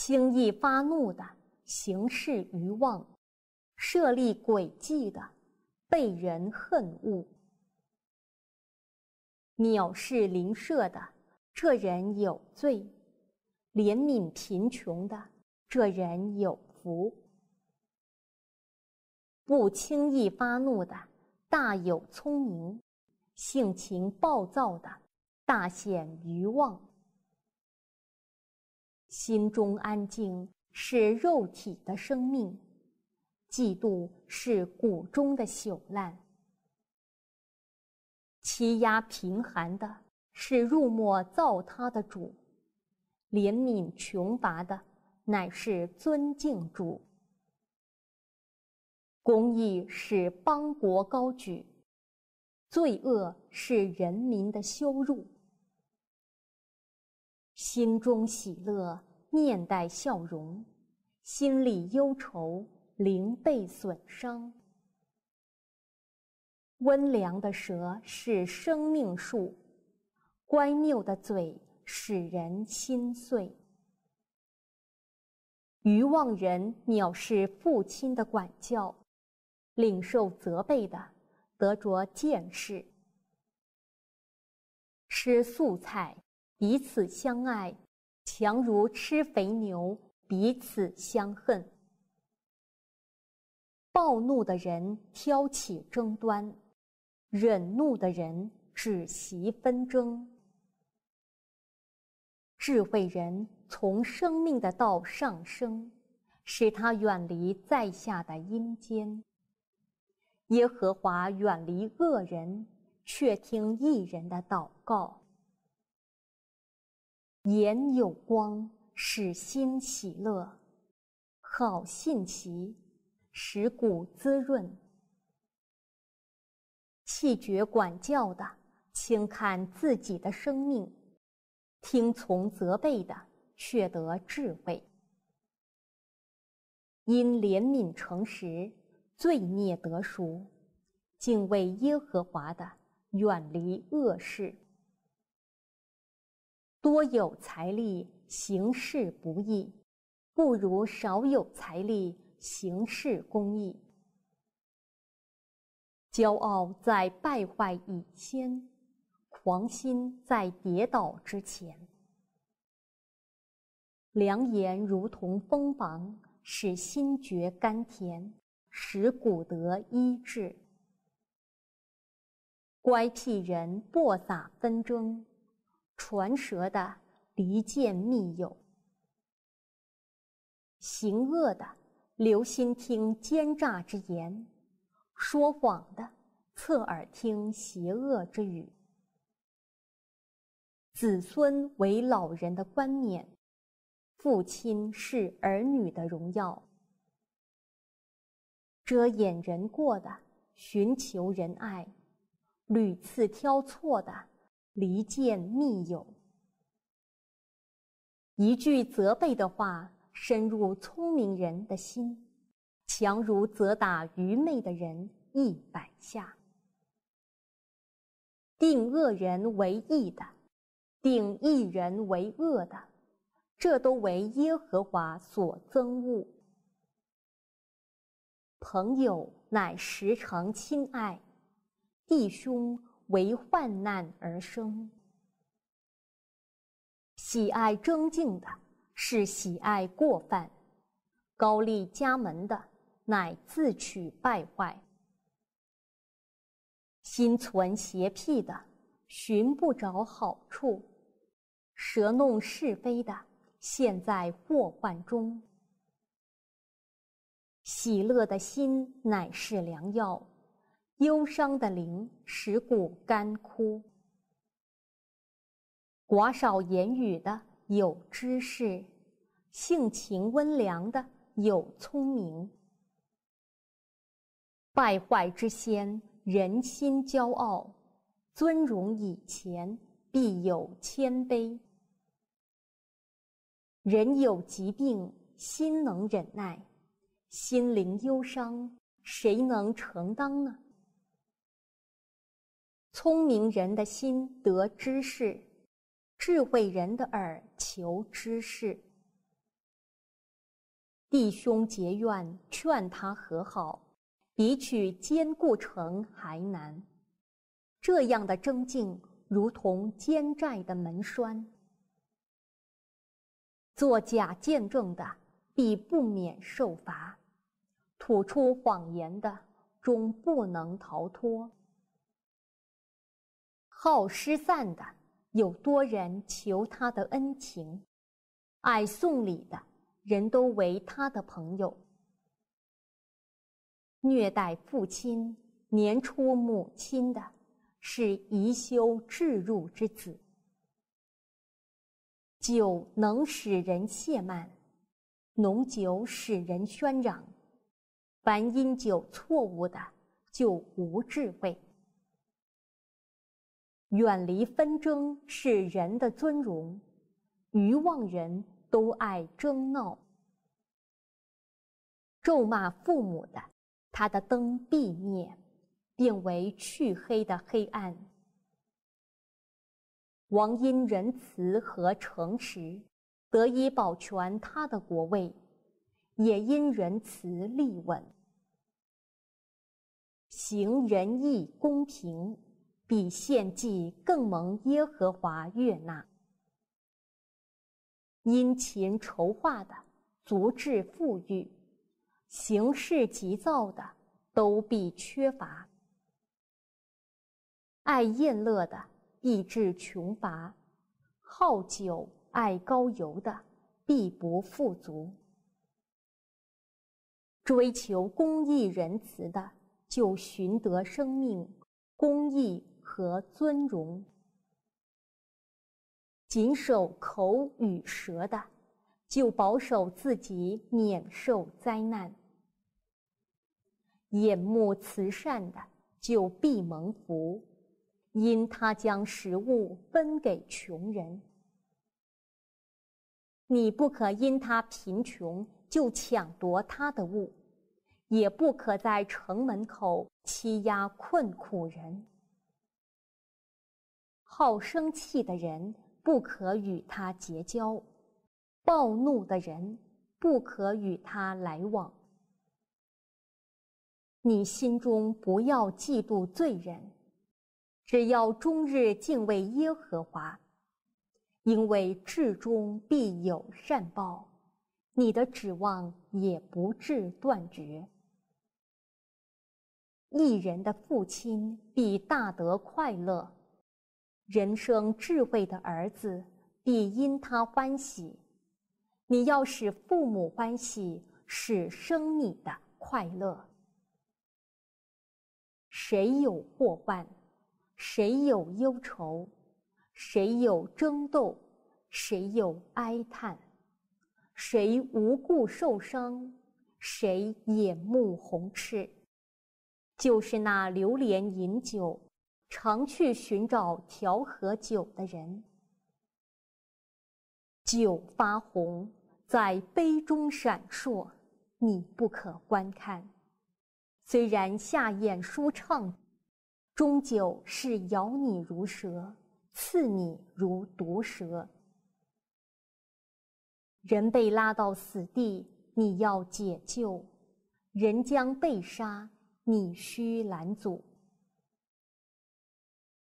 轻易发怒的，行事愚妄；设立诡计的，被人恨恶。藐视邻舍的，这人有罪。怜悯贫穷的，这人有福。不轻易发怒的，大有聪明；性情暴躁的，大显愚妄。心中安静是肉体的生命，嫉妒是骨中的朽烂。欺压贫寒的是入没造他的主，怜悯穷乏的乃是尊敬主。公义使邦国高举，罪恶是人民的羞辱。心中喜乐，面带笑容；心里忧愁，灵被损伤。温良的舌是生命树，乖谬的嘴使人心碎。愚妄人藐视父亲的管教。领受责备的，得着见识；吃素菜，彼此相爱，强如吃肥牛，彼此相恨。暴怒的人挑起争端，忍怒的人止息纷争。智慧人从生命的道上升，使他远离在下的阴间。耶和华远离恶人，却听义人的祷告。眼有光，使心喜乐；好信息，使骨滋润。气绝管教的，轻看自己的生命；听从责备的，却得智慧。因怜悯诚实。罪孽得赎，敬畏耶和华的，远离恶事。多有财力行事不义，不如少有财力行事公义。骄傲在败坏以先，狂心在跌倒之前。良言如同蜂房，使心觉甘甜。使古得医治。乖僻人播撒纷争，传舌的离间密友。行恶的留心听奸诈之言，说谎的侧耳听邪恶之语。子孙为老人的冠冕，父亲是儿女的荣耀。遮掩人过的，寻求仁爱；屡次挑错的，离间密友。一句责备的话，深入聪明人的心，强如责打愚昧的人一百下。定恶人为义的，定义人为恶的，这都为耶和华所憎恶。朋友乃时常亲爱，弟兄为患难而生。喜爱争竞的，是喜爱过犯；高丽家门的，乃自取败坏。心存邪僻的，寻不着好处；舌弄是非的，陷在祸患中。喜乐的心乃是良药，忧伤的灵使骨干枯。寡少言语的有知识，性情温良的有聪明。败坏之先，人心骄傲；尊荣以前，必有谦卑。人有疾病，心能忍耐。心灵忧伤，谁能承担呢？聪明人的心得知识，智慧人的耳求知识。弟兄结怨，劝他和好，比取坚固城还难。这样的争竞，如同奸寨的门栓。做假见证的。必不免受罚；吐出谎言的，终不能逃脱。好失散的，有多人求他的恩情；爱送礼的，人都为他的朋友。虐待父亲、年出母亲的，是宜修置入之子。酒能使人懈慢，浓酒使人喧嚷。凡因酒错误的，就无智慧。远离纷争是人的尊荣，愚妄人都爱争闹。咒骂父母的，他的灯必灭，变为黢黑的黑暗。王因仁慈和诚实，得以保全他的国位，也因仁慈立稳。行仁义公平，比献祭更蒙耶和华悦纳。殷勤筹划的，足智富裕；行事急躁的，都必缺乏。爱宴乐的。必致穷乏，好酒爱高油的，必不富足。追求公义仁慈的，就寻得生命、公义和尊荣；谨守口与舌的，就保守自己免受灾难；眼目慈善的，就必蒙福。因他将食物分给穷人，你不可因他贫穷就抢夺他的物，也不可在城门口欺压困苦人。好生气的人不可与他结交，暴怒的人不可与他来往。你心中不要嫉妒罪人。只要终日敬畏耶和华，因为至终必有善报，你的指望也不至断绝。一人的父亲必大得快乐，人生智慧的儿子必因他欢喜。你要使父母欢喜，是生你的快乐。谁有祸患？谁有忧愁，谁有争斗，谁有哀叹，谁无故受伤，谁眼目红赤，就是那流连饮酒、常去寻找调和酒的人。酒发红，在杯中闪烁，你不可观看。虽然下咽舒畅。终究是咬你如蛇，刺你如毒蛇。人被拉到死地，你要解救；人将被杀，你需拦阻。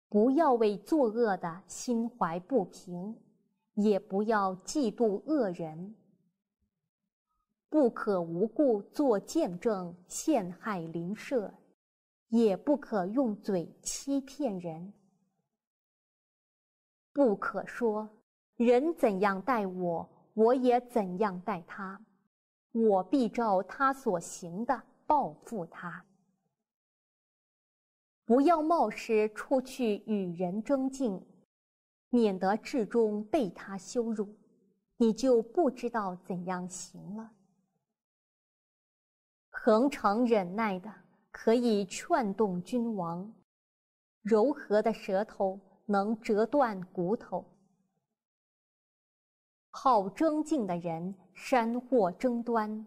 不要为作恶的心怀不平，也不要嫉妒恶人。不可无故作见证，陷害邻舍。也不可用嘴欺骗人，不可说人怎样待我，我也怎样待他，我必照他所行的报复他。不要冒失出去与人争竞，免得至终被他羞辱，你就不知道怎样行了。恒常忍耐的。可以劝动君王，柔和的舌头能折断骨头。好争竞的人，山祸争端，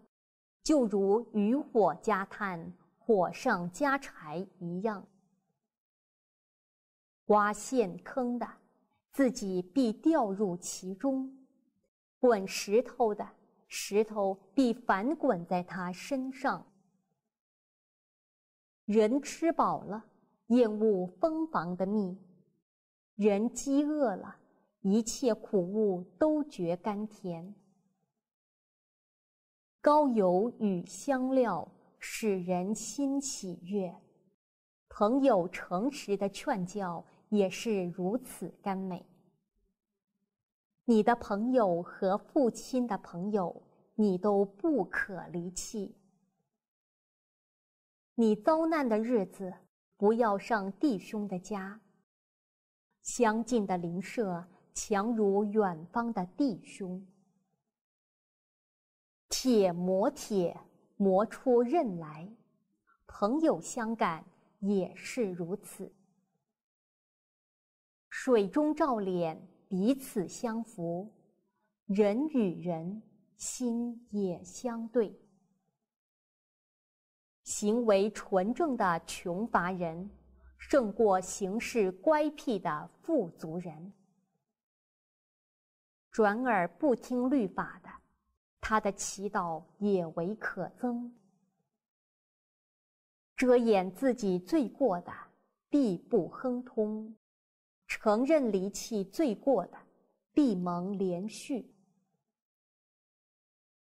就如渔火加炭，火上加柴一样。挖陷坑的，自己必掉入其中；滚石头的，石头必反滚在他身上。人吃饱了，厌恶蜂房的蜜；人饥饿了，一切苦物都觉甘甜。高油与香料使人心喜悦，朋友诚实的劝教也是如此甘美。你的朋友和父亲的朋友，你都不可离弃。你遭难的日子，不要上弟兄的家。相近的邻舍强如远方的弟兄。铁磨铁，磨出刃来；朋友相感也是如此。水中照脸，彼此相扶；人与人心也相对。行为纯正的穷乏人。胜过行事乖僻的富足人。转而不听律法的，他的祈祷也为可憎。遮掩自己罪过的，必不亨通；承认离弃罪过的，必蒙连续。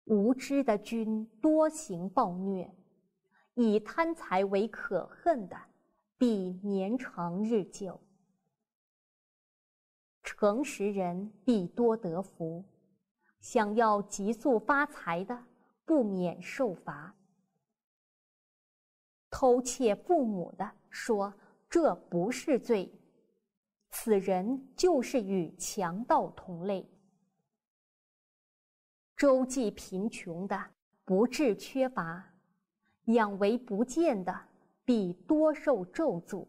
无知的君多行暴虐，以贪财为可恨的。必年长日久，诚实人必多得福。想要急速发财的，不免受罚。偷窃父母的说这不是罪，此人就是与强盗同类。周济贫穷的，不致缺乏；养为不见的。必多受咒诅。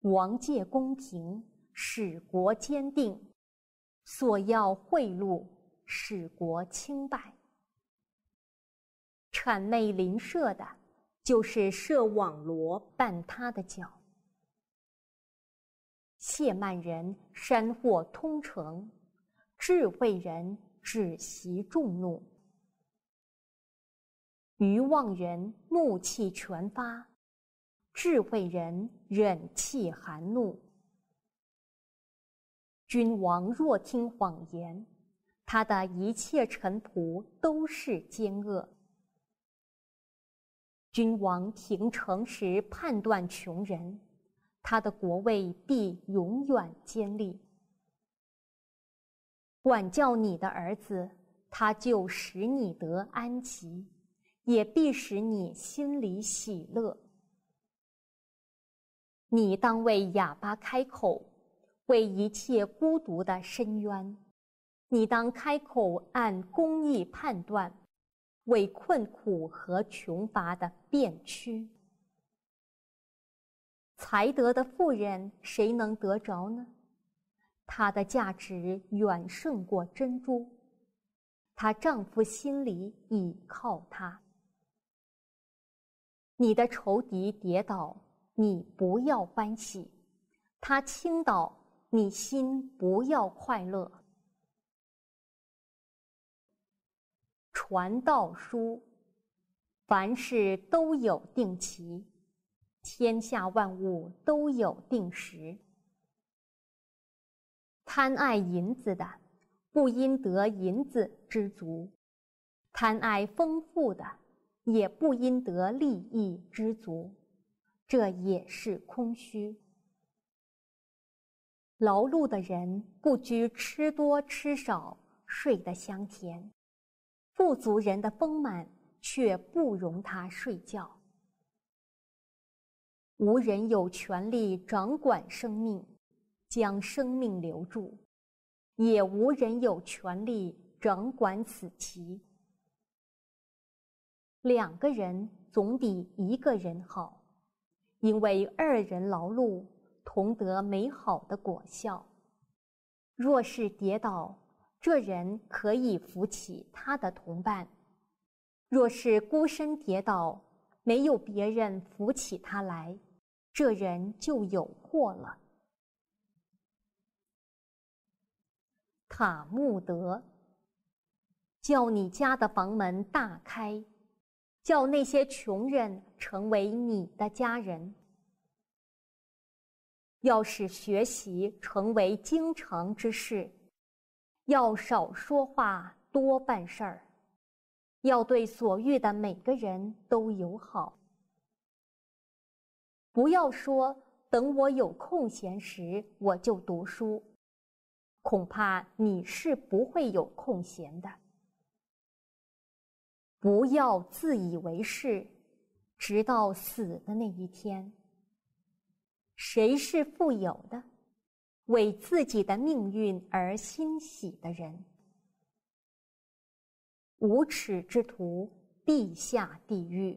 王界公平，使国坚定；索要贿赂，使国清败。谄媚邻舍的，就是设网罗绊他的脚。谢曼人山祸通城，智慧人止息众怒。愚妄人怒气全发，智慧人忍气含怒。君王若听谎言，他的一切臣仆都是奸恶。君王凭诚实判断穷人，他的国位必永远坚立。管教你的儿子，他就使你得安吉。也必使你心里喜乐。你当为哑巴开口，为一切孤独的深渊；你当开口按公义判断，为困苦和穷乏的变屈。才德的妇人，谁能得着呢？她的价值远胜过珍珠，她丈夫心里倚靠她。你的仇敌跌倒，你不要欢喜；他倾倒，你心不要快乐。传道书，凡事都有定期，天下万物都有定时。贪爱银子的，不应得银子知足；贪爱丰富的。也不应得利益知足，这也是空虚。劳碌的人不拘吃多吃少，睡得香甜；富足人的丰满却不容他睡觉。无人有权利掌管生命，将生命留住；也无人有权利掌管此棋。两个人总比一个人好，因为二人劳碌同得美好的果效。若是跌倒，这人可以扶起他的同伴；若是孤身跌倒，没有别人扶起他来，这人就有祸了。塔木德，叫你家的房门大开。叫那些穷人成为你的家人，要使学习成为经常之事，要少说话多办事儿，要对所遇的每个人都友好。不要说等我有空闲时我就读书，恐怕你是不会有空闲的。不要自以为是，直到死的那一天。谁是富有的，为自己的命运而欣喜的人？无耻之徒必下地狱。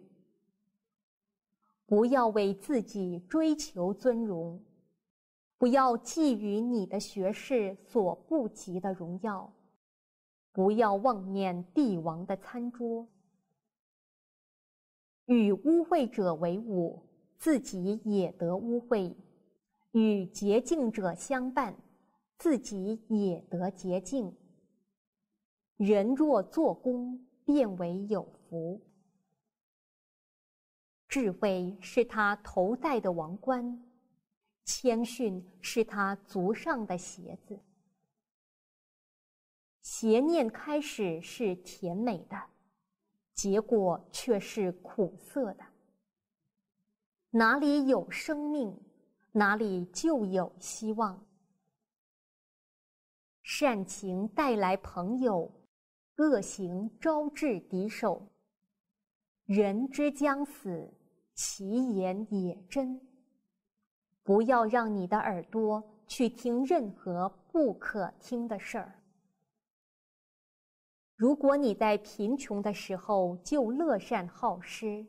不要为自己追求尊荣，不要觊觎你的学士所不及的荣耀。不要妄念帝王的餐桌，与污秽者为伍，自己也得污秽；与洁净者相伴，自己也得洁净。人若做工，便为有福。智慧是他头戴的王冠，谦逊是他足上的鞋子。邪念开始是甜美的，结果却是苦涩的。哪里有生命，哪里就有希望。善情带来朋友，恶行招致敌手。人之将死，其言也真。不要让你的耳朵去听任何不可听的事儿。如果你在贫穷的时候就乐善好施，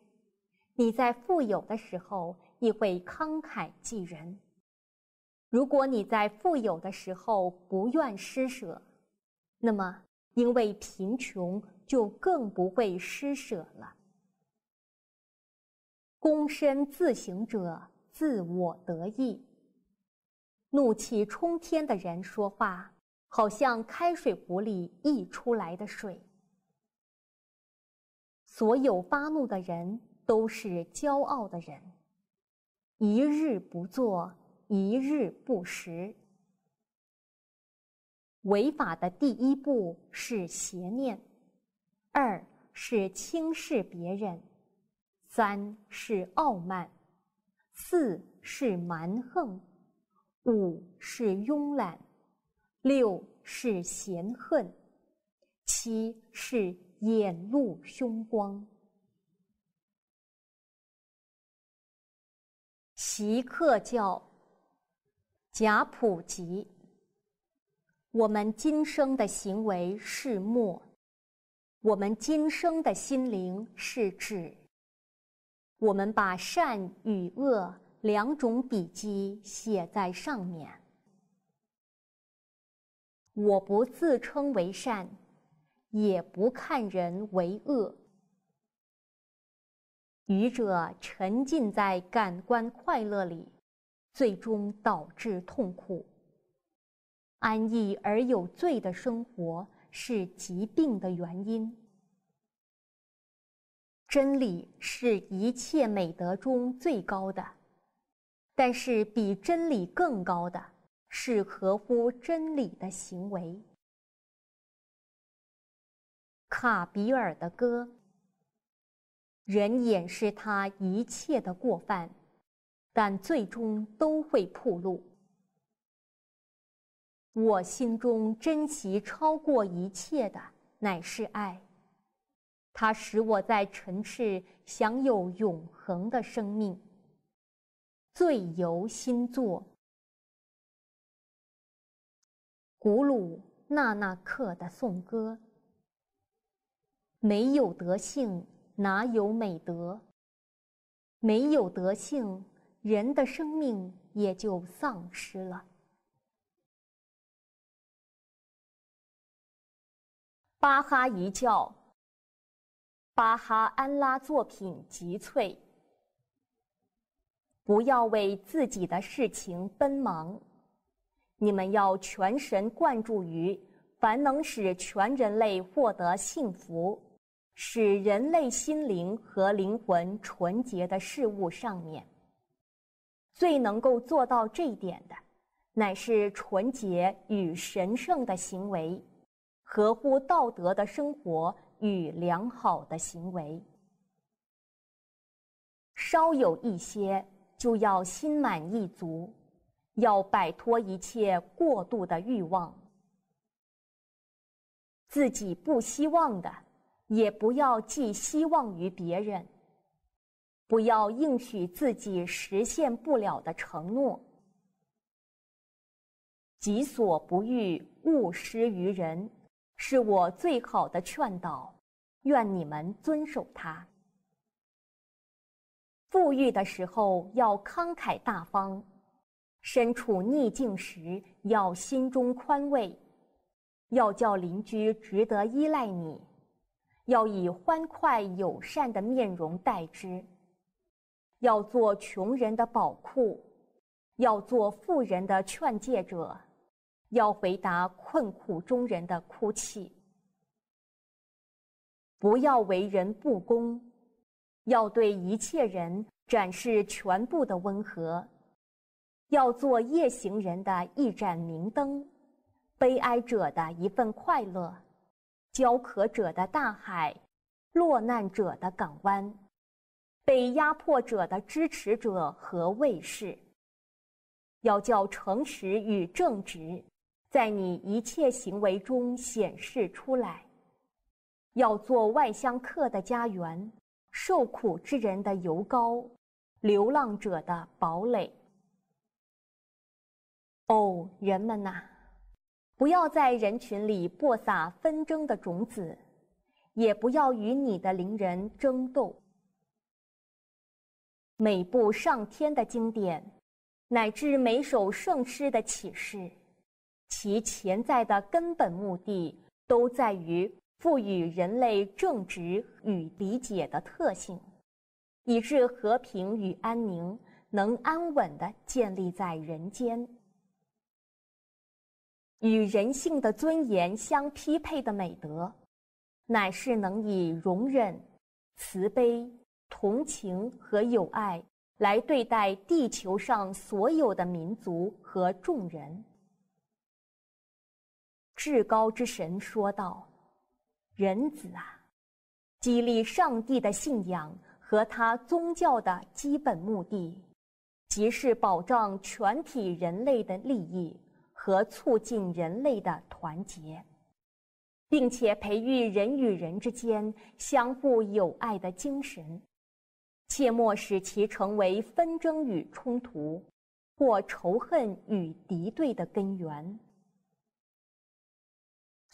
你在富有的时候亦会慷慨济人。如果你在富有的时候不愿施舍，那么因为贫穷就更不会施舍了。躬身自省者，自我得意。怒气冲天的人说话。好像开水壶里溢出来的水。所有发怒的人都是骄傲的人。一日不做，一日不食。违法的第一步是邪念，二是轻视别人，三是傲慢，四是蛮横，五是慵懒。六是嫌恨，七是眼露凶光。习课教，假普及。我们今生的行为是墨，我们今生的心灵是纸。我们把善与恶两种笔迹写在上面。我不自称为善，也不看人为恶。愚者沉浸在感官快乐里，最终导致痛苦。安逸而有罪的生活是疾病的原因。真理是一切美德中最高的，但是比真理更高的。是合乎真理的行为。卡比尔的歌，人掩饰他一切的过犯，但最终都会暴露。我心中珍惜超过一切的，乃是爱，它使我在尘世享有永恒的生命。最由心作。古鲁那纳克的颂歌：没有德性，哪有美德？没有德性，人的生命也就丧失了。巴哈一教，巴哈安拉作品集萃。不要为自己的事情奔忙。你们要全神贯注于凡能使全人类获得幸福、使人类心灵和灵魂纯洁的事物上面。最能够做到这一点的，乃是纯洁与神圣的行为，合乎道德的生活与良好的行为。稍有一些，就要心满意足，要摆脱一切过度的欲望。自己不希望的，也不要寄希望于别人。不要应许自己实现不了的承诺。己所不欲，勿施于人，是我最好的劝导，愿你们遵守它。富裕的时候要慷慨大方，身处逆境时要心中宽慰，要叫邻居值得依赖你，要以欢快友善的面容待之。要做穷人的宝库，要做富人的劝诫者，要回答困苦中人的哭泣。不要为人不公，要对一切人展示全部的温和。要做夜行人的一盏明灯，悲哀者的一份快乐，焦渴者的大海，落难者的港湾。被压迫者的支持者和卫士，要叫诚实与正直在你一切行为中显示出来。要做外乡客的家园，受苦之人的油膏，流浪者的堡垒。哦，人们呐，不要在人群里播撒纷争的种子，也不要与你的邻人争斗。每部上天的经典，乃至每首圣诗的启示，其潜在的根本目的，都在于赋予人类正直与理解的特性，以致和平与安宁能安稳地建立在人间。与人性的尊严相匹配的美德，乃是能以容忍、慈悲。同情和友爱来对待地球上所有的民族和众人。至高之神说道：“人子啊，激励上帝的信仰和他宗教的基本目的，即是保障全体人类的利益和促进人类的团结，并且培育人与人之间相互友爱的精神。”切莫使其成为纷争与冲突，或仇恨与敌对的根源。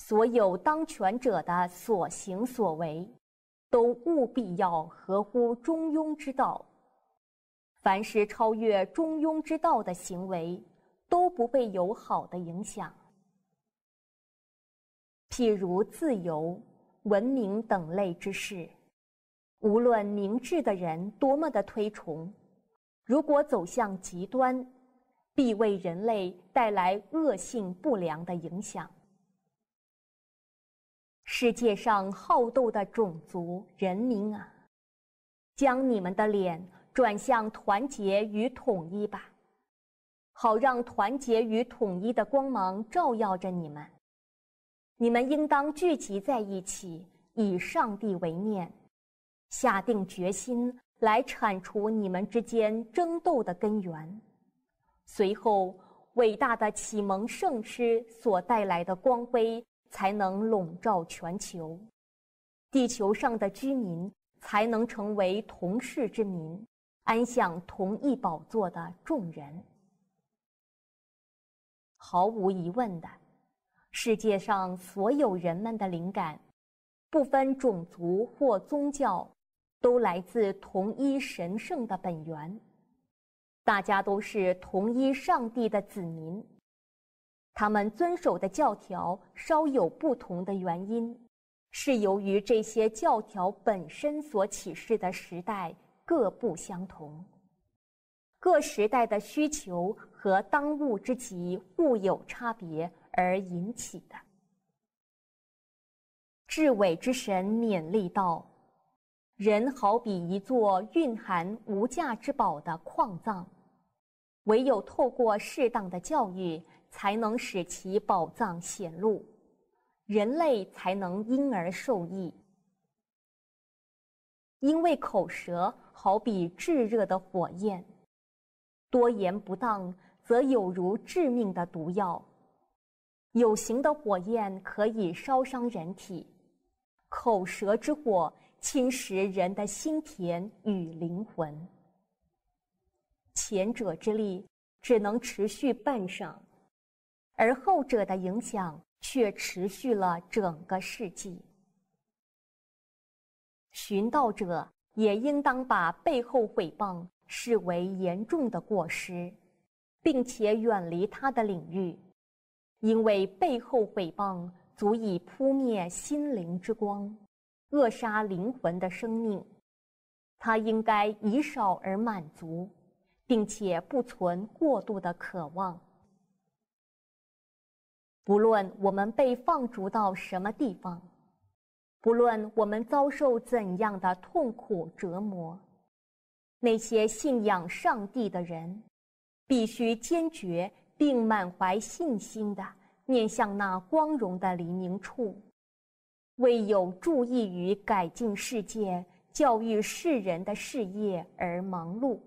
所有当权者的所行所为，都务必要合乎中庸之道。凡是超越中庸之道的行为，都不被有好的影响。譬如自由、文明等类之事。无论明智的人多么的推崇，如果走向极端，必为人类带来恶性不良的影响。世界上好斗的种族人民啊，将你们的脸转向团结与统一吧，好让团结与统一的光芒照耀着你们。你们应当聚集在一起，以上帝为念。下定决心来铲除你们之间争斗的根源，随后伟大的启蒙圣师所带来的光辉才能笼罩全球，地球上的居民才能成为同世之民，安享同一宝座的众人。毫无疑问的，世界上所有人们的灵感，不分种族或宗教。都来自同一神圣的本源，大家都是同一上帝的子民。他们遵守的教条稍有不同的原因，是由于这些教条本身所启示的时代各不相同，各时代的需求和当务之急互有差别而引起的。至伟之神勉励道。人好比一座蕴含无价之宝的矿藏，唯有透过适当的教育，才能使其宝藏显露，人类才能因而受益。因为口舌好比炙热的火焰，多言不当，则有如致命的毒药。有形的火焰可以烧伤人体，口舌之火侵蚀人的心田与灵魂。前者之力只能持续半晌，而后者的影响却持续了整个世纪。寻道者也应当把背后诽谤视为严重的过失，并且远离他的领域，因为背后诽谤足以扑灭心灵之光，扼杀灵魂的生命。他应该以少而满足。并且不存过度的渴望。不论我们被放逐到什么地方，不论我们遭受怎样的痛苦折磨，那些信仰上帝的人，必须坚决并满怀信心的面向那光荣的黎明处，为有助益于改进世界、教育世人的事业而忙碌。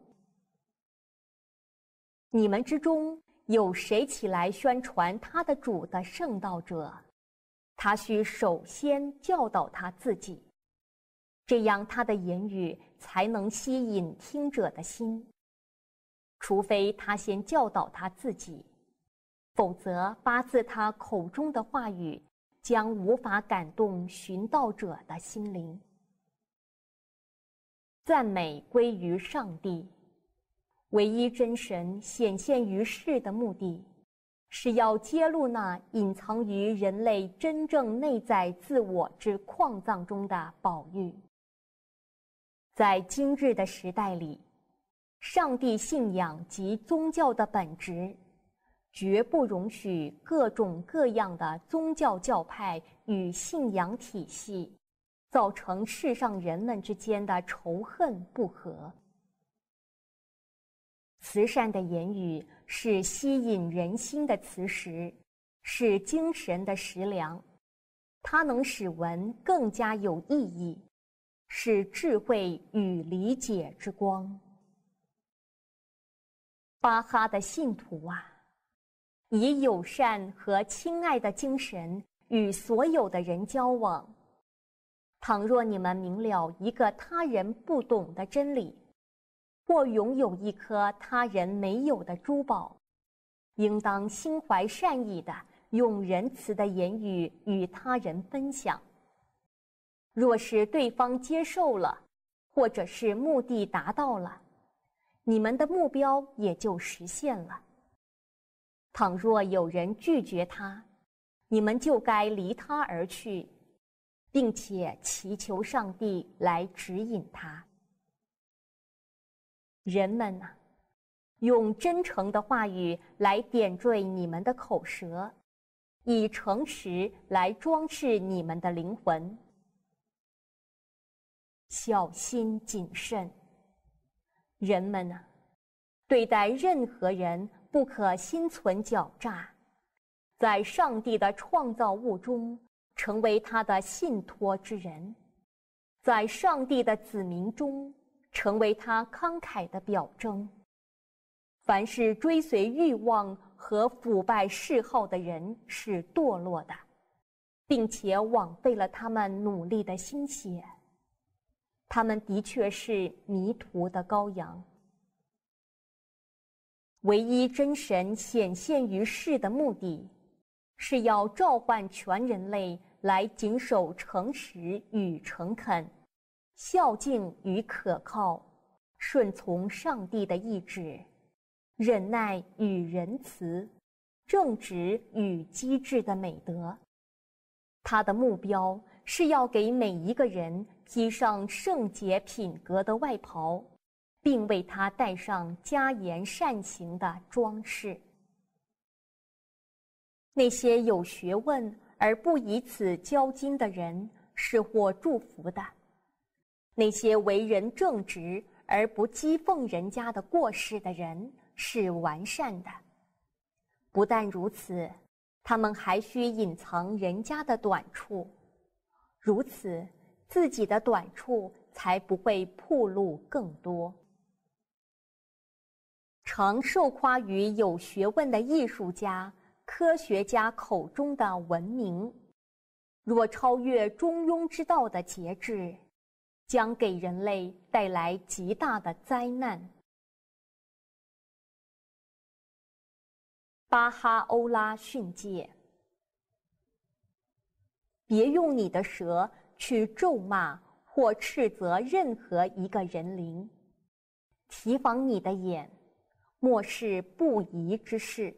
你们之中有谁起来宣传他的主的圣道者？他需首先教导他自己，这样他的言语才能吸引听者的心。除非他先教导他自己，否则发自他口中的话语将无法感动寻道者的心灵。赞美归于上帝。唯一真神显现于世的目的，是要揭露那隐藏于人类真正内在自我之矿藏中的宝玉。在今日的时代里，上帝信仰及宗教的本质，绝不容许各种各样的宗教教派与信仰体系，造成世上人们之间的仇恨不和。慈善的言语是吸引人心的磁石，是精神的食粮，它能使文更加有意义，是智慧与理解之光。巴哈的信徒啊，以友善和亲爱的精神与所有的人交往。倘若你们明了一个他人不懂的真理，或拥有一颗他人没有的珠宝，应当心怀善意的用仁慈的言语与他人分享。若是对方接受了，或者是目的达到了，你们的目标也就实现了。倘若有人拒绝他，你们就该离他而去，并且祈求上帝来指引他。人们呐，用真诚的话语来点缀你们的口舌，以诚实来装饰你们的灵魂。小心谨慎，人们呐，对待任何人不可心存狡诈，在上帝的创造物中成为他的信托之人，在上帝的子民中。成为他慷慨的表征。凡是追随欲望和腐败嗜好的人是堕落的，并且枉费了他们努力的心血。他们的确是迷途的羔羊。唯一真神显现于世的目的，是要召唤全人类来谨守诚实与诚恳。孝敬与可靠，顺从上帝的意志，忍耐与仁慈，正直与机智的美德。他的目标是要给每一个人披上圣洁品格的外袍，并为他戴上加言善行的装饰。那些有学问而不以此交金的人，是获祝福的。那些为人正直而不讥讽人家的过失的人是完善的。不但如此，他们还需隐藏人家的短处，如此自己的短处才不会暴露更多。常受夸于有学问的艺术家、科学家口中的文明，若超越中庸之道的节制，将给人类带来极大的灾难。巴哈欧拉训诫：别用你的舌去咒骂或斥责任何一个人灵，提防你的眼。莫视不宜之事。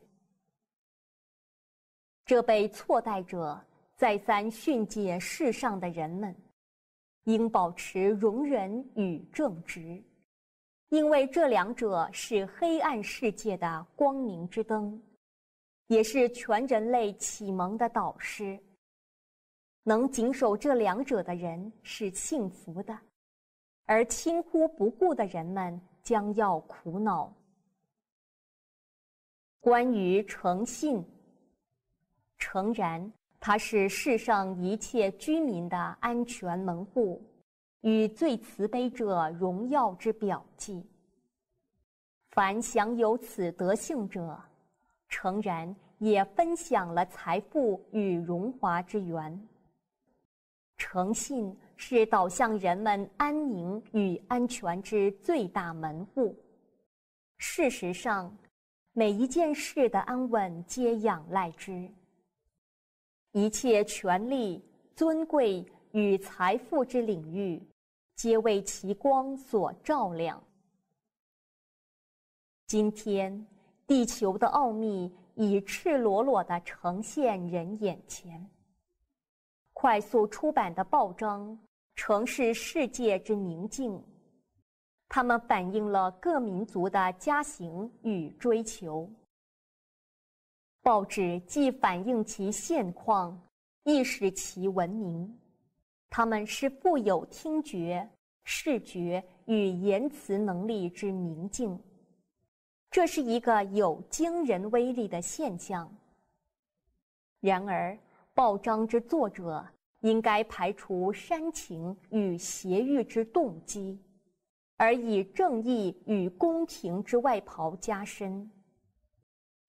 这被错待者再三训诫世上的人们，应保持容忍与正直，因为这两者是黑暗世界的光明之灯，也是全人类启蒙的导师。能谨守这两者的人是幸福的，而轻忽不顾的人们将要苦恼。关于诚信，诚然，它是世上一切居民的安全门户，与最慈悲者荣耀之表记。凡享有此德性者，诚然也分享了财富与荣华之源。诚信是导向人们安宁与安全之最大门户。事实上。每一件事的安稳皆仰赖之。一切权力、尊贵与财富之领域，皆为其光所照亮。今天，地球的奥秘已赤裸裸地呈现人眼前。快速出版的报章，城市世界之宁静。它们反映了各民族的家行与追求。报纸既反映其现况，亦使其文明。它们是富有听觉、视觉与言辞能力之明镜。这是一个有惊人威力的现象。然而，报章之作者应该排除煽情与邪欲之动机。而以正义与公平之外袍加身，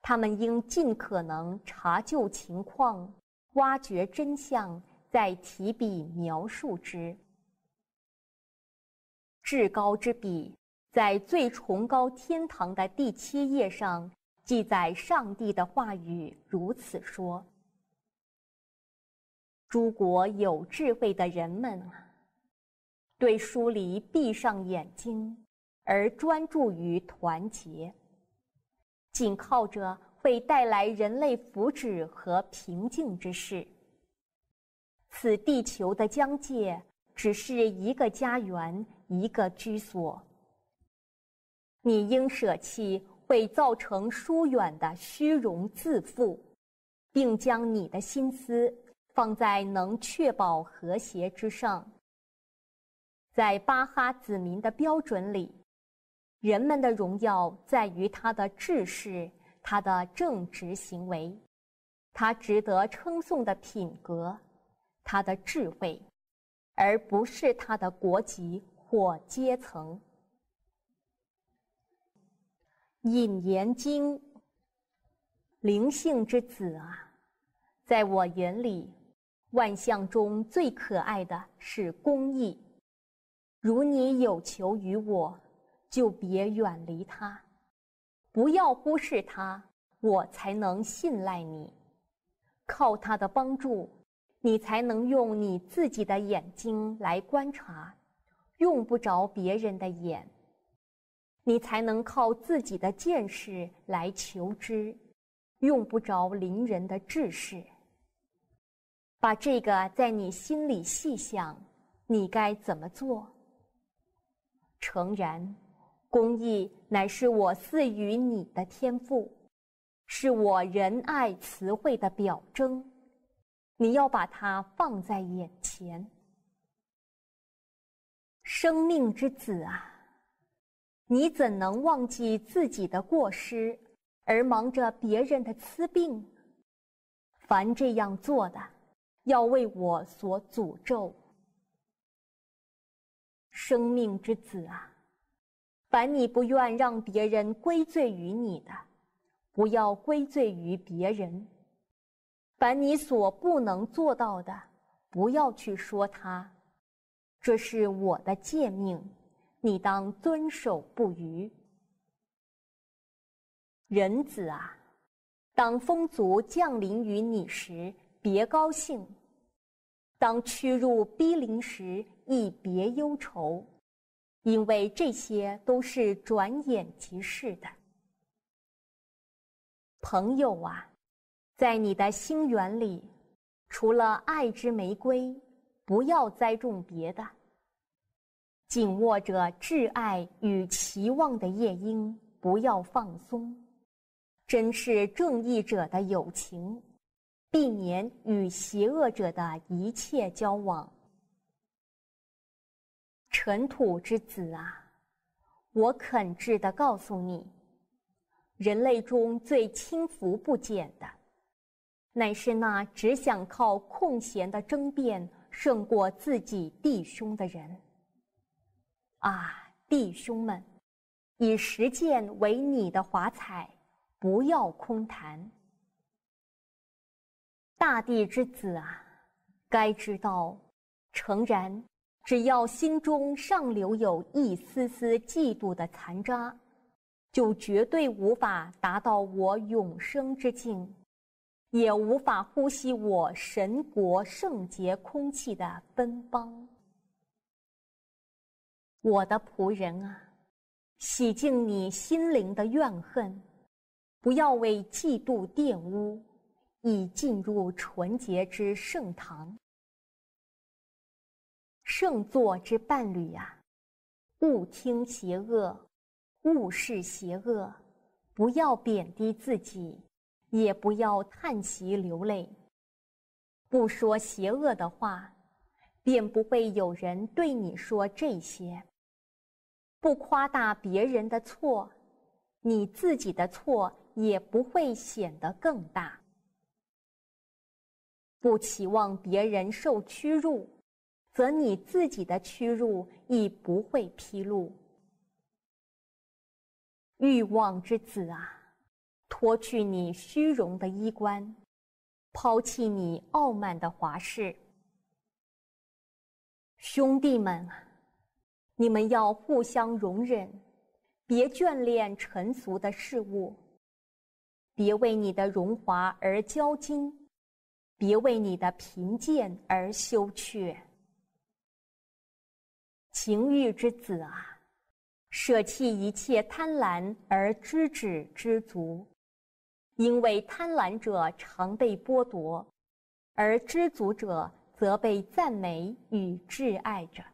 他们应尽可能查究情况，挖掘真相，再提笔描述之。至高之笔在最崇高天堂的第七页上记载上帝的话语，如此说：“诸国有智慧的人们啊！”对疏离闭上眼睛，而专注于团结，仅靠着会带来人类福祉和平静之事。此地球的疆界只是一个家园，一个居所。你应舍弃会造成疏远的虚荣自负，并将你的心思放在能确保和谐之上。在巴哈子民的标准里，人们的荣耀在于他的志士，他的正直行为，他值得称颂的品格，他的智慧，而不是他的国籍或阶层。引言经，灵性之子啊，在我眼里，万象中最可爱的是公义。如你有求于我，就别远离他，不要忽视他，我才能信赖你。靠他的帮助，你才能用你自己的眼睛来观察，用不着别人的眼；你才能靠自己的见识来求知，用不着邻人的智识。把这个在你心里细想，你该怎么做？诚然，公义乃是我赐予你的天赋，是我仁爱慈惠的表征。你要把它放在眼前。生命之子啊，你怎能忘记自己的过失，而忙着别人的疵病？凡这样做的，要为我所诅咒。生命之子啊，凡你不愿让别人归罪于你的，不要归罪于别人；凡你所不能做到的，不要去说他。这是我的诫命，你当遵守不渝。人子啊，当风足降临于你时，别高兴；当屈辱逼临时，亦别忧愁，因为这些都是转眼即逝的。朋友啊，在你的心园里，除了爱之玫瑰，不要栽种别的。紧握着挚爱与期望的夜莺，不要放松，珍视正义者的友情，避免与邪恶者的一切交往。尘土之子啊，我恳挚的告诉你，人类中最轻浮不简的，乃是那只想靠空闲的争辩胜过自己弟兄的人。啊，弟兄们，以实践为你的华彩，不要空谈。大地之子啊，该知道，诚然。只要心中尚留有一丝丝嫉妒的残渣，就绝对无法达到我永生之境，也无法呼吸我神国圣洁空气的芬芳。我的仆人啊，洗净你心灵的怨恨，不要为嫉妒玷污，以进入纯洁之圣堂。圣座之伴侣呀，勿听邪恶，勿视邪恶，不要贬低自己，也不要叹息流泪。不说邪恶的话，便不会有人对你说这些。不夸大别人的错，你自己的错也不会显得更大。不期望别人受屈辱。则你自己的屈辱亦不会披露。欲望之子啊，脱去你虚荣的衣冠，抛弃你傲慢的华饰。兄弟们啊，你们要互相容忍，别眷恋尘俗的事物，别为你的荣华而骄矜，别为你的贫贱而羞怯。情欲之子啊，舍弃一切贪婪而知止知足，因为贪婪者常被剥夺，而知足者则被赞美与挚爱着。